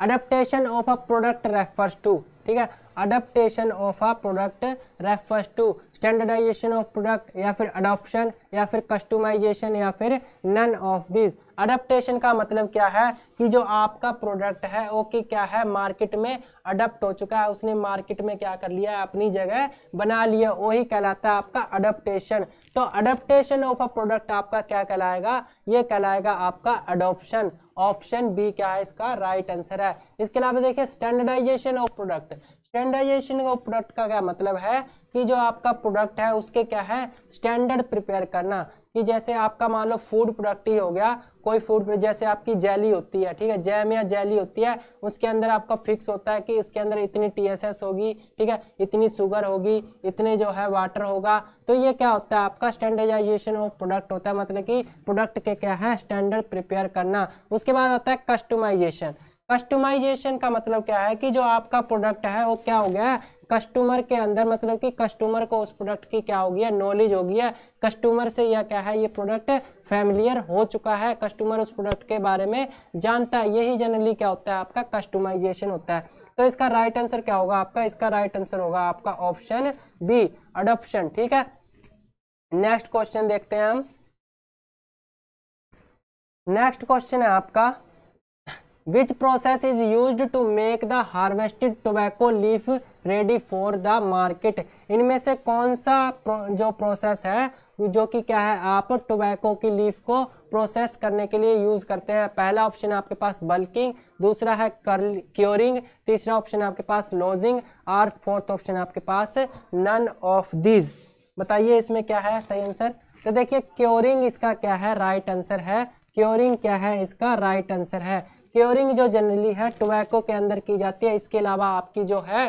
Adaptation of a product refers to ठीक है? Adaptation of a product refers to standardisation of product या फिर अडॉप्शन या फिर कस्टमाइजेशन या फिर नन ऑफ़ दिस अडेप्टेशन का मतलब क्या है? कि जो आपका प्रोडक्ट है, वो कि क्या है? मार्केट में अडप्ट हो चुका है। उसने मार्केट में क्या कर लिया है? अपनी जगह बना लिया। वही कहलाता है आपका अडेप्टेशन तो अडेप्टेशन ऑफ़ अ प्रोडक्ट आपका क्या कहलाएगा? ये कहलाएगा आपका अडोप्शन ऑप्शन बी क्या है इसका? राइट right आंसर है। इसके अलावा देखिए standardisation of product standardisation of product का क्या मतलब है? कि जो आपका प्रोडक्ट है, उसके क्या है? स्टैंडर्ड प्रिपेयर करना। कि जैसे आपका मान लो फ़ूड प्रोडक्ट ही हो गया, कोई फ़ूड जैसे आपकी जेली होती है, ठीक है? जैम या जेली होती है, उसके अंदर आपका फिक्स होता है कि उसके अंदर इतनी टीएसएस होगी, ठीक है? इतनी शुगर होगी, इतने जो है वाटर होगा। तो ये क्या होता है? आपका स्टैंडर्डाइजेशन ऑफ़ प्रोडक्ट होता है। मतलब कि प्रोडक्ट के क्या है? स्टैंडर्ड प्रिपेयर करना। उसके बाद आता है कस्टमाइजेशन कस्टमाइजेशन का मतलब क्या है कि जो आपका प्रोडक्ट है, वो क्या हो गया है? कस्टमर के अंदर मतलब कि कस्टमर को उस प्रोडक्ट की क्या हो गया नॉलेज हो गया कस्टमर से यह क्या है? ये प्रोडक्ट फैमिलियर हो चुका है। कस्टमर उस प्रोडक्ट के बारे में जानता है। यही जनरली क्या होता है? आपका कस्टमाइजेशन होता है। तो इसका राइट आंसर क्या होगा आपका? इसका राइट आंसर होगा आपका ऑप्शन बी अडोप्शन ठीक है? नेक्स्ट क्वेश्चन देखते हैं हम। नेक्स्ट क्वेश्चन है आपका which process is used to make the harvested tobacco leaf ready for the market? इनमें से कौन सा जो प्रोसेस है, जो कि क्या है, आप टोबैको की लीफ को प्रोसेस करने के लिए यूज़ करते हैं। पहला ऑप्शन आपके पास बल्किंग दूसरा है क्योरिंग तीसरा ऑप्शन आपके पास लॉजिंग और फोर्थ ऑप्शन आपके पास नन ऑफ़ दीज बताइए इसमें क्या है सही आंसर तो देखिए क्योरिंग इसका क्या है? राइट right आंसर है। क्योरिंग क्या है? इसका राइट right आंसर है। क्योरिंग जो जनरली है टोबैको के अंदर की जाती है, इसके अलावा आपकी जो है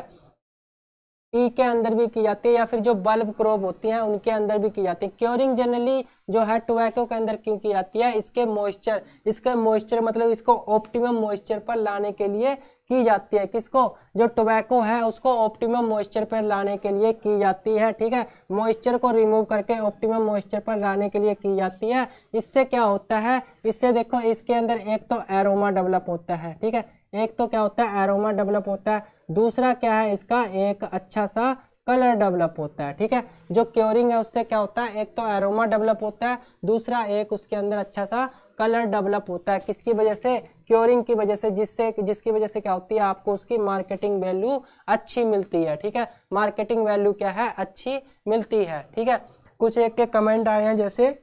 ई के अंदर भी की जाती है या फिर जो बल्ब क्रोब होती हैं, उनके अंदर भी की जाती है। क्योरिंग जनरली जो है टोबैको के अंदर क्यों की जाती है? इसके मॉइस्चर इसके मॉइस्चर मतलब इसको ऑप्टिमम मॉइस्चर पर लाने के लिए की जाती है। किसको? जो टोबैको है, उसको ऑप्टिमम मॉइस्चर पर लाने के लिए की जाती है, ठीक है? मॉइस्चर को रिमूव करके ऑप्टिमम मॉइस्चर पर लाने के लिए की जाती है। इससे क्या होता है? इससे देखो, इसके अंदर एक तो एरोमा डेवलप होता है, ठीक है? एक तो क्या होता है? एरोमा डेवलप होता है। दूसरा क्या है इसका? एक अच्छा सा कलर डेवलप होता है, ठीक है? जो क्योरिंग है, उससे क्या होता है? एक तो एरोमा डेवलप होता है। दूसरा एक उसके अंदर अच्छा सा कलर डेवलप होता है, किसकी वजह से? क्योरिंग की वजह से, जिससे, जिसकी वजह से क्या होती है, आपको उसकी मार्केटिंग वैल्यू अच्छी मिलती है, ठीक है? मार्केटिंग वैल्यू क्या है? अच्छी मिलती है, ठीक है? कुछ एक के कमेंट आए हैं, जैसे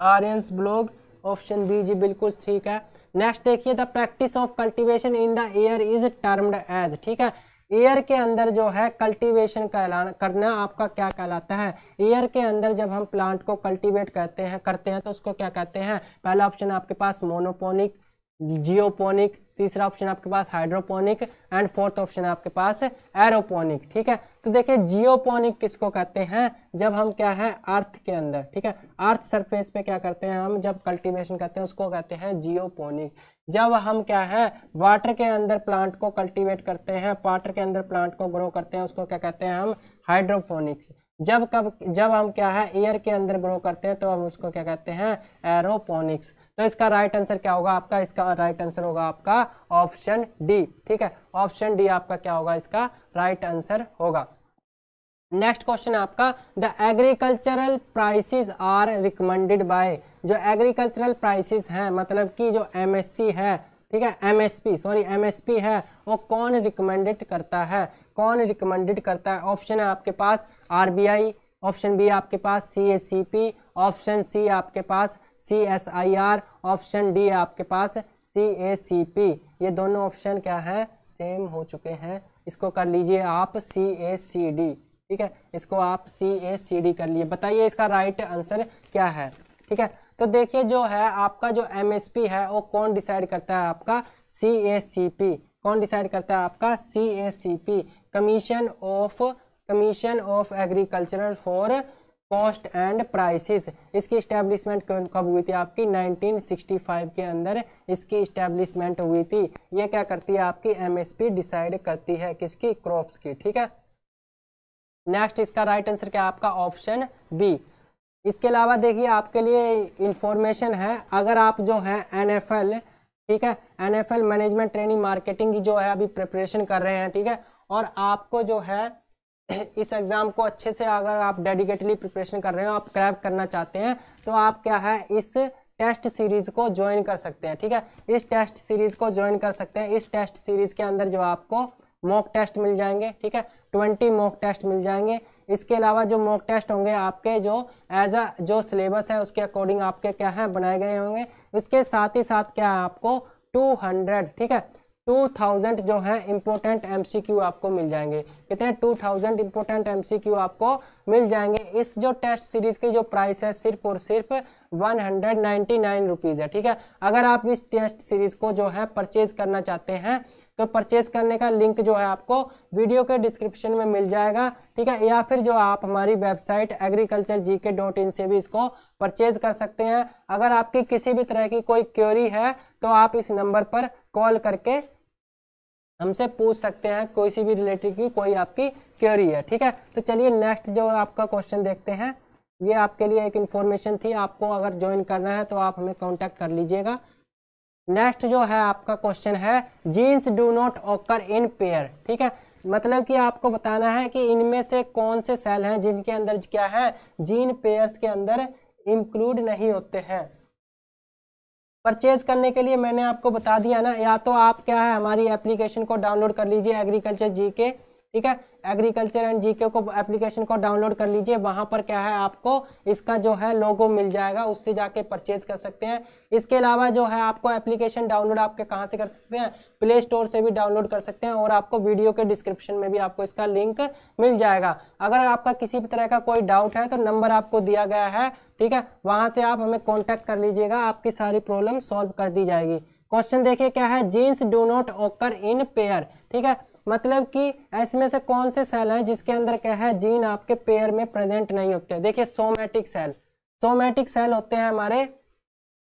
आर्यंस ब्लॉग ऑप्शन बी जी बिल्कुल ठीक है। नेक्स्ट देखिए the practice of cultivation in the air is termed as ठीक है? एयर के अंदर जो है कल्टीवेशन करना आपका क्या कहलाता है? ईयर के अंदर जब हम प्लांट को कल्टीवेट करते हैं करते हैं तो उसको क्या कहते हैं? पहला ऑप्शन आपके पास मोनोपोनिक जियोपोनिक तीसरा ऑप्शन आपके पास हाइड्रोपोनिक एंड फोर्थ ऑप्शन आपके पास एरोपोनिक ठीक है? तो देखिए जियोपोनिक किसको कहते हैं? जब हम क्या है अर्थ के अंदर, ठीक है? अर्थ सरफेस पे क्या करते हैं हम? जब कल्टीवेशन करते हैं, उसको कहते हैं जियोपोनिक जब हम क्या है वाटर के अंदर प्लांट को कल्टीवेट करते हैं वाटर के अंदर प्लांट को ग्रो करते हैं, उसको क्या कहते हैं हम? हाइड्रोपोनिक्स जब कब, जब हम क्या है एयर के अंदर ग्रो करते हैं तो हम उसको क्या कहते हैं एरोपोनिक्स तो इसका राइट आंसर क्या होगा आपका? इसका राइट आंसर होगा आपका ऑप्शन डी ठीक है? ऑप्शन डी आपका क्या होगा? इसका राइट आंसर होगा। नेक्स्ट क्वेश्चन है आपका the agricultural prices are recommended by जो एग्रीकल्चरल प्राइसेस हैं मतलब कि जो एमएससी है ठीक है? एमएसपी सॉरी एमएसपी है वो कौन रिकमेंडेड करता है? कौन रिकमेंडेड करता है? ऑप्शन है आपके पास आरबीआई ऑप्शन बी आपके पास C S C P option C आपके पास C S I R option D आपके पास सी ए सी पी ये दोनों ऑप्शन क्या है? सेम हो चुके हैं। इसको कर लीजिए आप सी ए सी डी ठीक है? इसको आप सी ए सी डी कर लिए। बताइए इसका राइट आंसर क्या है? ठीक है? तो देखिए जो है आपका जो एम एस पी है, वो कौन डिसाइड करता है आपका? सी ए सी पी कौन डिसाइड करता है आपका? C A C P commission of commission of agricultural for cost and prices इसकी इस्टेब्लिशमेंट कब हुई थी आपकी? 1965 के अंदर इसकी इस्टेब्लिशमेंट हुई थी। ये क्या करती है आपकी? एमएसपी डिसाइड करती है किसकी? क्रॉप्स की। ठीक है? नेक्स्ट इसका राइट आंसर क्या आपका? ऑप्शन बी इसके अलावा देखिए आपके लिए इंफॉर्मेशन है। अगर आप जो है एन ठीक है? एनएफएल मैनेजमेंट ट्रेनिंग मार्केटिंग की जो है अभी प्रिपरेशन कर रहे हैं, ठीक है? और आपको जो है इस एग्ज़ाम को अच्छे से अगर आप डेडिकेटली प्रिपरेशन कर रहे हो, आप क्रैप करना चाहते हैं तो आप क्या है, इस टेस्ट सीरीज़ को ज्वाइन कर सकते हैं, ठीक है? इस टेस्ट सीरीज़ को ज्वाइन कर सकते हैं। इस टेस्ट सीरीज़ के अंदर जो आपको मॉक टेस्ट मिल जाएँगे, ठीक है? ट्वेंटी मॉक टेस्ट मिल जाएँगे। इसके अलावा जो मॉक टेस्ट होंगे आपके, जो एज अ जो सिलेबस है, उसके अकॉर्डिंग आपके क्या है? बनाए गए होंगे। उसके साथ ही साथ क्या है आपको? 200 ठीक है? 2000 जो है इंपॉर्टेंट एमसीक्यू आपको मिल जाएँगे। कितने? टू 2000 इंपॉर्टेंट एमसीक्यू आपको मिल जाएँगे। इस जो टेस्ट सीरीज़ की जो प्राइस है, सिर्फ़ और सिर्फ़ one hundred ninety nine rupees है, ठीक है? अगर आप इस टेस्ट सीरीज़ को जो है परचेज करना चाहते हैं तो परचेज करने का लिंक जो है आपको वीडियो के डिस्क्रिप्शन में मिल जाएगा, ठीक है? या फिर जो आप हमारी website agriculture G K dot in से भी इसको परचेज कर सकते हैं। अगर आपकी किसी भी तरह की कोई क्योरी है तो आप इस नंबर पर कॉल करके हमसे पूछ सकते हैं, कोई सी भी रिलेटेड की कोई आपकी क्योरी है, ठीक है? तो चलिए नेक्स्ट जो आपका क्वेश्चन देखते हैं। ये आपके लिए एक इन्फॉर्मेशन थी। आपको अगर ज्वाइन करना है तो आप हमें कांटेक्ट कर लीजिएगा। नेक्स्ट जो है आपका क्वेश्चन है genes do not occur in pair ठीक है? मतलब कि आपको बताना है कि इनमें से कौन से सेल हैं जिनके अंदर क्या है? जीन पेयर्स के अंदर इंक्लूड नहीं होते हैं। परचेज करने के लिए मैंने आपको बता दिया ना, या तो आप क्या है, हमारी एप्लीकेशन को डाउनलोड कर लीजिए एग्रीकल्चर जी के ठीक है? एग्रीकल्चर एंड जीके को एप्लीकेशन को डाउनलोड कर लीजिए। वहाँ पर क्या है आपको? इसका जो है लोगो मिल जाएगा। उससे जाके परचेज कर सकते हैं। इसके अलावा जो है आपको एप्लीकेशन डाउनलोड आपके कहाँ से कर सकते हैं? प्ले स्टोर से भी डाउनलोड कर सकते हैं और आपको वीडियो के डिस्क्रिप्शन में भी आपको इसका लिंक मिल जाएगा। अगर आपका किसी भी तरह का कोई डाउट है तो नंबर आपको दिया गया है। ठीक है? वहाँ से आप हमें कॉन्टेक्ट कर लीजिएगा। आपकी सारी प्रॉब्लम सॉल्व कर दी जाएगी। क्वेश्चन देखिए, क्या है? Genes do not occur in pair ठीक है? मतलब कि इसमें से कौन से सेल हैं जिसके अंदर क्या है? जीन आपके पेयर में प्रेजेंट नहीं होते। देखिए सोमैटिक सेल सोमैटिक सेल होते हैं हमारे,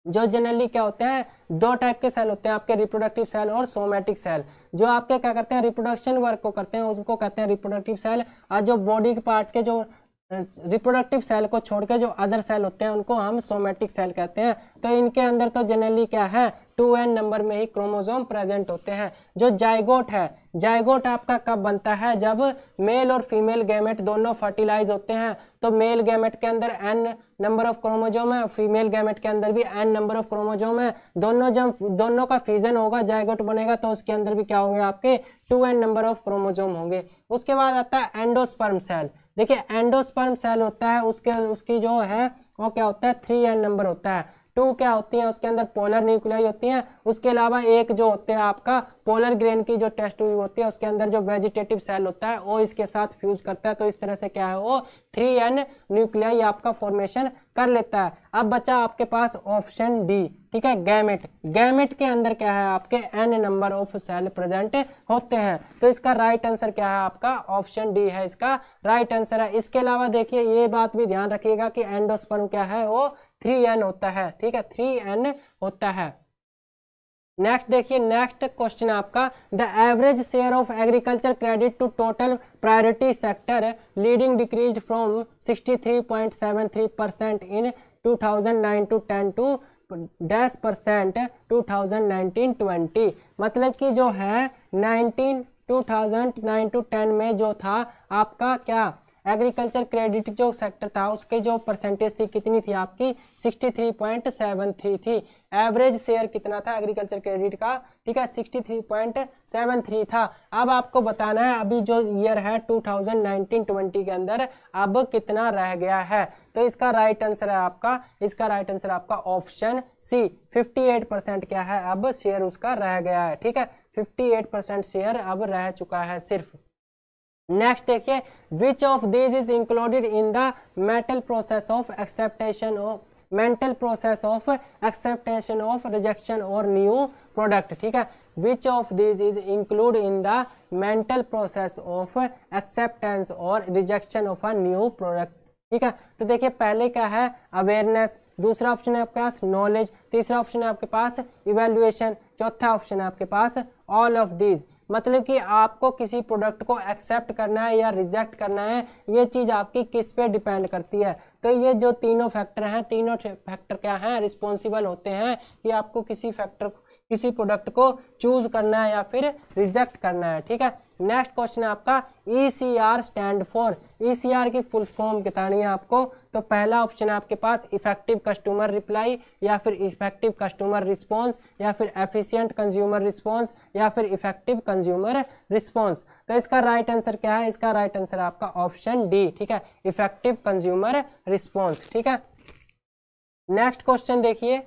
जो जनरली क्या होते हैं? दो टाइप के सेल होते हैं, आपके रिप्रोडक्टिव सेल और सोमैटिक सेल जो आपके क्या करते हैं? रिप्रोडक्शन वर्क को करते हैं, उसको कहते हैं रिप्रोडक्टिव सेल और जो बॉडी के पार्ट के जो रिप्रोडक्टिव सेल को छोड़ के जो अदर सेल होते हैं, उनको हम सोमेटिक सेल कहते हैं। तो इनके अंदर तो जनरली क्या है? टू एन नंबर में ही क्रोमोजोम प्रेजेंट होते हैं, जो जायगोट है। जायगोट आपका कब बनता है? जब मेल और फीमेल गैमेट दोनों फर्टिलाइज होते हैं तो मेल गैमेट के अंदर एन नंबर ऑफ़ क्रोमोजोम है, फीमेल गैमेट के अंदर भी एन नंबर ऑफ़ क्रोमोजोम है। दोनों जब, दोनों का फ्यूजन होगा, जायगोट बनेगा तो उसके अंदर भी क्या होंगे आपके? Two N number of chromosome होंगे। उसके बाद आता है एंडोस्पर्म सेल देखिए एंडोस्पर्म सेल होता है, उसके, उसकी जो है, वो क्या होता है? थ्री एन नंबर होता है। टू क्या होती है, उसके अंदर पोलर न्यूक्लियाई होती हैं। उसके अलावा एक जो होते हैं आपका पोलर ग्रेन की जो टेस्ट हुई होती है, उसके अंदर जो वेजिटेटिव सेल होता है, वो इसके साथ फ्यूज करता है। तो इस तरह से क्या है, वो थ्री एन न्यूक्लियाई आपका फॉर्मेशन कर लेता है। अब बचा आपके पास ऑप्शन डी ठीक है गैमेट गैमेट के अंदर क्या है, आपके N number of cell present होते हैं। तो इसका राइट आंसर क्या है, आपका ऑप्शन डी है इसका राइट आंसर है। इसके अलावा देखिए, ये बात भी ध्यान रखिएगा कि एंडोस्पर्म क्या है, वो थ्री एन होता है, ठीक है? थ्री एन होता है। नेक्स्ट देखिए नेक्स्ट क्वेश्चन आपका। The average share of agriculture credit to total priority sector lending decrease from 63.73 percent in 2009 to 10 to dash percent 2019-20 मतलब कि जो है 19 2009 टू 10 में जो था, आपका क्या? एग्रीकल्चर क्रेडिट जो सेक्टर था, उसके जो परसेंटेज थी, कितनी थी आपकी? 63.73 थी। एवरेज शेयर कितना था एग्रीकल्चर क्रेडिट का? ठीक है 63.73 था। अब आपको बताना है, अभी जो ईयर है 2019-20 के अंदर, अब कितना रह गया है? तो इसका राइट आंसर है आपका, इसका राइट आंसर आपका ऑप्शन सी 58 परसेंट क्या है? अब शेयर उसका रह गया है, ठीक है? 58 परसेंट शेयर अब रह चुका है सिर्फ़। नेक्स्ट देखिए which of this is included in the mental process of acceptation of mental process of acceptation of rejection और न्यू प्रोडक्ट ठीक है? Which of this is include in the mental process of acceptance और rejection of a new product ठीक है? तो देखिए, पहले क्या है? अवेयरनेस दूसरा ऑप्शन है आपके पास नॉलेज तीसरा ऑप्शन है आपके पास इवेल्युएशन चौथा ऑप्शन है आपके पास ऑल ऑफ़ दीज मतलब कि आपको किसी प्रोडक्ट को एक्सेप्ट करना है या रिजेक्ट करना है, ये चीज़ आपकी किस पे डिपेंड करती है? तो ये जो तीनों फैक्टर हैं, तीनों फैक्टर क्या हैं? रिस्पॉन्सिबल होते हैं कि आपको किसी फैक्टर किसी प्रोडक्ट को चूज़ करना है या फिर रिजेक्ट करना है, ठीक है? नेक्स्ट क्वेश्चन है आपका E C R stand for E C R की फुल फॉर्म बतानी है आपको। तो पहला ऑप्शन है आपके पास इफ़ेक्टिव कस्टमर रिप्लाई या फिर इफ़ेक्टिव कस्टमर रिस्पॉन्स या फिर एफिशिएंट कंज्यूमर रिस्पॉन्स या फिर इफ़ेक्टिव कंज्यूमर रिस्पॉन्स तो इसका राइट right आंसर क्या है? इसका राइट right आंसर आपका ऑप्शन डी ठीक है? इफ़ेक्टिव कंज्यूमर रिस्पॉन्स ठीक है? नेक्स्ट क्वेश्चन देखिए।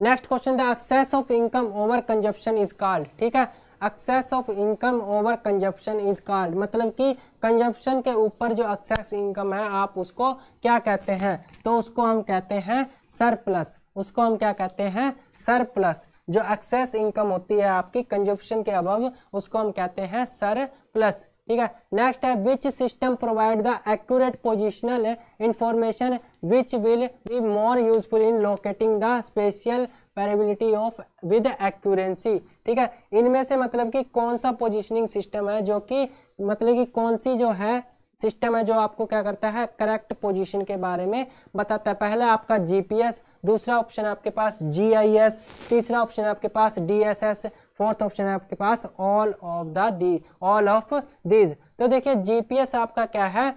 Next question the excess of income over consumption is called ठीक है? Excess of income over consumption is called मतलब कि कंजप्शन के ऊपर जो एक्सेस इनकम है, आप उसको क्या कहते हैं? तो उसको हम कहते हैं सरप्लस उसको हम क्या कहते हैं? सरप्लस जो एक्सेस इनकम होती है आपकी कंजप्शन के अभाव उसको हम कहते हैं सर प्लस ठीक है? नेक्स्ट है which system provide the accurate positional information which will be more useful in locating the special variability of with accuracy ठीक है? इनमें से मतलब कि कौन सा पोजिशनिंग सिस्टम है जो कि मतलब कि कौन सी जो है सिस्टम है जो आपको क्या करता है? करेक्ट पोजीशन के बारे में बताता है। पहला आपका जीपीएस दूसरा ऑप्शन आपके पास जीआईएस तीसरा ऑप्शन आपके पास डीएसएस फोर्थ ऑप्शन आपके पास all of the the all of these तो देखिए जीपीएस आपका क्या है?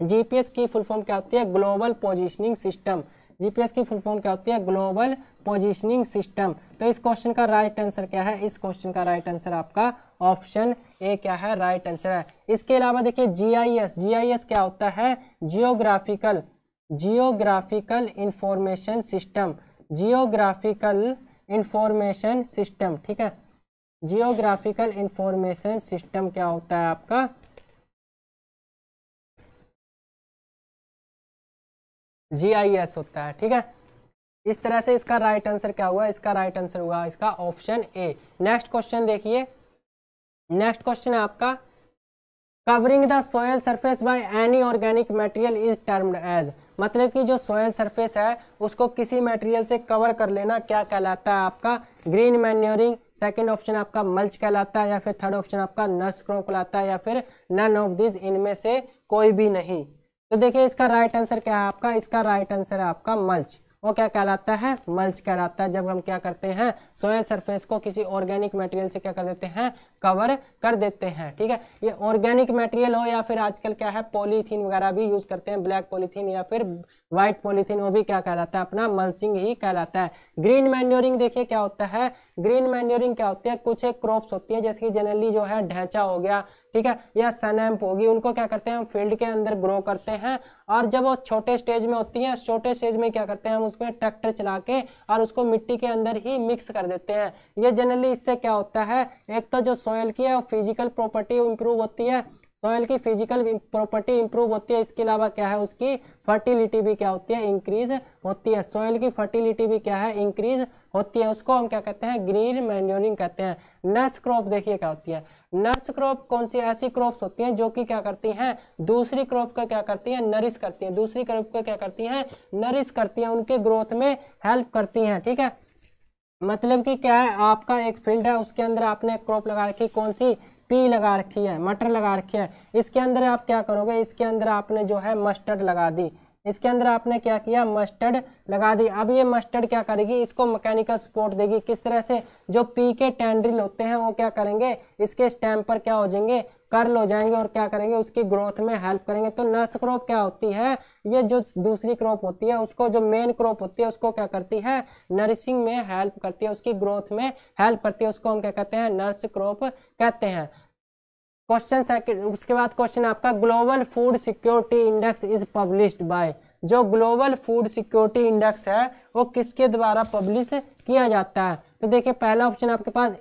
जीपीएस की फुल फॉर्म क्या होती है? ग्लोबल पोजिशनिंग सिस्टम जीपीएस की फुल फॉर्म क्या होती है? ग्लोबल पोजिशनिंग सिस्टम तो इस क्वेश्चन का राइट आंसर क्या है? इस क्वेश्चन का राइट आंसर आपका ऑप्शन ए क्या है? राइट आंसर है। इसके अलावा देखिए जीआईएस जीआईएस क्या होता है? Geographical geographical information system geographical information system ठीक है? जियोग्राफिकल इंफॉर्मेशन सिस्टम क्या होता है आपका? जीआईएस होता है, ठीक है? इस तरह से इसका राइट आंसर क्या हुआ? इसका राइट आंसर हुआ, इसका ऑप्शन ए नेक्स्ट क्वेश्चन देखिए। नेक्स्ट क्वेश्चन है आपका। Covering the soil surface by any organic material is termed as मतलब कि जो सोयल सरफेस है, उसको किसी मटेरियल से कवर कर लेना क्या कहलाता है आपका? ग्रीन मैन्योरिंग सेकंड ऑप्शन आपका मल्च कहलाता है या फिर थर्ड ऑप्शन आपका नर्स क्रॉप कहलाता है या फिर नन ऑफ़ दिस इनमें से कोई भी नहीं। तो देखिए इसका राइट आंसर क्या है आपका? इसका राइट आंसर है आपका मल्च वो क्या कहलाता है? मल्च कहलाता है। जब हम क्या करते हैं सोयल सरफेस को किसी ऑर्गेनिक मटेरियल से क्या कर देते हैं? कवर कर देते हैं। ठीक है? ये ऑर्गेनिक मटेरियल हो या फिर आजकल क्या है पॉलीथीन वगैरह भी यूज़ करते हैं ब्लैक पॉलीथीन या फिर व्हाइट पॉलीथीन वो भी क्या कहलाता है? अपना मल्सिंग ही कहलाता है। ग्रीन मैन्योरिंग देखिए क्या होता है? ग्रीन मैन्योरिंग क्या होती है? कुछ एक क्रॉप्स होती है, जैसे कि जनरली जो है, ढैंचा हो गया ठीक है? या सनैम्प होगी। उनको क्या करते हैं? हम फ़ील्ड के अंदर ग्रो करते हैं और जब वो छोटे स्टेज में होती हैं, छोटे स्टेज में क्या करते हैं? हम उसको ट्रैक्टर चला के और उसको मिट्टी के अंदर ही मिक्स कर देते हैं। ये जनरली इससे क्या होता है? एक तो जो सॉयल की है फ़िज़िकल प्रॉपर्टी इंप्रूव होती है। सॉयल की फ़िज़िकल प्रॉपर्टी इंप्रूव होती है, इसके अलावा क्या है उसकी फर्टिलिटी भी क्या होती है? इंक्रीज होती है। सॉयल की फर्टिलिटी भी क्या है? इंक्रीज होती है। उसको हम क्या कहते हैं? ग्रीन मैन्योरिंग कहते हैं। नर्स क्रॉप देखिए क्या होती है। नर्स क्रॉप कौन सी ऐसी क्रॉप्स होती हैं जो कि क्या करती हैं? दूसरी क्रॉप का क्या करती हैं? नरिश करती हैं। दूसरी क्रॉप का क्या करती हैं? नरिश करती हैं। उनके ग्रोथ में हेल्प करती हैं। ठीक है? मतलब कि क्या है? आपका एक फ़ील्ड है, उसके अंदर आपने क्रॉप लगा रखी। कौन सी? पी लगा रखी है, मटर लगा रखी है। इसके अंदर आप क्या करोगे, इसके अंदर आपने जो है मस्टर्ड लगा दी। इसके अंदर आपने क्या किया? मस्टर्ड लगा दी। अब ये मस्टर्ड क्या करेगी? इसको मैकेनिकल सपोर्ट देगी। किस तरह से? जो पी के टेंड्रिल होते हैं, वो क्या करेंगे? इसके स्टैम्प पर क्या हो जाएँगे? कर्ल हो जाएँगे और क्या करेंगे? उसकी ग्रोथ में हेल्प करेंगे। तो नर्स क्रॉप क्या होती है? ये जो दूसरी क्रॉप होती है, उसको जो मेन क्रॉप होती है, उसको क्या करती है? नर्सिंग में हेल्प करती है। उसकी ग्रोथ में हेल्प करती है। उसको हम क्या कहते हैं? नर्स क्रॉप कहते हैं। क्वेश्चन उसके बाद क्वेश्चन आपका global food security index is published by जो ग्लोबल फ़ूड सिक्योरिटी इंडेक्स है, वो किसके द्वारा पब्लिश किया जाता है? तो देखिए, पहला ऑप्शन आपके पास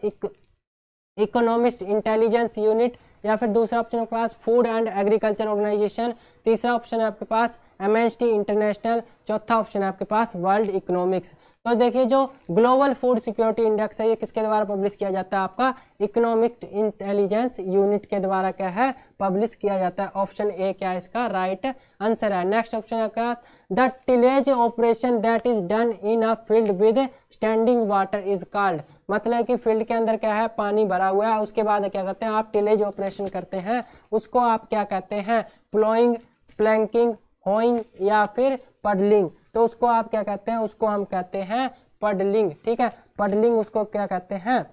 इकोनॉमिस्ट इंटेलिजेंस यूनिट या फिर दूसरा ऑप्शन आपके पास फ़ूड एंड एग्रीकल्चर ऑर्गेनाइजेशन, तीसरा ऑप्शन है आपके पास एम इंटरनेशनल चौथा ऑप्शन है आपके पास वर्ल्ड इकोनॉमिक्स तो देखिए जो ग्लोबल फ़ूड सिक्योरिटी इंडेक्स है, ये किसके द्वारा पब्लिश किया जाता है आपका? इकोनॉमिक इंटेलिजेंस यूनिट के द्वारा क्या है? पब्लिश किया जाता है। ऑप्शन ए क्या है इसका? राइट आंसर है। नेक्स्ट ऑप्शन आपके पास the tillage operation that is done in a field with standing water is called मतलब कि फ़ील्ड के अंदर क्या है? पानी भरा हुआ है। उसके बाद क्या करते हैं आप? टिलेज ऑपरेशन करते हैं, उसको आप क्या कहते हैं? प्लोइंग प्लैंकिंग होइंग या फिर पडलिंग तो उसको आप क्या कहते हैं? उसको हम कहते हैं पडलिंग ठीक है? पडलिंग उसको क्या कहते हैं?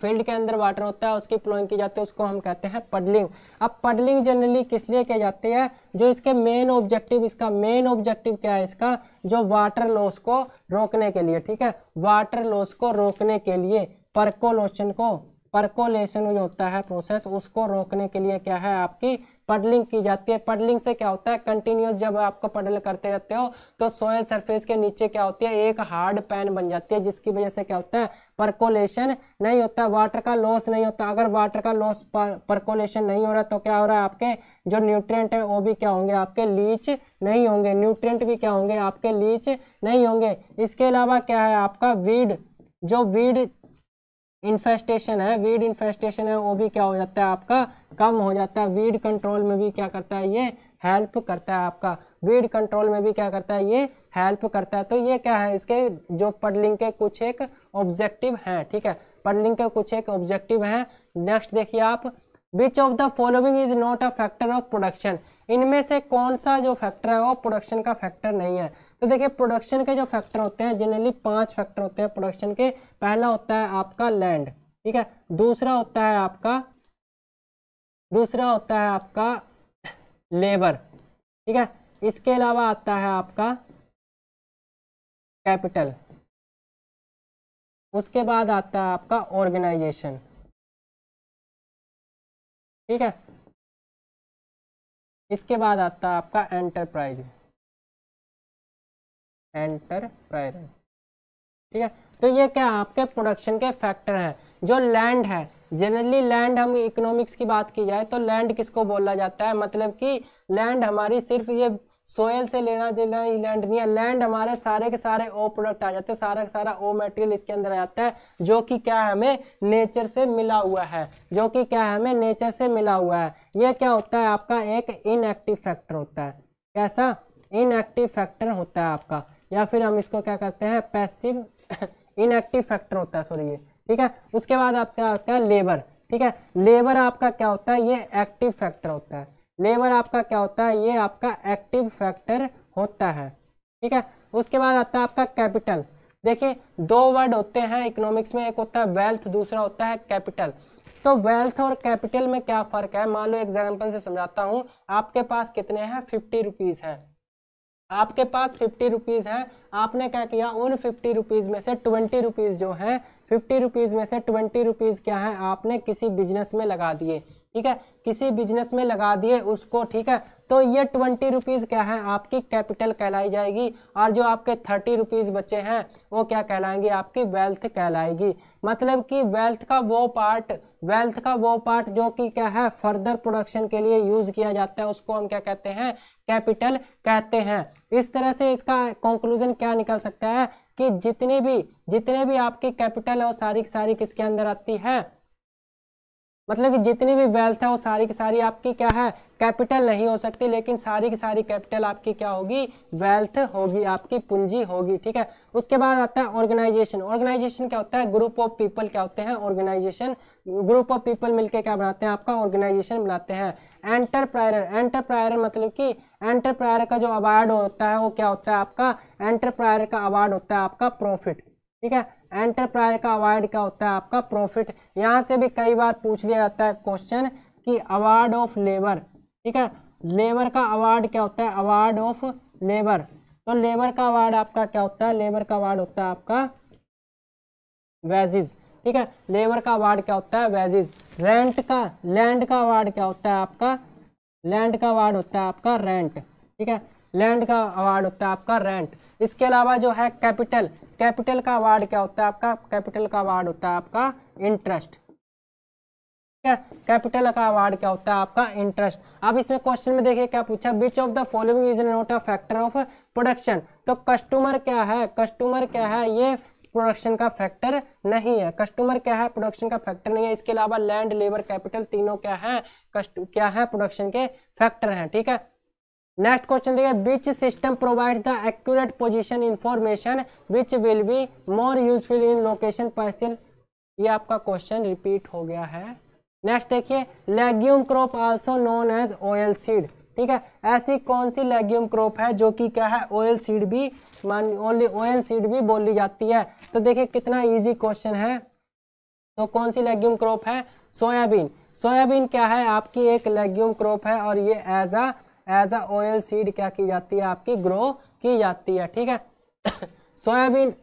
फ़ील्ड के अंदर वाटर होता है, उसकी फ्लोइंग की जाती है, उसको हम कहते हैं पडलिंग अब पडलिंग जनरली किस लिए किया जाती है? जो इसके मेन ऑब्जेक्टिव इसका मेन ऑब्जेक्टिव क्या है इसका? जो वाटर लॉस को रोकने के लिए, ठीक है? वाटर लॉस को रोकने के लिए परकोलोशन को परकोलेशन जो होता है प्रोसेस उसको रोकने के लिए क्या है आपकी पडलिंग की जाती है। पडलिंग से क्या होता है? कंटिन्यूस जब आपको पडल करते रहते हो तो सोयल सरफेस के नीचे क्या होती है? एक हार्ड पैन बन जाती है, जिसकी वजह से क्या होता है? परकोलेशन नहीं होता वाटर का लॉस नहीं होता। अगर वाटर का लॉस परकोलेशन नहीं हो रहा तो क्या हो रहा है आपके जो न्यूट्रिएंट है, वो भी क्या होंगे? आपके लीच नहीं होंगे। न्यूट्रिएंट भी क्या होंगे? आपके लीच नहीं होंगे। इसके अलावा क्या है? आपका वीड जो वीड इन्फेस्टेशन है वीड इन्फेस्टेशन है, वो भी क्या हो जाता है आपका? कम हो जाता है। वीड कंट्रोल में भी क्या करता है ये? हेल्प करता है आपका। वीड कंट्रोल में भी क्या करता है ये? हेल्प करता है। तो ये क्या है इसके? जो पडलिंग के कुछ एक ऑब्जेक्टिव हैं, ठीक है? पडलिंग के कुछ एक ऑब्जेक्टिव हैं। नेक्स्ट देखिए आप। Which of the following is not a factor of production इनमें से कौन सा जो फैक्टर है, वो प्रोडक्शन का फैक्टर नहीं है। तो देखिए प्रोडक्शन के जो फैक्टर होते हैं जनरली पाँच फैक्टर होते हैं प्रोडक्शन के। पहला होता है आपका लैंड ठीक है? दूसरा होता है आपका, दूसरा होता है आपका लेबर ठीक है? इसके अलावा आता है आपका कैपिटल उसके बाद आता है आपका ऑर्गेनाइजेशन ठीक है? इसके बाद आता है आपका एंटरप्राइज एंटरप्राइज ठीक है? तो ये क्या आपके प्रोडक्शन के फैक्टर हैं? जो लैंड है जनरली लैंड हम इकोनॉमिक्स की बात की जाए तो लैंड किसको बोला जाता है? मतलब कि लैंड हमारी सिर्फ़ ये सोयल से लेना देना ही लैंड नहीं है। लैंड हमारे सारे के सारे ओ प्रोडक्ट आ जाते हैं, सारा का सारा ओ मटेरियल इसके अंदर आ जाता है, जो कि क्या है हमें नेचर से मिला हुआ है। जो कि क्या है हमें नेचर से मिला हुआ है। ये क्या होता है? आपका एक इनएक्टिव फैक्टर होता है। कैसा? इनएक्टिव फैक्टर होता है आपका। या फिर हम इसको क्या कहते हैं पैसिव इनएक्टिव फैक्टर होता है सॉरी ये, ठीक है? उसके बाद आपका आता है लेबर ठीक है? लेबर आपका क्या होता है, ये एक्टिव फैक्टर होता है। लेबर आपका क्या होता है, ये आपका एक्टिव फैक्टर होता है, ठीक है? उसके बाद आता है आपका कैपिटल देखिए, दो वर्ड होते हैं इकोनॉमिक्स में, एक होता है वेल्थ दूसरा होता है कैपिटल तो वेल्थ और कैपिटल में क्या फ़र्क है? मान लो एग्ज़ाम्पल से समझाता हूँ, आपके पास कितने हैं? फिफ्टी रुपीज़ हैं। आपके पास फिफ्टी रुपीज़ है। आपने क्या किया? उन फिफ्टी रुपीज़ में से ट्वेंटी रुपीज़ जो है फिफ्टी रुपीज़ में से ट्वेंटी रुपीज़ क्या है? आपने किसी बिज़नेस में लगा दिए। ठीक है? किसी बिज़नेस में लगा दिए उसको, ठीक है? तो ये ट्वेंटी रुपीज़ क्या है? आपकी कैपिटल कहलाई जाएगी। और जो आपके थर्टी रुपीज़ बचे हैं, वो क्या कहलाएँगे? आपकी वेल्थ कहलाएगी। मतलब कि वेल्थ का वो पार्ट वेल्थ का वो पार्ट जो कि क्या है? फर्दर प्रोडक्शन के लिए यूज़ किया जाता है, उसको हम क्या कहते हैं? कैपिटल कहते हैं। इस तरह से इसका कंक्लूजन क्या निकल सकता है? कि जितनी भी, जितने भी आपकी कैपिटल है, वो सारी सारी किसके अंदर आती है? मतलब कि जितनी भी वेल्थ है, वो सारी की सारी आपकी क्या है? कैपिटल नहीं हो सकती, लेकिन सारी की सारी कैपिटल आपकी क्या होगी? वेल्थ होगी, आपकी पूंजी होगी, ठीक है? उसके बाद आता है ऑर्गेनाइजेशन ऑर्गेनाइजेशन क्या होता है? ग्रुप ऑफ़ पीपल क्या होते हैं? ऑर्गेनाइजेशन ग्रुप ऑफ़ पीपल मिलकर क्या बनाते हैं आपका? ऑर्गेनाइजेशन बनाते हैं. एंटरप्रायर एंटरप्रायर मतलब कि एंटरप्रायर का जो अवार्ड होता है, वो क्या होता है आपका? एंटरप्रायर का अवार्ड होता है आपका प्रॉफिट ठीक है? एंटरप्राइज का अवार्ड क्या होता है आपका प्रॉफिट यहाँ से भी कई बार पूछ लिया जाता है क्वेश्चन कि अवार्ड ऑफ़ लेबर ठीक है? लेबर का अवार्ड क्या होता है? अवार्ड ऑफ़ लेबर तो लेबर का अवार्ड आपका क्या होता है? लेबर का अवार्ड होता है आपका वेजिज ठीक है? लेबर का अवार्ड क्या होता है? वेजिज रेंट का लैंड का अवार्ड क्या होता है आपका? लैंड का अवार्ड होता है आपका रेंट ठीक है? लैंड का अवार्ड होता है आपका रेंट इसके अलावा जो है कैपिटल कैपिटल का अवार्ड क्या होता है आपका? कैपिटल का अवार्ड होता है आपका इंटरेस्ट कैपिटल का अवार्ड क्या होता है आपका इंटरेस्ट अब इसमें क्वेश्चन में देखिए क्या पूछा? Which of the following is not a factor of production तो कस्टमर क्या है? कस्टमर क्या है? ये प्रोडक्शन का फैक्टर नहीं है. कस्टमर क्या है? प्रोडक्शन का फैक्टर नहीं है. इसके अलावा लैंड लेबर कैपिटल तीनों क्या है? कस्ट क्या है? प्रोडक्शन के फैक्टर हैं. ठीक है? नेक्स्ट क्वेश्चन देखिए which system provide the accurate position information which will be more useful in location partial ये आपका क्वेश्चन रिपीट हो गया है। नेक्स्ट देखिए legume crop also known as oil seed ठीक है, ऐसी कौन सी लेग्यूम क्रॉप है जो कि क्या है? ऑयल सीड भी मान ओनली ऑयल सीड भी बोली जाती है। तो देखिए, कितना इजी क्वेश्चन है। तो कौन सी लेग्यूम क्रॉप है? सोयाबीन सोयाबीन क्या है? आपकी एक लेग्यूम क्रॉप है और ये as a as a oil seed क्या की जाती है? आपकी ग्रो की जाती है, ठीक है? सोयाबीन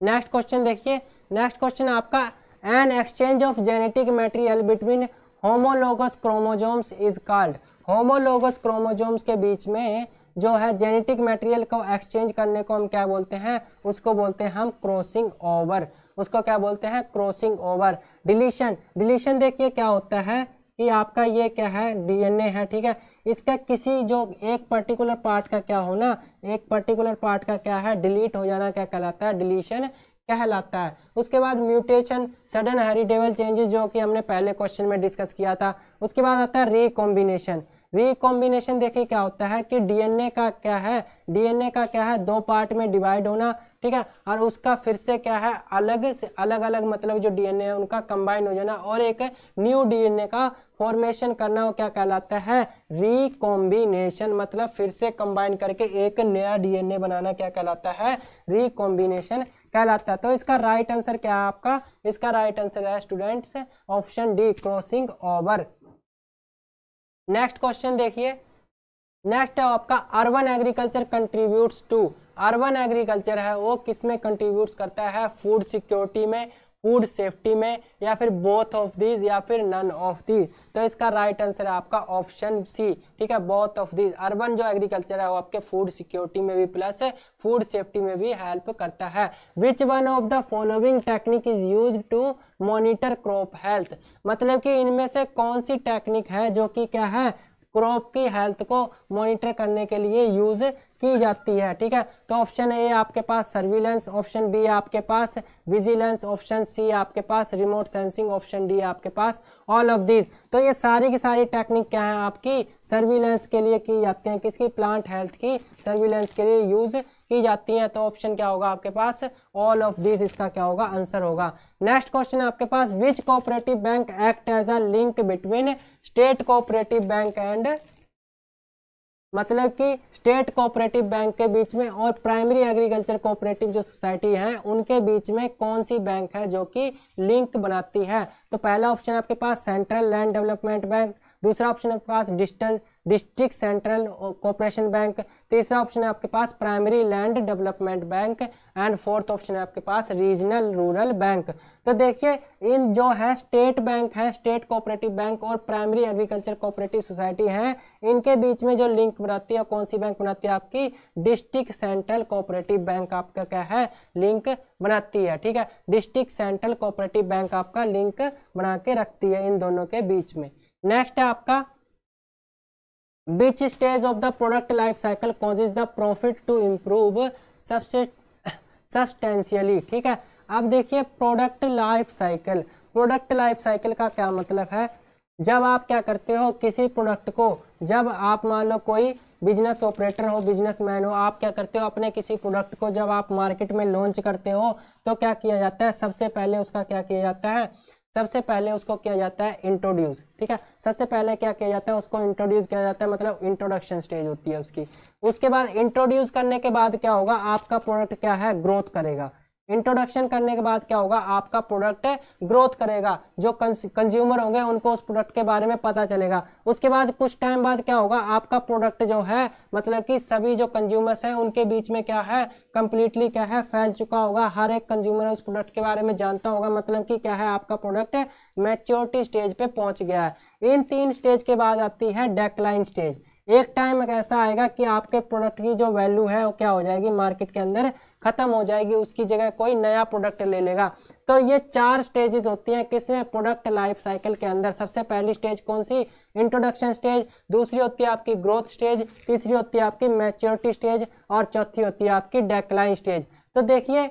नेक्स्ट क्वेश्चन देखिए। नेक्स्ट क्वेश्चन आपका an exchange of genetic material between homologous chromosomes is called homologous chromosomes के बीच में जो है जेनेटिक मटेरियल को एक्सचेंज करने को हम क्या बोलते हैं? उसको बोलते हैं हम क्रॉसिंग ओवर उसको क्या बोलते हैं? क्रॉसिंग ओवर डिलीशन डिलीशन देखिए क्या होता है? कि आपका ये क्या है? डीएनए है, ठीक है? इसका किसी जो एक पर्टिकुलर पार्ट का क्या होना, एक पर्टिकुलर पार्ट का क्या है? डिलीट हो जाना क्या कहलाता है? डिलीशन कहलाता है। उसके बाद म्यूटेशन सडन हेरिटेबल चेंजेस जो कि हमने पहले क्वेश्चन में डिस्कस किया था। उसके बाद आता है रिकॉम्बिनेशन रिकॉम्बिनेशन देखिए क्या होता है कि डीएनए का क्या है? डीएनए का क्या है? दो पार्ट में डिवाइड होना। ठीक है? और उसका फिर से क्या है? अलग से अलग अलग मतलब जो डीएनए है, उनका कंबाइन हो जाना और एक न्यू डीएनए का फॉर्मेशन करना वो क्या कहलाता है? रिकॉम्बिनेशन मतलब फिर से कंबाइन करके एक नया डीएनए बनाना क्या कहलाता है? रिकॉम्बिनेशन कहलाता है। तो इसका राइट आंसर क्या है आपका? इसका राइट आंसर है students option D crossing over next question देखिए। नेक्स्ट है आपका urban agriculture contributes to urban agriculture है, वो किसमें कंट्रीब्यूट करता है? फ़ूड सिक्योरिटी में फ़ूड सेफ्टी में, या फिर बोथ ऑफ़ दीज या फिर नन ऑफ़ दीज तो इसका राइट right आंसर है आपका ऑप्शन सी ठीक है? बोथ ऑफ़ दीज अर्बन जो एग्रीकल्चर है, वो आपके फ़ूड सिक्योरिटी में भी प्लस फ़ूड सेफ्टी में भी हेल्प करता है। Which one of the following technique is use to monitor crop health मतलब कि इनमें से कौन सी टेक्निक है जो कि क्या है? क्रॉप की हेल्थ को मॉनिटर करने के लिए यूज़ की जाती है, ठीक है? तो ऑप्शन ए आपके पास सर्विलेंस ऑप्शन बी आपके पास विजिलेंस ऑप्शन सी आपके पास रिमोट सेंसिंग ऑप्शन डी आपके पास ऑल ऑफ़ दिस तो ये सारी की सारी टेक्निक क्या है आपकी? सर्विलेंस के लिए की जाती हैं, किसकी? प्लांट हेल्थ की सर्विलेंस के लिए यूज़ की जाती हैं. तो ऑप्शन क्या होगा आपके पास? ऑल ऑफ़ दिस इसका क्या होगा? आंसर होगा. नेक्स्ट क्वेश्चन आपके पास which cooperative bank act as a link between state cooperative bank and मतलब कि स्टेट कोऑपरेटिव बैंक के बीच में और प्राइमरी एग्रीकल्चर कोऑपरेटिव जो सोसाइटी है, उनके बीच में कौन सी बैंक है जो कि लिंक बनाती है? तो पहला ऑप्शन आपके पास सेंट्रल लैंड डेवलपमेंट बैंक, दूसरा ऑप्शन आपके पास digital district central cooperation bank, तीसरा ऑप्शन है आपके पास primary land development bank and fourth option है आपके पास रीजनल रूरल बैंक तो देखिए, इन जो है स्टेट बैंक है स्टेट कोऑपरेटिव बैंक और प्राइमरी एग्रीकल्चर कोऑपरेटिव सोसाइटी है, इनके बीच में जो लिंक बनाती है कौन सी बैंक बनाती है आपकी? डिस्ट्रिक्ट सेंट्रल कोऑपरेटिव बैंक आपका क्या है? लिंक बनाती है, ठीक है? डिस्ट्रिक्ट सेंट्रल कोऑपरेटिव बैंक आपका लिंक बना के रखती है इन दोनों के बीच में. नेक्स्ट है आपका which stage of the product life cycle causes the profit to improve substantially? ठीक है? अब देखिए product life cycle product life cycle का क्या मतलब है? जब आप क्या करते हो किसी प्रोडक्ट को, जब आप मान लो कोई बिज़नेस ऑपरेटर हो बिजनेसमैन हो, आप क्या करते हो अपने किसी प्रोडक्ट को जब आप मार्केट में लॉन्च करते हो तो क्या किया जाता है? सबसे पहले उसका क्या किया जाता है? सबसे पहले उसको किया जाता है इंट्रोड्यूस ठीक है? सबसे पहले क्या किया जाता है, उसको इंट्रोड्यूस किया जाता है मतलब इंट्रोडक्शन स्टेज होती है उसकी। उसके बाद इंट्रोड्यूस करने के बाद क्या होगा? आपका प्रोडक्ट क्या है? ग्रोथ करेगा। इंट्रोडक्शन करने के बाद क्या होगा? आपका प्रोडक्ट ग्रोथ करेगा। जो कंज्यूमर होंगे, उनको उस प्रोडक्ट के बारे में पता चलेगा। उसके बाद कुछ टाइम बाद क्या होगा? आपका प्रोडक्ट जो है मतलब कि सभी जो कंज्यूमर्स हैं, उनके बीच में क्या है? कंप्लीटली क्या है? फैल चुका होगा। हर एक कंज्यूमर उस प्रोडक्ट के बारे में जानता होगा मतलब कि क्या है? आपका प्रोडक्ट मैच्योरिटी स्टेज पे पहुँच गया है। इन तीन स्टेज के बाद आती है डेक्लाइन स्टेज एक टाइम ऐसा आएगा कि आपके प्रोडक्ट की जो वैल्यू है वो क्या हो जाएगी? मार्केट के अंदर खत्म हो जाएगी, उसकी जगह कोई नया प्रोडक्ट ले लेगा। तो ये चार स्टेजेस होती हैं किसमें? प्रोडक्ट लाइफ साइकिल के अंदर। सबसे पहली स्टेज कौन सी? इंट्रोडक्शन स्टेज दूसरी होती है आपकी ग्रोथ स्टेज तीसरी होती है आपकी मैच्योरिटी स्टेज और चौथी होती है आपकी डेक्लाइन स्टेज तो देखिए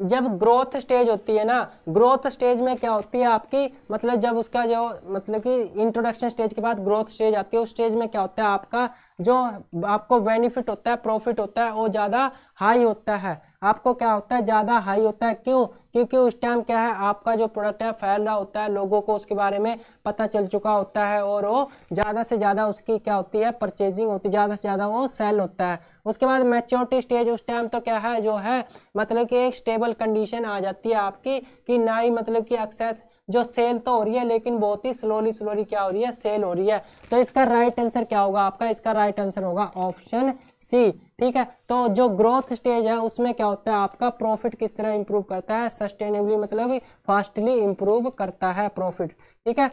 जब ग्रोथ स्टेज होती है ना ग्रोथ स्टेज में क्या होती है आपकी? मतलब जब उसका जो मतलब कि इंट्रोडक्शन स्टेज के बाद ग्रोथ स्टेज आती है, उस स्टेज में क्या होता है आपका? जो आपको बेनिफिट होता है प्रॉफिट होता है, वो ज़्यादा हाई होता है। आपको क्या होता है? ज़्यादा हाई होता है। क्यों? क्योंकि उस टाइम क्या है, आपका जो प्रोडक्ट है, फैल रहा होता है, लोगों को उसके बारे में पता चल चुका होता है और वो ज़्यादा से ज़्यादा उसकी क्या होती है परचेजिंग होती है, ज़्यादा से ज़्यादा वो सेल होता है। उसके बाद मैच्योरिटी स्टेज उस टाइम तो क्या है, जो है मतलब कि एक स्टेबल कंडीशन आ जाती है आपकी कि ना ही मतलब कि एक्सेस जो सेल तो हो रही है, लेकिन बहुत ही स्लोली स्लोली क्या हो रही है सेल हो रही है। तो इसका राइट आंसर क्या होगा आपका? इसका राइट आंसर होगा ऑप्शन सी ठीक है? तो जो ग्रोथ स्टेज है, उसमें क्या होता है? आपका प्रॉफिट किस तरह इंप्रूव करता है? सस्टेनेबली मतलब फास्टली इंप्रूव करता है प्रॉफिट ठीक है?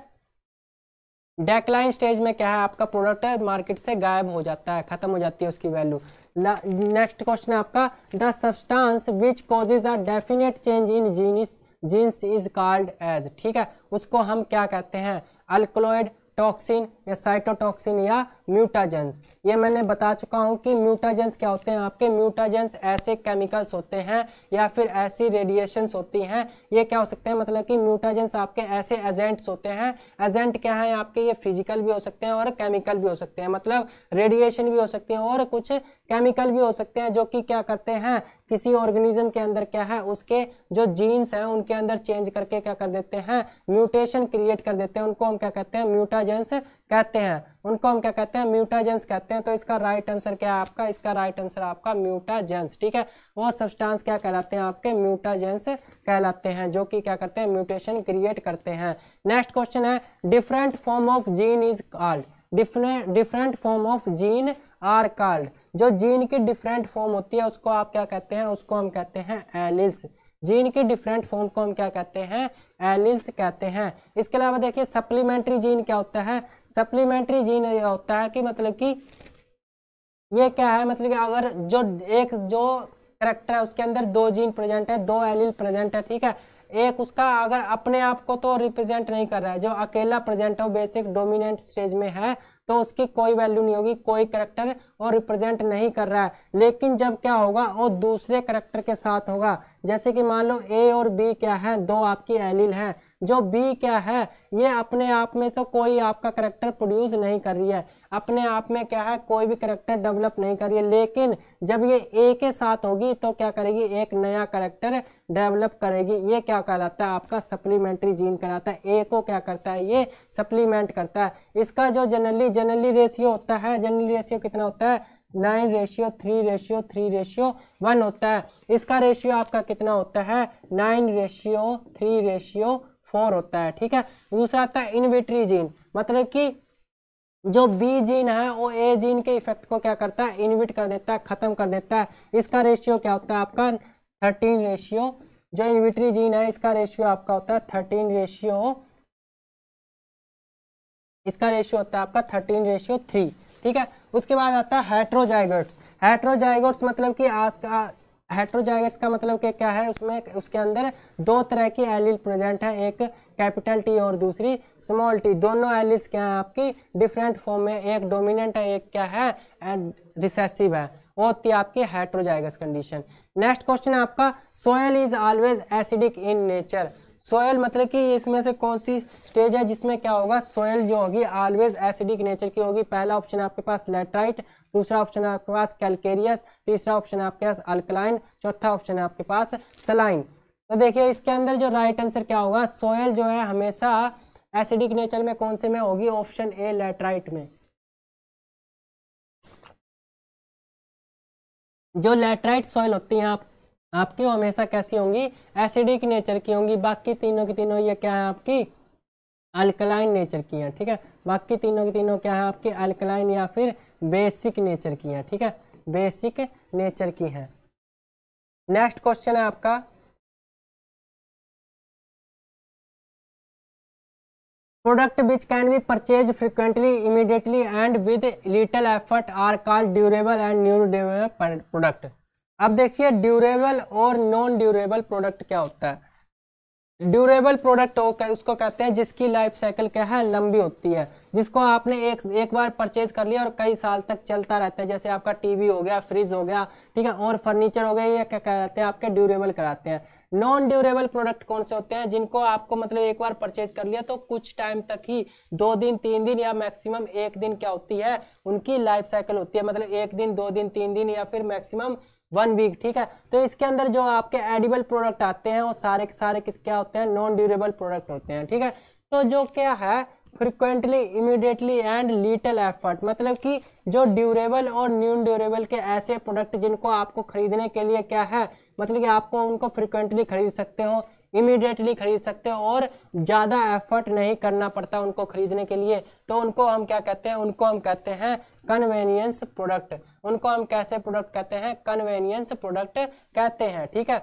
डेक्लाइन स्टेज में क्या है? आपका प्रोडक्ट है मार्केट से गायब हो जाता है, खत्म हो जाती है उसकी वैल्यू नेक्स्ट क्वेश्चन है आपका। The substance which causes a definite change in genes genes is called as ठीक है? उसको हम क्या कहते हैं? अल्कलॉइड टॉक्सिन या साइटोटॉक्सिन या म्यूटाजेंस ये मैंने बता चुका हूँ कि म्यूटाजेंस क्या होते हैं। आपके म्यूटाजेंस ऐसे केमिकल्स होते हैं या फिर ऐसी रेडिएशंस होती हैं। ये क्या हो सकते हैं? मतलब कि म्यूटाजेंस आपके ऐसे एजेंट्स होते हैं। एजेंट क्या है? आपके ये फ़िज़िकल भी हो सकते हैं और केमिकल भी हो सकते हैं। मतलब रेडिएशन भी हो सकते हैं और कुछ केमिकल भी हो सकते हैं जो कि क्या करते हैं? किसी ऑर्गेनिज्म के अंदर क्या है? उसके जो जीन्स हैं, उनके अंदर चेंज करके क्या कर देते हैं? म्यूटेशन क्रिएट कर देते हैं। उनको हम क्या कहते हैं? म्यूटाजेंस कहते हैं। उनको हम क्या कहते हैं? म्यूटाजेंस कहते हैं। तो इसका राइट आंसर क्या है आपका? इसका राइट आंसर आपका म्यूटाजेंस ठीक है? वो सब्सटेंस क्या कहलाते हैं आपके? म्यूटाजेंस कहलाते हैं, जो कि क्या करते हैं? म्यूटेशन क्रिएट करते हैं। नेक्स्ट क्वेश्चन है different form of gene is called different different form of gene are called जो जीन की डिफरेंट फॉर्म होती है, उसको आप क्या कहते हैं? उसको हम कहते हैं एलिल्स जीन के डिफरेंट फॉर्म को हम क्या कहते हैं? एलिल्स कहते हैं। इसके अलावा देखिए सप्लीमेंट्री जीन क्या होता है? सप्लीमेंट्री जीन ये होता है कि मतलब कि ये क्या है? मतलब कि अगर जो एक, जो करेक्टर है, उसके अंदर दो जीन प्रेजेंट है, दो एलिल प्रेजेंट है, ठीक है? एक उसका अगर अपने आप को तो रिप्रेजेंट नहीं कर रहा है। जो अकेला प्रेजेंट है बेसिक डोमिनेंट स्टेज में है। तो उसकी कोई वैल्यू नहीं होगी, कोई करेक्टर और रिप्रेजेंट नहीं कर रहा है। लेकिन जब क्या होगा, वो दूसरे करेक्टर के साथ होगा। जैसे कि मान लो ए और बी क्या है? दो आपकी एलिल हैं। जो बी क्या है, ये अपने आप में तो कोई आपका करेक्टर प्रोड्यूस नहीं कर रही है। अपने आप में क्या है, कोई भी करेक्टर डेवलप नहीं कर रही है। लेकिन जब ये ए के साथ होगी तो क्या करेगी? एक नया करेक्टर डेवलप करेगी। ये क्या कहलाता है? आपका सप्लीमेंट्री जीन कहलाता है। ए को क्या करता है? ये सप्लीमेंट करता है। इसका जो जनरली जनरली रेशियो होता है, जनरली रेशियो कितना होता है? Nine ratio, three ratio three ratio, one होता है। इसका रेशियो आपका कितना होता है? Nine ratio, three ratio, four होता है, ठीक है? दूसरा आता है इनविट्री जीन मतलब कि जो बी जीन है, वो ए जीन के इफ़ेक्ट को क्या करता है? इनविट कर देता है, खत्म कर देता है। इसका रेशियो क्या होता है आपका? Thirteen ratio. जो इनविट्री जीन है, इसका रेशियो आपका होता है थर्टीन रेशियो इसका रेशियो होता है आपका थर्टीन रेशियो थ्री ठीक है? उसके बाद आता है हेट्रोजाइगोट्स हेट्रोजाइगोट्स मतलब कि आज का हेट्रोजाइगट्स का मतलब कि क्या है? उसमें उसके अंदर दो तरह की एलिल प्रेजेंट है, एक कैपिटल टी और दूसरी स्मॉल टी दोनों एलिल्स क्या है आपकी? डिफरेंट फॉर्म में, एक डोमिनेंट है, एक क्या है? एंड रिसेसिव है. वो होती है आपकी हेट्रोजाइगस कंडीशन नेक्स्ट क्वेश्चन है आपका soil is always acidic in nature soil मतलब कि इसमें से कौन सी स्टेज है जिसमें क्या होगा? सोयल जो होगी ऑलवेज एसिडिक नेचर की होगी। पहला ऑप्शन आपके पास लेट्राइट दूसरा ऑप्शन आपके पास कैलकेरियस तीसरा ऑप्शन आपके पास अल्कलाइन चौथा ऑप्शन है आपके पास सलाइन तो देखिए, इसके अंदर जो राइट आंसर क्या होगा? सोयल जो है हमेशा एसिडिक नेचर में कौन से में होगी? ऑप्शन ए लेट्राइट में. जो लेट्राइट सॉइल होती हैं, आप आपकी हमेशा कैसी होंगी? एसिडिक नेचर की होंगी। बाकी तीनों की तीनों, ये क्या है आपकी? अल्कलाइन नेचर की है, ठीक है? बाकी तीनों की तीनों क्या है आपकी? अल्कलाइन या फिर बेसिक नेचर की है, ठीक है? बेसिक नेचर की है। नेक्स्ट क्वेश्चन है आपका। Product which can be purchase frequently immediately and with little effort are called durable and new durable product अब देखिए ड्यूरेबल और नॉन ड्यूरेबल प्रोडक्ट क्या होता है? ड्यूरेबल प्रोडक्ट उसको कहते हैं, जिसकी लाइफ साइकिल क्या है, लंबी होती है। जिसको आपने एक एक बार परचेज कर लिया और कई साल तक चलता रहता है, जैसे आपका टीवी हो गया फ्रिज हो गया, ठीक है, और फर्नीचर हो गया, ये क्या कहते हैं, आपके ड्यूरेबल कराते हैं। नॉन ड्यूरेबल प्रोडक्ट कौन से होते हैं, जिनको आपको मतलब एक बार परचेज कर लिया तो कुछ टाइम तक ही, दो दिन, तीन दिन, या मैक्सिमम एक दिन क्या होती है, उनकी लाइफ साइकिल होती है। मतलब एक दिन, दो दिन, तीन दिन, या फिर मैक्सिमम वन वीक ठीक है? तो इसके अंदर जो आपके एडिबल प्रोडक्ट आते हैं, वो सारे के सारे किस, क्या होते हैं? नॉन ड्यूरेबल प्रोडक्ट होते हैं, ठीक है? तो जो क्या है? Frequently immediately and little effort मतलब कि जो ड्यूरेबल और न्यून ड्यूरेबल के ऐसे प्रोडक्ट जिनको आपको खरीदने के लिए क्या है? मतलब कि आपको उनको फ्रिक्वेंटली खरीद सकते हो। इमीडिएटली खरीद सकते हो और ज़्यादा एफर्ट नहीं करना पड़ता उनको खरीदने के लिए। तो उनको हम क्या कहते हैं? उनको हम कहते हैं कन्वेनियंस प्रोडक्ट उनको हम कैसे प्रोडक्ट कहते हैं? कन्वेनियंस प्रोडक्ट कहते हैं, ठीक है?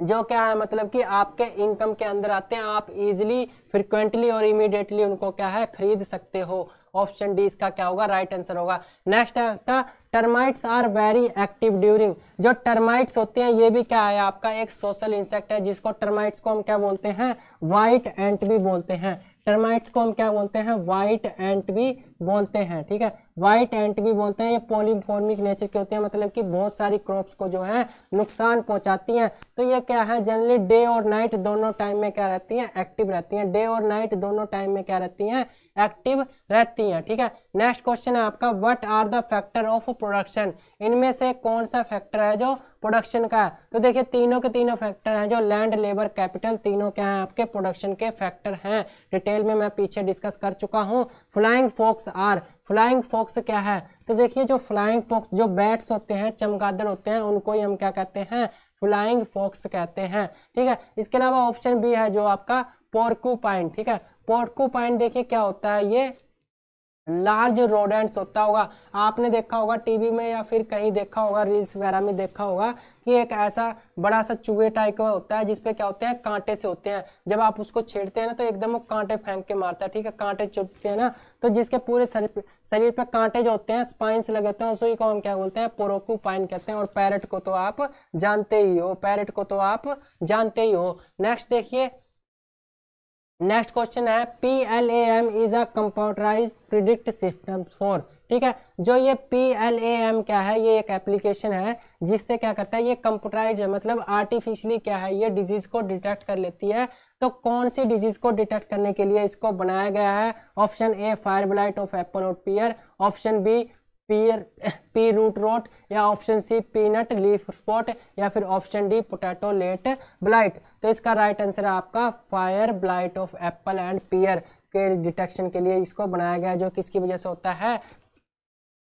जो क्या है मतलब कि आपके इनकम के अंदर आते हैं, आप इजीली फ्रिक्वेंटली और इमीडिएटली उनको क्या है? खरीद सकते हो। ऑप्शन डी इसका क्या होगा? राइट आंसर होगा। नेक्स्ट है termites are very active during जो टर्माइट्स होते हैं, ये भी क्या है? आपका एक सोशल इंसेक्ट है, जिसको टर्माइट्स को हम क्या बोलते हैं? वाइट एंट भी बोलते हैं। टर्माइट्स को हम क्या बोलते हैं? वाइट एंट भी बोलते हैं, ठीक है? वाइट एंट भी बोलते हैं, ये पॉलीफॉर्मिक नेचर के होते हैं मतलब कि बहुत सारी क्रॉप्स को जो है, नुकसान पहुंचाती हैं। तो ये क्या है? जनरली डे और नाइट दोनों टाइम में क्या रहती हैं? एक्टिव रहती हैं। डे और नाइट दोनों टाइम में क्या रहती हैं? एक्टिव रहती हैं, ठीक है? नेक्स्ट क्वेश्चन है आपका what are the factor of production इनमें से कौन सा फैक्टर है जो प्रोडक्शन का है? तो देखिए, तीनों के तीनों फैक्टर हैं जो लैंड लेबर कैपिटल तीनों क्या हैं आपके प्रोडक्शन के फैक्टर हैं। डिटेल में मैं पीछे डिस्कस कर चुका हूँ। Flying fox are. Flying fox क्या है? तो देखिए जो फ्लाइंग फॉक्स जो बैट्स होते हैं, चमगादड़ होते हैं, उनको ही हम क्या कहते हैं? फ्लाइंग फॉक्स कहते हैं। ठीक है? इसके अलावा ऑप्शन बी है जो आपका पोर्कू ठीक है? पोर्कू देखिए क्या होता है? ये लार्ज रोडेंट्स होता होगा, आपने देखा होगा टीवी में या फिर कहीं देखा होगा, रील्स वगैरह में देखा होगा कि एक ऐसा बड़ा सा चूहे टाइप का होता है, जिसपे क्या होते हैं, कांटे से होते हैं। जब आप उसको छेड़ते हैं ना तो एकदम वो कांटे फेंक के मारता है, ठीक है? कांटे चुपते हैं ना तो जिसके पूरे शरीर शरीर पे कांटे जो होते हैं स्पाइंस लगे होते हैं, उसी को हम क्या बोलते हैं पोरोकू पाइन कहते हैं। और पैरट को तो आप जानते ही हो पैरट को तो आप जानते ही हो। नेक्स्ट देखिए नेक्स्ट क्वेश्चन है P L A M is a computerize predict system for ठीक है, जो ये पी एल ए एम क्या है, ये एक एप्लीकेशन है, जिससे क्या करता है, ये कंप्यूटराइज है मतलब आर्टिफिशियली क्या है, ये डिज़ीज़ को डिटेक्ट कर लेती है। तो कौन सी डिज़ीज़ को डिटेक्ट करने के लिए इसको बनाया गया है? Option A fire blight of apple और pear option B pear pea root rot या option C peanut leaf spot या फिर option D potato late blight तो इसका राइट right आंसर है आपका fire blight of apple and pear के detection के लिए इसको बनाया गया है, जो किसकी वजह से होता है?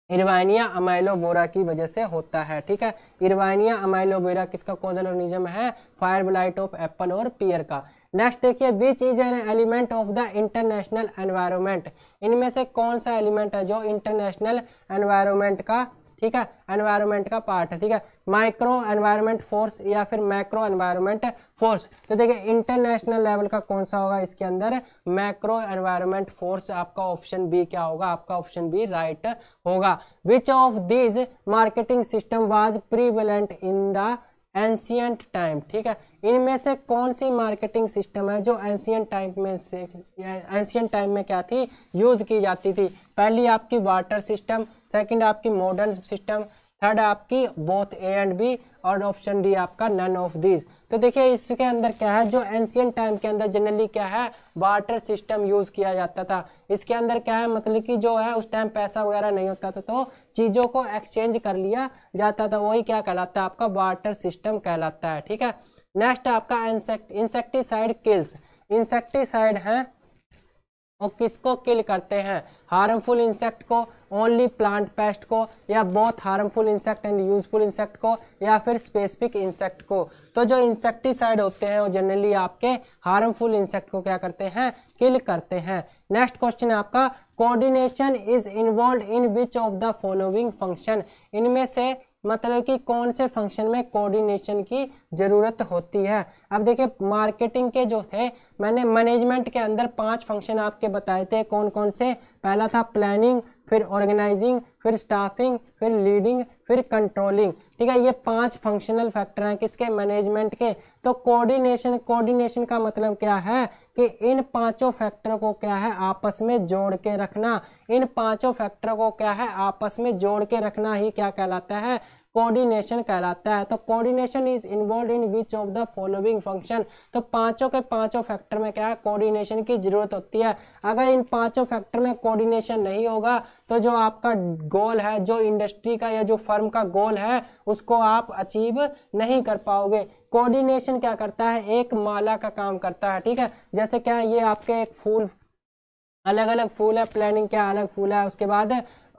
इरवानिया अमाइलोबोरा की वजह से होता है, ठीक है? इरवानिया अमाइलोबोरा किसका? कोजल ऑर्गेनिज्म है फायर ब्लाइट ऑफ़ एप्पल और पियर का। नेक्स्ट देखिए which is an element of the international environment इनमें से कौन सा एलिमेंट है जो इंटरनेशनल एनवायरनमेंट का ठीक है? एनवायरमेंट का पार्ट है, ठीक है? माइक्रो एनवायरमेंट फोर्स या फिर मैक्रो एनवायरमेंट फोर्स तो देखिए इंटरनेशनल लेवल का कौन सा होगा इसके अंदर? मैक्रो एनवायरमेंट फोर्स आपका ऑप्शन बी क्या होगा? आपका ऑप्शन बी राइट होगा। Which of these marketing system was prevalent in the ancient time, ठीक है? इनमें से कौन सी मार्केटिंग सिस्टम है जो एंशियंट टाइम में से एंशियंट टाइम में क्या थी? यूज़ की जाती थी। पहली आपकी वाटर सिस्टम, सेकंड आपकी मॉडर्न सिस्टम थर्ड आपकी बोथ ए एंड बी और ऑप्शन डी आपका नन ऑफ़ दीज तो देखिए, इसके अंदर क्या है? जो एंशियंट टाइम के अंदर जनरली क्या है? वाटर सिस्टम यूज़ किया जाता था। इसके अंदर क्या है? मतलब कि जो है, उस टाइम पैसा वगैरह नहीं होता था तो चीज़ों को एक्सचेंज कर लिया जाता था। वही क्या कहलाता है? आपका वाटर सिस्टम कहलाता है, ठीक है? नेक्स्ट आपका इंसेक्ट इंसेक्टिसाइड किल्स इंसेक्टिसाइड है और किसको किल करते हैं? हार्मफुल इंसेक्ट को ओनली प्लांट पेस्ट को, या बहुत harmful insect and useful insect को, या फिर स्पेसिफिक इंसेक्ट को? तो जो इंसेक्टिसाइड होते हैं, वो जनरली आपके हार्मफुल इंसेक्ट को क्या करते हैं? किल करते हैं। नेक्स्ट क्वेश्चन है आपका coordination is involve in which of the following function इनमें से मतलब कि कौन से फ़ंक्शन में कोऑर्डिनेशन की ज़रूरत होती है? अब देखिए मार्केटिंग के जो थे, मैंने मैनेजमेंट के अंदर पाँच फ़ंक्शन आपके बताए थे। कौन कौन से? पहला था प्लानिंग फिर ऑर्गेनाइजिंग फिर स्टाफिंग फिर लीडिंग फिर कंट्रोलिंग ठीक है, ये पाँच फंक्शनल फैक्टर हैं किसके? मैनेजमेंट के। तो कोऑर्डिनेशन कोऑर्डिनेशन का मतलब क्या है? कि इन पाँचों फैक्टर को क्या है? आपस में जोड़ के रखना। इन पाँचों फैक्टर को क्या है? आपस में जोड़ के रखना ही क्या कहलाता है? कोऑर्डिनेशन कहलाता है। तो coordination is involve in which of the following function तो पाँचों के पाँचों फैक्टर में क्या है? कोऑर्डिनेशन की ज़रूरत होती है। अगर इन पाँचों फैक्टर में कोऑर्डिनेशन नहीं होगा तो जो आपका गोल है, जो इंडस्ट्री का या जो फर्म का गोल है, उसको आप अचीव नहीं कर पाओगे। कोऑर्डिनेशन क्या करता है? एक माला का काम करता है, ठीक है? जैसे क्या ये आपके एक फूल अलग अलग फूल है प्लानिंग क्या अलग फूल है, उसके बाद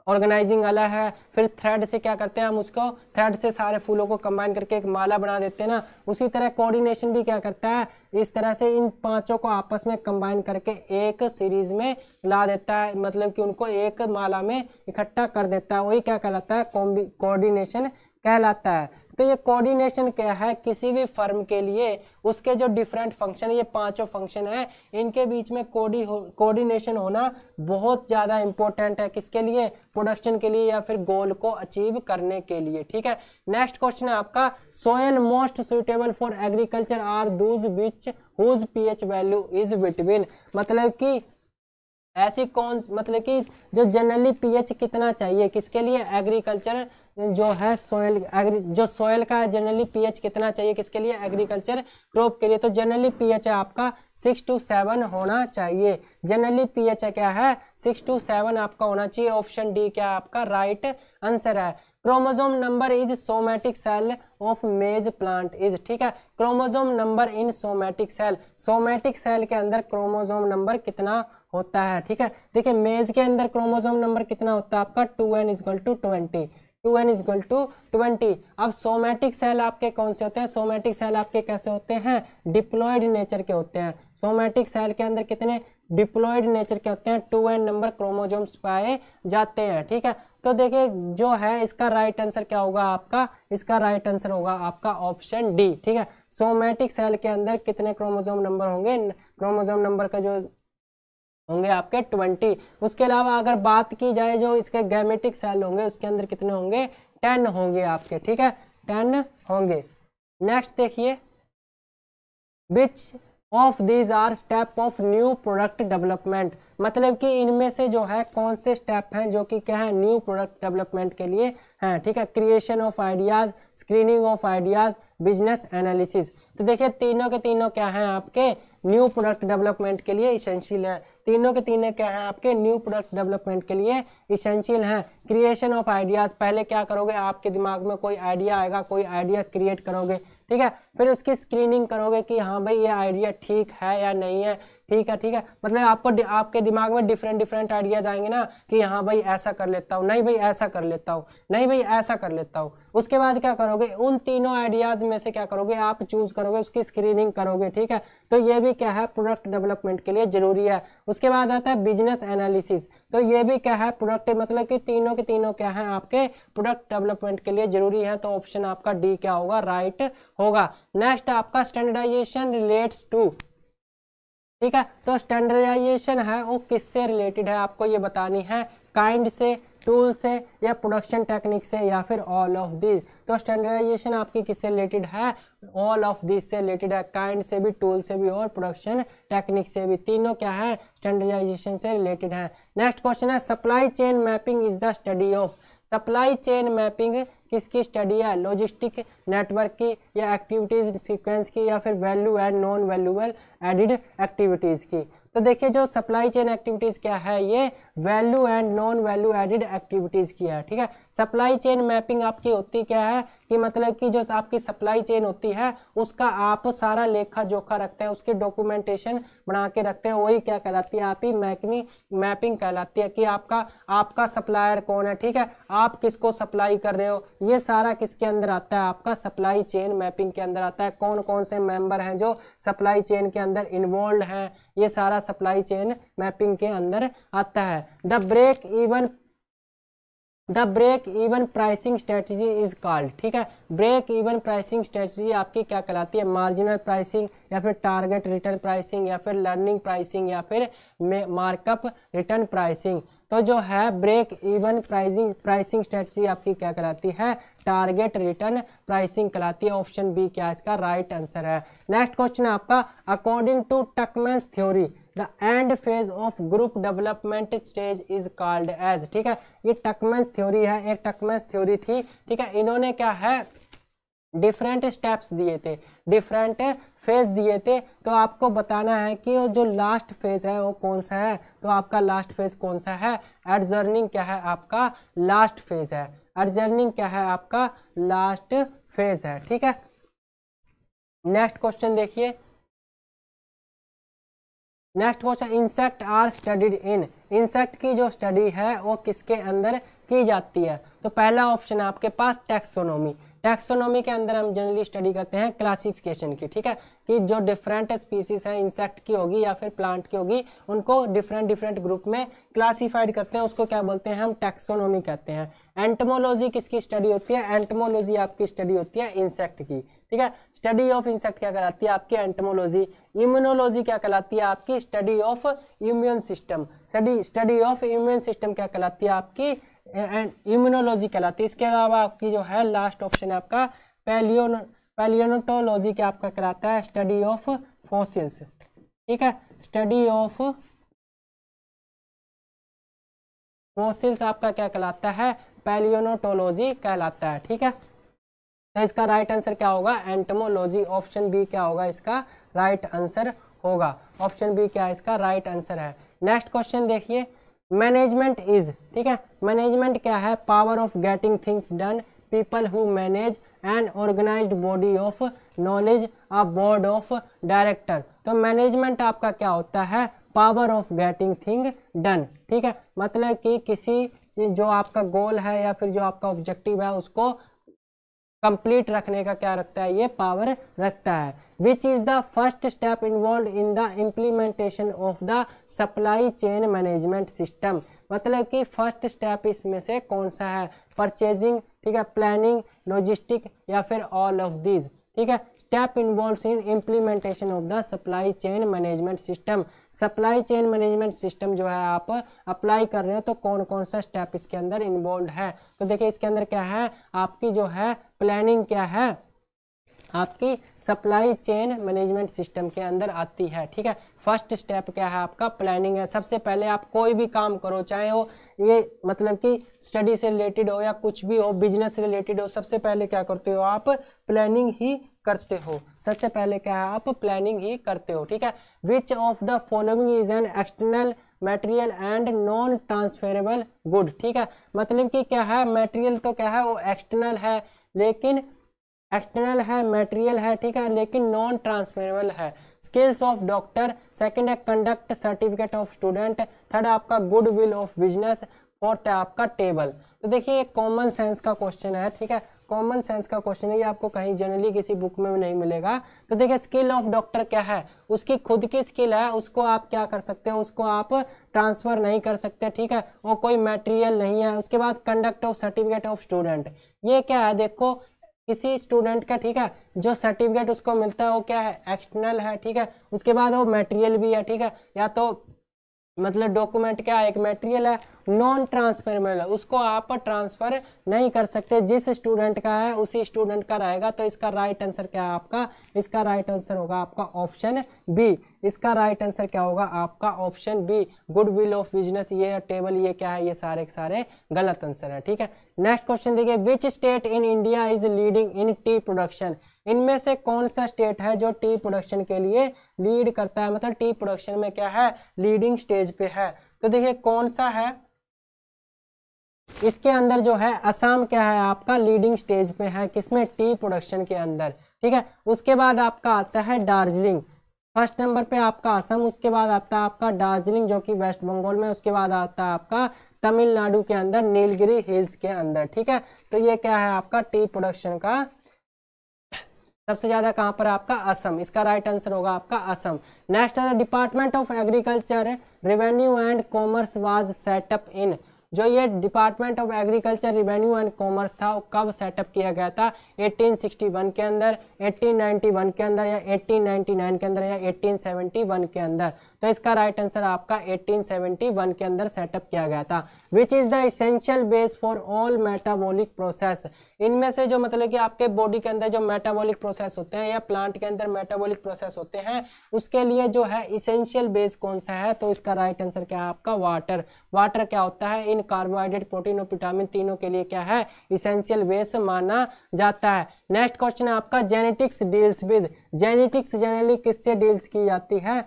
ऑर्गेनाइजिंग अलग है। फिर थ्रेड से क्या करते हैं हम उसको? थ्रेड से सारे फूलों को कंबाइन करके एक माला बना देते हैं ना। उसी तरह कोऑर्डिनेशन भी क्या करता है? इस तरह से इन पाँचों को आपस में कंबाइन करके एक सीरीज़ में ला देता है। मतलब कि उनको एक माला में इकट्ठा कर देता है। वही क्या कहलाता है? कोऑर्डिनेशन कहलाता है। तो ये कोऑर्डिनेशन क्या है? किसी भी फर्म के लिए उसके जो डिफरेंट फ़ंक्शन ये पाँचों फ़ंक्शन है, इनके बीच में कोडी हो कोऑर्डिनेशन होना बहुत ज़्यादा इंपॉर्टेंट है किसके लिए? प्रोडक्शन के लिए या फिर गोल को अचीव करने के लिए। ठीक है? नेक्स्ट क्वेश्चन है आपका soil most suitable for agriculture are those which whose pH value is between मतलब कि ऐसी कौन मतलब कि जो जनरली पीएच कितना चाहिए? किसके लिए? एग्रीकल्चर जो है सोयल एग्री जो सोयल का जनरली पीएच कितना चाहिए, किसके लिए? एग्रीकल्चर क्रॉप के लिए। तो जनरली पीएच आपका सिक्स टू सेवन होना चाहिए। जनरली पीएच क्या है? सिक्स टू सेवन आपका होना चाहिए। ऑप्शन डी क्या आपका? राइट आंसर है। Chromosome number is somatic cell of maize plant is ठीक है? Chromosome number in somatic cell somatic cell के अंदर क्रोमोजोम नंबर कितना होता है, ठीक है? देखिए मेज के अंदर क्रोमोजोम नंबर कितना होता है आपका? Two n equal to twenty two n equal to twenty. अब सोमेटिक सेल आपके कौन से होते हैं? सोमेटिक सेल आपके कैसे होते हैं? डिप्लॉयड नेचर के होते हैं। सोमेटिक सेल के अंदर कितने? डिप्लॉयड नेचर के होते हैं। टू एन नंबर क्रोमोजोम्स पाए जाते हैं, ठीक है? तो देखिए, जो है, इसका राइट आंसर क्या होगा आपका? इसका राइट आंसर होगा आपका ऑप्शन डी ठीक है? सोमेटिक सेल के अंदर कितने क्रोमोजोम नंबर होंगे? क्रोमोजोम नंबर का जो होंगे आपके ट्वेंटी। उसके अलावा अगर बात की जाए जो इसके गैमेटिक सेल होंगे, उसके अंदर कितने होंगे? टेन होंगे आपके, ठीक है? टेन होंगे। नेक्स्ट देखिए। Which of these are step of new product development मतलब कि इनमें से जो है, कौन से स्टेप हैं जो कि क्या है न्यू प्रोडक्ट डेवलपमेंट के लिए हैं, ठीक है? Creation of ideas screening of ideas business analysis तो देखिए, तीनों के तीनों क्या हैं आपके न्यू प्रोडक्ट डेवलपमेंट के लिए इसेंशियल है। तीनों के तीनों क्या हैं आपके न्यू प्रोडक्ट डेवलपमेंट के लिए इसेंशियल हैं। क्रिएशन ऑफ़ आइडियाज़ पहले क्या करोगे? आपके दिमाग में कोई आइडिया आएगा, कोई आइडिया क्रिएट करोगे, ठीक है? फिर उसकी स्क्रीनिंग करोगे कि हाँ भाई, ये आइडिया ठीक है या नहीं है। ठीक है ठीक है। मतलब आपको आपके दिमाग में डिफरेंट डिफरेंट आइडियाज़ आएँगे ना कि हाँ भाई ऐसा कर लेता हूँ, नहीं भाई ऐसा कर लेता हूँ, नहीं भाई ऐसा कर लेता हूँ। उसके बाद क्या करोगे? उन तीनों आइडियाज़ में से क्या करोगे? आप चूज़ करोगे, उसकी स्क्रीनिंग करोगे, ठीक है? तो ये भी क्या है प्रोडक्ट डेवलपमेंट के लिए ज़रूरी है। उसके बाद आता है बिज़नेस एनालिसिस तो ये भी क्या है प्रोडक्ट मतलब कि तीनों के तीनों क्या है आपके? प्रोडक्ट डेवलपमेंट के लिए ज़रूरी है। तो ऑप्शन आपका डी क्या होगा? राइट होगा। नेक्स्ट आपका स्टैंडर्डाइजेशन रिलेट्स टू ठीक है? तो स्टैंडर्डाइजेशन है, वो किससे रिलेटेड है? आपको ये बतानी है काइंड से। टूल से या प्रोडक्शन टेक्निक से या फिर ऑल ऑफ़ दिस तो स्टैंडर्डाइजेशन आपकी किससे रिलेटेड है? ऑल ऑफ़ दिस से रिलेटेड है। काइंड से भी टूल से भी और प्रोडक्शन टेक्निक से भी। तीनों क्या है? स्टैंडर्डाइजेशन से रिलेटेड है। नेक्स्ट क्वेश्चन है supply chain mapping is the study of supply chain mapping किसकी स्टडी है? लॉजिस्टिक नेटवर्क की या एक्टिविटीज़ सीक्वेंस की या फिर value and non valuable added activities की। तो देखिए जो सप्लाई चेन एक्टिविटीज़ क्या है, ये value and non value added activities की है, ठीक है? सप्लाई चेन मैपिंग आपकी होती क्या है कि मतलब कि जो आपकी सप्लाई चेन होती है, उसका आप सारा लेखा जोखा रखते हैं, उसकी डॉक्यूमेंटेशन बना के रखते हैं, वही क्या कहलाती है, आप ही मैपिंग मैपिंग कहलाती है कि आपका आपका सप्लायर कौन है, ठीक है? आप किसको सप्लाई कर रहे हो? ये सारा किसके अंदर आता है? आपका सप्लाई चेन मैपिंग के अंदर आता है। कौन कौन से मेंबर हैं जो सप्लाई चेन के अंदर इन्वॉल्व हैं? ये सारा सप्लाई चेन मैपिंग के अंदर आता है। The break even the break even pricing strategy is called ठीक है? ब्रेक इवन प्राइसिंग स्ट्रेटजी आपकी क्या कहलाती है? मार्जिनल प्राइसिंग या फिर टारगेट रिटर्न प्राइसिंग या फिर लर्निंग प्राइसिंग या फिर मार्कअप रिटर्न प्राइसिंग तो जो है break even pricing pricing strategy आपकी क्या कहलाती है? टारगेट रिटर्न प्राइसिंग कहलाती है। ऑप्शन बी क्या इसका? राइट right आंसर है। नेक्स्ट क्वेश्चन आपका according to Tuckman's theory the end phase of group development stage is called as ठीक है? ये टकमेंस थ्योरी है एक टकमेंस थ्योरी थी, ठीक है? इन्होंने क्या है? डिफरेंट स्टेप्स दिए थे डिफरेंट फ़ेज़ दिए थे। तो आपको बताना है कि जो लास्ट फ़ेज़ है, वो कौन सा है? तो आपका लास्ट फ़ेज़ कौन सा है? एडजर्निंग क्या है? आपका लास्ट फ़ेज़ है। एडजर्निंग क्या है? आपका लास्ट फ़ेज़ है, ठीक है? नेक्स्ट क्वेश्चन देखिए। Next question insect are studied in insect की जो स्टडी है, वो किसके अंदर की जाती है? तो पहला ऑप्शन है आपके पास टेक्सोनोमी टैक्सोनॉमी के अंदर हम जनरली स्टडी करते हैं क्लासिफिकेशन की, ठीक है? कि जो डिफरेंट स्पीसीज है इंसेक्ट की होगी या फिर प्लांट की होगी, उनको डिफरेंट डिफरेंट ग्रुप में क्लासीफाइड करते हैं। उसको क्या बोलते हैं हम टैक्सोनॉमी कहते हैं। एंटमोलॉजी किसकी स्टडी होती है? एंटमोलॉजी आपकी स्टडी होती है इंसेक्ट की, ठीक है? स्टडी ऑफ़ इंसेक्ट क्या कहलाती है? आपकी एंटमोलॉजी इम्यूनोलॉजी क्या कहलाती है? आपकी study of immune system study study of immune system क्या कहलाती है? आपकी एंड इम्यूनोलॉजी कहलाती है इसके अलावा आपकी जो है लास्ट ऑप्शन है आपका पैलियोन पैलियोनोटोलॉजी क्या आपका कहलाता है स्टडी ऑफ़ फॉसिल्स ठीक है? स्टडी ऑफ़ फॉसिल्स आपका क्या कहलाता है? पैलियोनोटोलॉजी कहलाता है, ठीक है? तो इसका राइट आंसर क्या होगा? एंटमोलॉजी ऑप्शन बी क्या होगा? इसका राइट आंसर होगा। ऑप्शन बी क्या है इसका? राइट आंसर है। नेक्स्ट क्वेश्चन देखिए। मैनेजमेंट इज़ ठीक है? मैनेजमेंट क्या है? Power of getting things done people who manage an organize body of knowledge a board of director तो मैनेजमेंट आपका क्या होता है? Power of getting thing done ठीक है? मतलब कि किसी जो आपका गोल है या फिर जो आपका ऑब्जेक्टिव है, उसको कंप्लीट रखने का क्या रखता है? ये पावर रखता है। Which is the first step involve in the implementation of the supply chain management system मतलब कि फ़र्स्ट स्टेप इसमें से कौन सा है? परचेजिंग ठीक है? प्लानिंग लॉजिस्टिक या फिर ऑल ऑफ़ दीज ठीक है? Step involve in implementation of the supply chain management system supply chain management system जो है आप अप्लाई कर रहे हो तो कौन कौन सा स्टेप इसके अंदर इन्वॉल्व है? तो देखिए इसके अंदर क्या है? आपकी जो है प्लानिंग क्या है? आपकी सप्लाई चेन मैनेजमेंट सिस्टम के अंदर आती है, ठीक है? फ़र्स्ट स्टेप क्या है आपका? प्लानिंग है। सबसे पहले आप कोई भी काम करो, चाहे हो ये मतलब कि स्टडी से रिलेटेड हो या कुछ भी हो बिज़नेस से रिलेटेड हो, सबसे पहले क्या करते हो आप? प्लानिंग ही करते हो। सबसे पहले क्या है आप? प्लानिंग ही करते हो, ठीक है? Which of the following is an external material and non transferable good ठीक है? मतलब कि क्या है? मटेरियल तो क्या है? वो एक्सटर्नल है, लेकिन एक्सटर्नल है, मटेरियल है, ठीक है, लेकिन नॉन ट्रांसफरेबल है। स्किल्स ऑफ़ डॉक्टर सेकंड है conduct certificate of student third आपका good will of business fourth है, आपका टेबल तो देखिए एक कॉमन सेंस का क्वेश्चन है, ठीक है? कॉमन सेंस का क्वेश्चन है, ये आपको कहीं जनरली किसी बुक में भी नहीं मिलेगा। तो देखिए स्किल ऑफ़ डॉक्टर क्या है? उसकी खुद की स्किल है, उसको आप क्या कर सकते हो? उसको आप ट्रांसफ़र नहीं कर सकते, ठीक है? वो कोई मटेरियल नहीं है। उसके बाद conduct of certificate of student ये क्या है? देखो किसी स्टूडेंट का, ठीक है? जो सर्टिफिकेट उसको मिलता है, वो क्या है? एक्सटर्नल है, ठीक है? उसके बाद वो मटेरियल भी है, ठीक है? या तो मतलब डॉक्यूमेंट क्या है? एक मटेरियल है नॉन ट्रांसफरेबल है उसको आप ट्रांसफ़र नहीं कर सकते। जिस स्टूडेंट का है, उसी स्टूडेंट का रहेगा। तो इसका राइट आंसर क्या है आपका? इसका राइट आंसर होगा आपका ऑप्शन बी इसका राइट आंसर क्या होगा? आपका option B goodwill of business ये टेबल ये क्या है? ये सारे के सारे गलत आंसर है, ठीक है? नेक्स्ट क्वेश्चन देखिए which state in India is leading in tea production इनमें से कौन सा स्टेट है जो टी प्रोडक्शन के लिए लीड करता है? मतलब टी प्रोडक्शन में क्या है? लीडिंग स्टेज पे है। तो देखिए, कौन सा है? इसके अंदर जो है, असम क्या है आपका? लीडिंग स्टेज पे है किसमें? टी प्रोडक्शन के अंदर। ठीक है? उसके बाद आपका आता है दार्जिलिंग फ़र्स्ट नंबर पे आपका असम, उसके बाद आता है आपका दार्जिलिंग जो कि वेस्ट बंगाल में उसके बाद आता है आपका तमिलनाडु के अंदर नीलगिरी हिल्स के अंदर। ठीक है? तो ये क्या है आपका टी प्रोडक्शन का? सबसे ज़्यादा कहाँ पर आपका? असम। इसका राइट आंसर होगा आपका Assam. Next department of agriculture revenue and commerce was set up in जो ये department of agriculture revenue and commerce था, वो कब सेटअप किया गया था? 1861 के अंदर 1891 के अंदर या 1899 के अंदर या 1871 के अंदर? तो इसका राइट आंसर आपका 1871 के अंदर सेटअप किया गया था which is the essential base for all metabolic process इनमें से जो मतलब कि आपके बॉडी के अंदर जो मेटाबॉलिक प्रोसेस होते हैं या प्लांट के अंदर मेटाबॉलिक प्रोसेस होते हैं, उसके लिए जो है इसेंशियल बेस कौन सा है? तो इसका राइट आंसर क्या है आपका? वाटर वाटर क्या होता है? इन कार्बोहाइड्रेट, प्रोटीन और विटामिन तीनों के लिए क्या है? इसेंशियल बेस माना जाता है। नेक्स्ट क्वेश्चन है आपका genetics deals with genetics generally किससे डील्स की जाती है?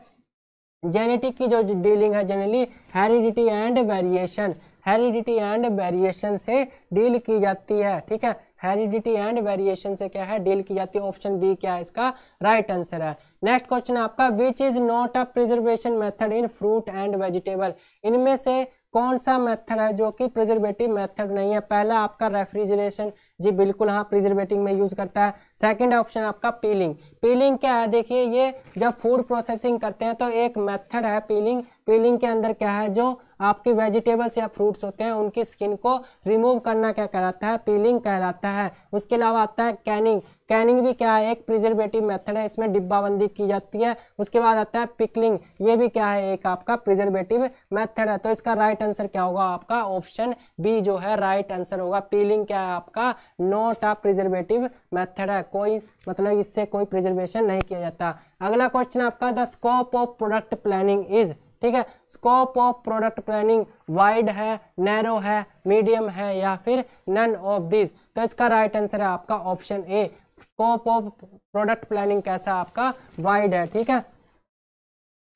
जेनेटिक की जो डीलिंग है generally heredity and variation heredity and variation से डील की जाती है, ठीक है? हेरिडिटी एंड वेरिएशन से क्या है? डील की जाती है। ऑप्शन बी क्या है इसका? राइट right आंसर है। नेक्स्ट क्वेश्चन आपका which is not a preservation method in fruit and vegetable इनमें से कौन सा मेथड है जो कि प्रिजर्वेटिव मेथड नहीं है? पहला आपका रेफ्रिजरेशन जी, बिल्कुल हाँ प्रिजर्वेटिव में यूज़ करता है। सेकंड ऑप्शन आपका पीलिंग पीलिंग क्या है? देखिए, ये जब फ़ूड प्रोसेसिंग करते हैं तो एक मेथड है पीलिंग पीलिंग के अंदर क्या है, जो आपके वेजिटेबल्स या फ्रूट्स होते हैं, उनकी स्किन को रिमूव करना क्या कहलाता है, पीलिंग कहलाता है। उसके अलावा आता है कैनिंग। कैनिंग भी क्या है, एक प्रिजर्वेटिव मेथड है, इसमें डिब्बाबंदी की जाती है। उसके बाद आता है पिकलिंग। ये भी क्या है, एक आपका प्रिजर्वेटिव मेथड है। तो इसका राइट आंसर क्या होगा, आपका ऑप्शन बी जो है, राइट आंसर होगा। पीलिंग क्या है, आपका नॉट अ प्रिजर्वेटिव मेथड है। कोई मतलब इससे कोई प्रिजर्वेशन नहीं किया जाता। अगला क्वेश्चन आपका, the scope of product planning is ठीक है? Scope of product planning wide है नैरो है मीडियम है या फिर नन ऑफ़ दिस तो इसका राइट आंसर है आपका option A scope of product planning कैसा आपका? वाइड है, ठीक है?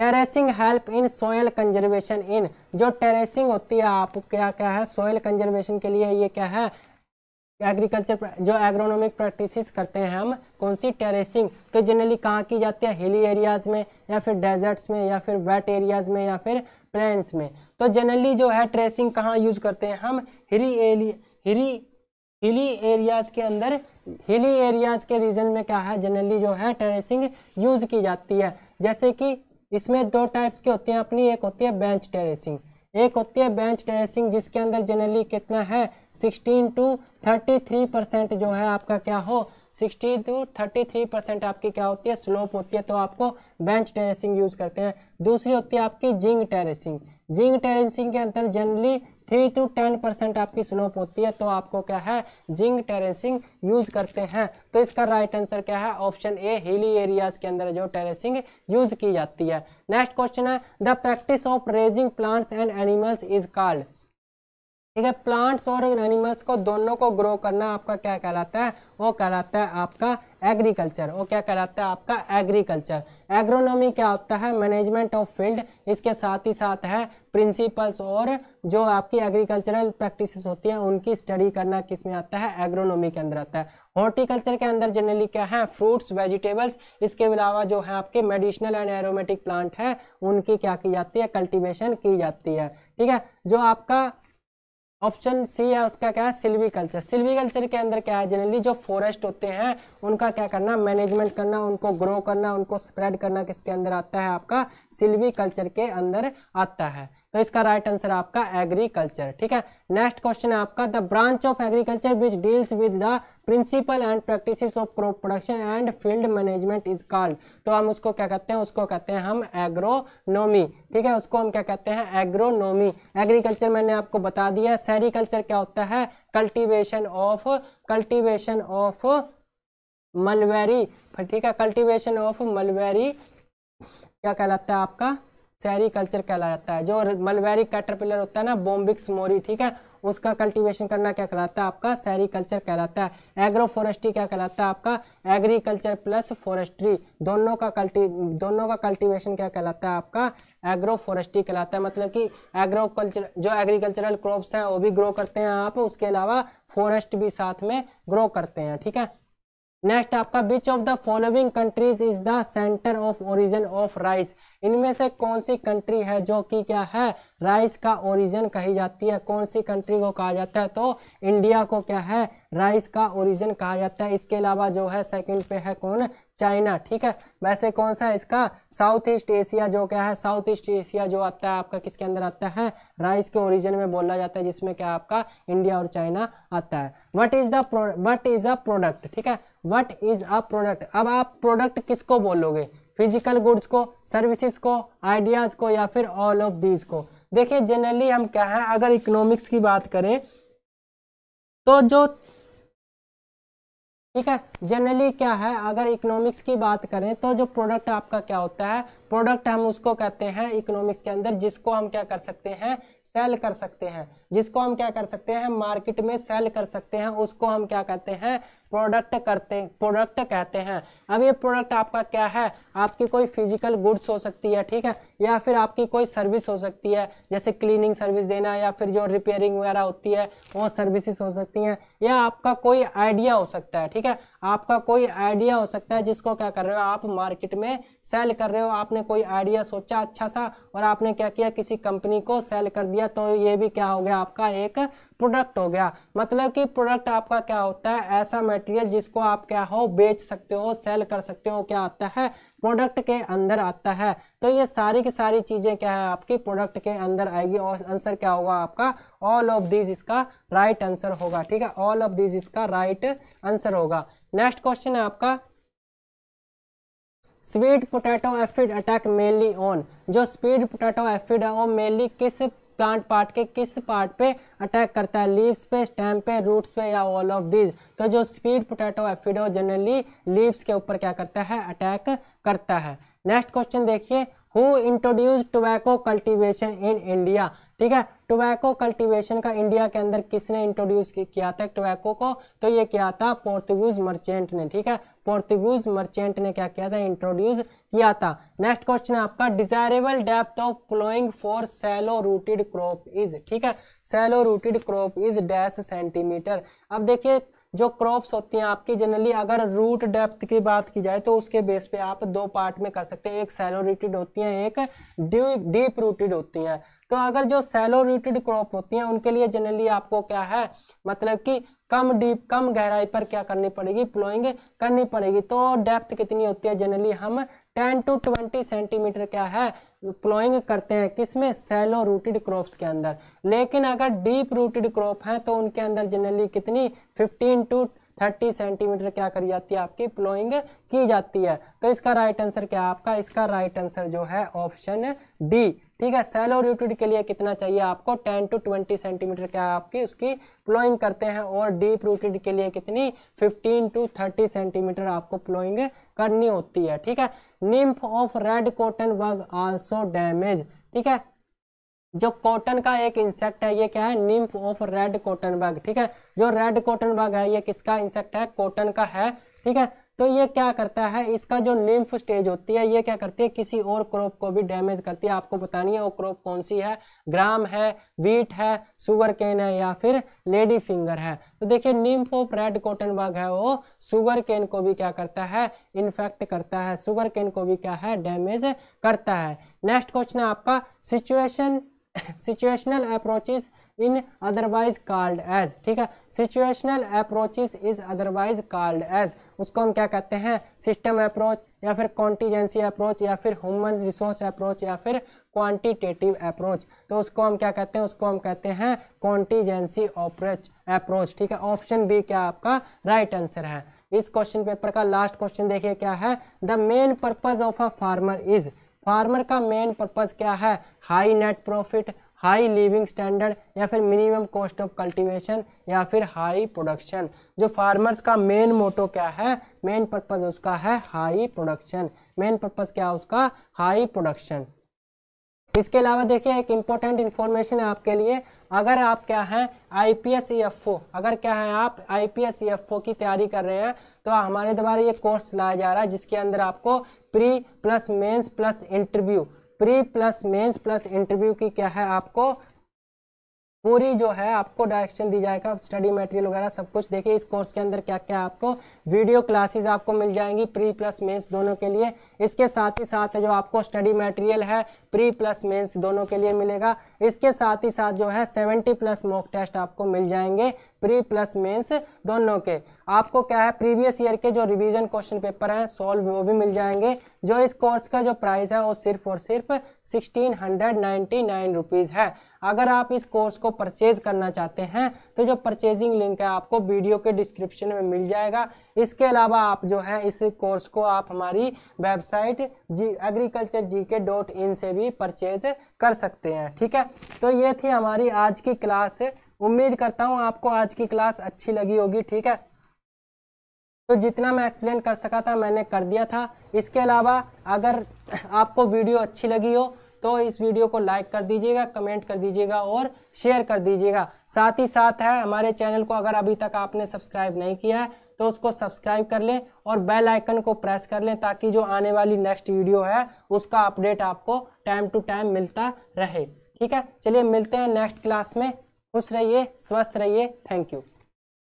Terracing help in soil conservation in जो टेरेसिंग होती है आप क्या क्या है? सोयल कंजर्वेशन के लिए ये क्या है? एग्रीकल्चर जो एग्रोनॉमिक प्रैक्टिसेस करते हैं हम, कौन सी टेरेसिंग तो जनरली कहाँ की जाती है? हिली एरियाज़ में, या फिर डेजर्ट्स में, या फिर वेट एरियाज़ में, या फिर प्लेन्स में? तो जनरली जो है ट्रेसिंग कहाँ यूज़ करते हैं हम? Hilly area hilly hilly areas के अंदर हिली एरियाज़ के रीजन में क्या है? जनरली जो है टेरेसिंग यूज़ की जाती है। जैसे कि इसमें दो टाइप्स की होती हैं अपनी, एक होती है बेंच टेरेसिंग एक होती है बेंच टेरेसिंग जिसके अंदर जनरली कितना है? 16 टू 33 परसेंट जो है आपका क्या हो? 16 टू 33 परसेंट आपकी क्या होती है? स्लोप होती है तो आपको बेंच टेरेसिंग यूज़ करते हैं। दूसरी होती है आपकी जिंग टेरेसिंग जिंग टेरेसिंग के अंदर generally three to ten percent आपकी स्लोप होती है तो आपको क्या है जिंग टेरेसिंग यूज़ करते हैं। तो इसका राइट आंसर क्या है? ऑप्शन ए हिली एरियाज़ के अंदर जो टेरेसिंग यूज़ की जाती है। नेक्स्ट क्वेश्चन है the practice of raising plants and animals is called ठीक है? प्लांट्स और एनिमल्स को, दोनों को ग्रो करना आपका क्या कहलाता है? वो कहलाता है आपका एग्रीकल्चर वो क्या कहलाता है? आपका एग्रीकल्चर एग्रोनॉमी क्या होता है? मैनेजमेंट ऑफ़ फ़ील्ड इसके साथ ही साथ है प्रिंसिपल्स और जो आपकी एग्रीकल्चरल प्रैक्टिसेस होती हैं, उनकी स्टडी करना किसमें आता है? एग्रोनॉमी के अंदर आता है। हॉर्टिकल्चर के अंदर जनरली क्या है? फ्रूट्स वेजिटेबल्स इसके अलावा जो है आपके मेडिसिनल एंड एरोमेटिक प्लांट है, उनकी क्या की जाती है? कल्टिवेशन की जाती है। ठीक है? जो आपका ऑप्शन सी है उसका क्या है? सिल्वी कल्चर। सिल्वी कल्चर के अंदर क्या है? जनरली जो फॉरेस्ट होते हैं, उनका क्या करना? मैनेजमेंट करना, उनको ग्रो करना, उनको स्प्रेड करना किसके अंदर आता है? आपका सिल्वी कल्चर के अंदर आता है। तो इसका राइट आंसर आपका एग्रीकल्चर ठीक है? नेक्स्ट क्वेश्चन है आपका the branch of agriculture which deals with the principle and practice of crop production and field management is called तो हम उसको क्या कहते हैं? उसको कहते हैं हम एग्रोनोमी ठीक है? उसको हम क्या कहते हैं? एग्रोनोमी एग्रीकल्चर मैंने आपको बता दिया सेरिकल्चर क्या होता है? Cultivation of cultivation of mulberry ठीक है? कल्टीवेशन ऑफ़ मलवेरी क्या कहलाता है आपका? सैरी कल्चर कहलाता है। जो मलवेरी कैटरपिलर होता है ना, बोम्बिक्स, मोरी, ठीक है? उसका कल्टीवेशन करना क्या कहलाता है? आपका सैरी कल्चर कहलाता है। एग्रो फॉरेस्ट्री क्या कहलाता है? आपका एग्रीकल्चर प्लस फॉरेस्ट्री दोनों का कल्टी दोनों का कल्टीवेशन क्या कहलाता है? आपका एग्रो फॉरेस्ट्री कहलाता है। मतलब कि एग्रो कल्चर जो एग्रीकल्चरल क्रॉप्स हैं, वो भी ग्रो करते हैं आप। उसके अलावा फॉरेस्ट भी साथ में ग्रो करते हैं, ठीक है? नेक्स्ट आपका which of the following countries is the centre of origin of rice इनमें से कौन सी कंट्री है जो कि क्या है? राइस का ओरिजिन कही जाती है। कौन सी कंट्री को कहा जाता है? तो इंडिया को क्या है? राइस का ओरिजिन कहा जाता है। इसके अलावा जो है सेकंड पे है कौन? चाइना ठीक है? वैसे कौन सा है इसका? साउथ ईस्ट एशिया जो क्या है? साउथ ईस्ट एशिया जो आता है, आपका किसके अंदर आता है? राइस के ओरिजिन में बोला जाता है, जिसमें क्या आपका इंडिया और चाइना आता है। What is the what is the product ठीक है? वट इज़ अ प्रोडक्ट अब आप प्रोडक्ट किसको बोलोगे? फ़िज़िकल गुड्स को सर्विसेज़ को आइडियाज़ को या फिर ऑल ऑफ़ दीज को? देखिए जनरली हम क्या है? अगर इकोनॉमिक्स की बात करें तो जो ठीक है जनरली क्या है? अगर इकोनॉमिक्स की बात करें तो जो प्रोडक्ट आपका क्या होता है? प्रोडक्ट हम उसको कहते हैं इकोनॉमिक्स के अंदर, जिसको हम क्या कर सकते हैं? सेल कर सकते हैं। जिसको हम क्या कर सकते हैं मार्केट में सेल कर सकते हैं, उसको हम क्या कहते हैं प्रोडक्ट करते प्रोडक्ट कहते हैं। अब ये प्रोडक्ट आपका क्या है? आपकी कोई फ़िज़िकल गुड्स हो सकती है, ठीक है? या फिर आपकी कोई सर्विस हो सकती है, जैसे क्लीनिंग सर्विस देना, या फिर जो रिपेयरिंग वगैरह होती है, वो सर्विसेज़ हो सकती हैं। या आपका कोई आइडिया हो सकता है, ठीक है? आपका कोई आइडिया हो सकता है, जिसको क्या कर रहे हो आप मार्केट में सेल कर रहे हो। आपने कोई आइडिया सोचा अच्छा सा, और आपने क्या किया? किसी कंपनी को सेल कर दिया तो ये भी क्या हो गया? आपका एक प्रोडक्ट हो गया। मतलब कि प्रोडक्ट आपका क्या होता है? ऐसा मटेरियल जिसको आप क्या हो, बेच सकते हो सेल कर सकते हो, क्या आता है? प्रोडक्ट के अंदर आता है। तो ये सारी की सारी चीज़ें क्या है आपकी? प्रोडक्ट के अंदर आएगी और आंसर क्या होगा आपका? ऑल ऑफ़ दिस इसका राइट आंसर होगा, ठीक है? ऑल ऑफ़ दिस इसका राइट आंसर होगा। नेक्स्ट क्वेश्चन है आपका। Sweet potato aphid attack mainly on जो स्वीट पोटैटो एफिड है, वो मेनली किस प्लांट पार्ट के किस पार्ट पे अटैक करता है, लीव्स पे, स्टेम पे, रूट्स पे या ऑल ऑफ़ दिस तो जो speed potato aphid generally leaves के ऊपर क्या करता है, अटैक करता है। नेक्स्ट क्वेश्चन देखिए who introduce tobacco cultivation in India ठीक है टोबैको कल्टीवेशन का इंडिया के अंदर किसने इंट्रोड्यूस किया था टोबैको को? तो ये क्या था पोर्तुगीज मर्चेंट ने, ठीक है? पोर्तुगीज मर्चेंट ने क्या किया था? इंट्रोड्यूस किया था। नेक्स्ट क्वेश्चन है आपका desirable depth of flowing for shallow rooted crop is ठीक है? Shallow rooted crop is dash centimetre अब देखिए, जो क्रॉप्स होती हैं आपकी जनरली अगर रूट डेप्थ की बात की जाए तो उसके बेस पे आप दो पार्ट में कर सकते हैं। एक सैलो रूटेड होती हैं, एक डीप रूटेड होती हैं। तो अगर जो सैलो रूटेड क्रॉप होती हैं, उनके लिए जनरली आपको क्या है? मतलब कि कम डीप कम गहराई पर क्या करनी पड़ेगी? प्लोइंग करनी पड़ेगी। तो डेप्थ कितनी होती है? जनरली हम 10 टू 20 सेंटीमीटर क्या है? प्लोइंग करते हैं किसमें? सेलो रूटेड क्रॉप्स के अंदर। लेकिन अगर डीप रूटेड क्रॉप है तो उनके अंदर जनरली कितनी? 15 टू 30 सेंटीमीटर क्या करी जाती है? आपकी प्लोइंग की जाती है। तो इसका राइट आंसर क्या है आपका? इसका राइट आंसर जो है ऑप्शन डी ठीक है सेलो रूटेड के लिए कितना चाहिए आपको? 10 टू 20 सेंटीमीटर क्या आपकी उसकी प्लोइंग करते हैं और डीप रूटेड के लिए कितनी? 15 टू 30 सेंटीमीटर आपको प्लोइंग करनी होती है, ठीक है? Nymph of red cotton bug also damage ठीक है? जो कॉटन का एक इंसेक्ट है, ये क्या है? Nymph of red cotton bug ठीक है? जो रेड कॉटन बग है, ये किसका इंसेक्ट है? कॉटन का है, ठीक है? तो ये क्या करता है? इसका जो निम्फ स्टेज होती है, ये क्या करती है? किसी और क्रॉप को भी डैमेज करती है। आपको बतानी है, वो क्रॉप कौन सी है? ग्राम है वीट है सुगर केन है या फिर लेडी फिंगर है। तो देखिए nymph of red cotton bug है वो सुगर केन को भी क्या करता है? इन्फेक्ट करता है। सुगर केन को भी क्या है? डैमेज करता है। नेक्स्ट क्वेश्चन है आपका। Situation situational approaches in otherwise called as ठीक है? Situational approaches is otherwise called as उसको हम क्या कहते हैं? सिस्टम अप्रोच या फिर कॉन्टीजेंसी अप्रोच या फिर ह्यूमन रिसोर्स अप्रोच या फिर क्वांटिटेटिव अप्रोच तो उसको हम क्या कहते हैं? उसको हम कहते हैं कॉन्टीजेंसी अप्रोच अप्रोच ठीक है? ऑप्शन बी क्या आपका? राइट right आंसर है। इस क्वेश्चन पेपर का लास्ट क्वेश्चन देखिए क्या है? The main purpose of a farmer is farmer का मेन पर्पज क्या है? High net profit, high living standard या फिर मिनिमम कॉस्ट ऑफ़ कल्टीवेशन या फिर हाई प्रोडक्शन। जो फार्मर्स का मेन मोटो क्या है? मेन पर्पज उसका है हाई प्रोडक्शन। मेन पर्पज क्या है उसका? High production. इसके अलावा देखिए, एक इम्पोर्टेंट इन्फॉर्मेशन है आपके लिए। अगर आप क्या हैं आई पी एस अगर क्या है आप आई पी एस की तैयारी कर रहे हैं तो हमारे द्वारा ये कोर्स लाया जा रहा है, जिसके अंदर आपको pre plus mains plus interview pre plus mains plus interview की क्या है आपको पूरी जो है आपको डायरेक्शन दी जाएगा स्टडी मटेरियल वगैरह सब कुछ। देखिए इस कोर्स के अंदर क्या क्या आपको वीडियो क्लासेस आपको मिल जाएँगी प्री प्लस मेंस दोनों के लिए। इसके साथ ही साथ जो आपको स्टडी मटेरियल है प्री प्लस मेंस दोनों के लिए मिलेगा। इसके साथ ही साथ जो है सेवेंटी प्लस मॉक टेस्ट आपको मिल जाएँगे प्री प्लस मेंस दोनों के। आपको क्या है प्रीवियस ईयर के जो रिवीजन क्वेश्चन पेपर हैं सॉल्व वो भी मिल जाएँगे। जो इस कोर्स का जो प्राइस है, वो सिर्फ़ और सिर्फ़ sixteen hundred ninety nine rupees है। अगर आप इस कोर्स को परचेज करना चाहते हैं तो जो परचेजिंग लिंक है, आपको वीडियो के डिस्क्रिप्शन में मिल जाएगा। इसके अलावा आप जो है, इस कोर्स को आप हमारी website G agriculture G K dot in से भी परचेज कर सकते हैं, ठीक है? तो ये थी हमारी आज की क्लास उम्मीद करता हूँ आपको आज की क्लास अच्छी लगी होगी, ठीक है? तो जितना मैं एक्सप्लेन कर सका था, मैंने कर दिया था। इसके अलावा अगर आपको वीडियो अच्छी लगी हो तो इस वीडियो को लाइक कर दीजिएगा, कमेंट कर दीजिएगा और शेयर कर दीजिएगा। साथ ही साथ है, हमारे चैनल को अगर अभी तक आपने सब्सक्राइब नहीं किया है तो उसको सब्सक्राइब कर लें और बेल आइकन को प्रेस कर लें ताकि जो आने वाली नेक्स्ट वीडियो है, उसका अपडेट आपको टाइम टू टाइम मिलता रहे। ठीक है? चलिए मिलते हैं नेक्स्ट क्लास में। खुश रहिए, स्वस्थ रहिए। Thank you.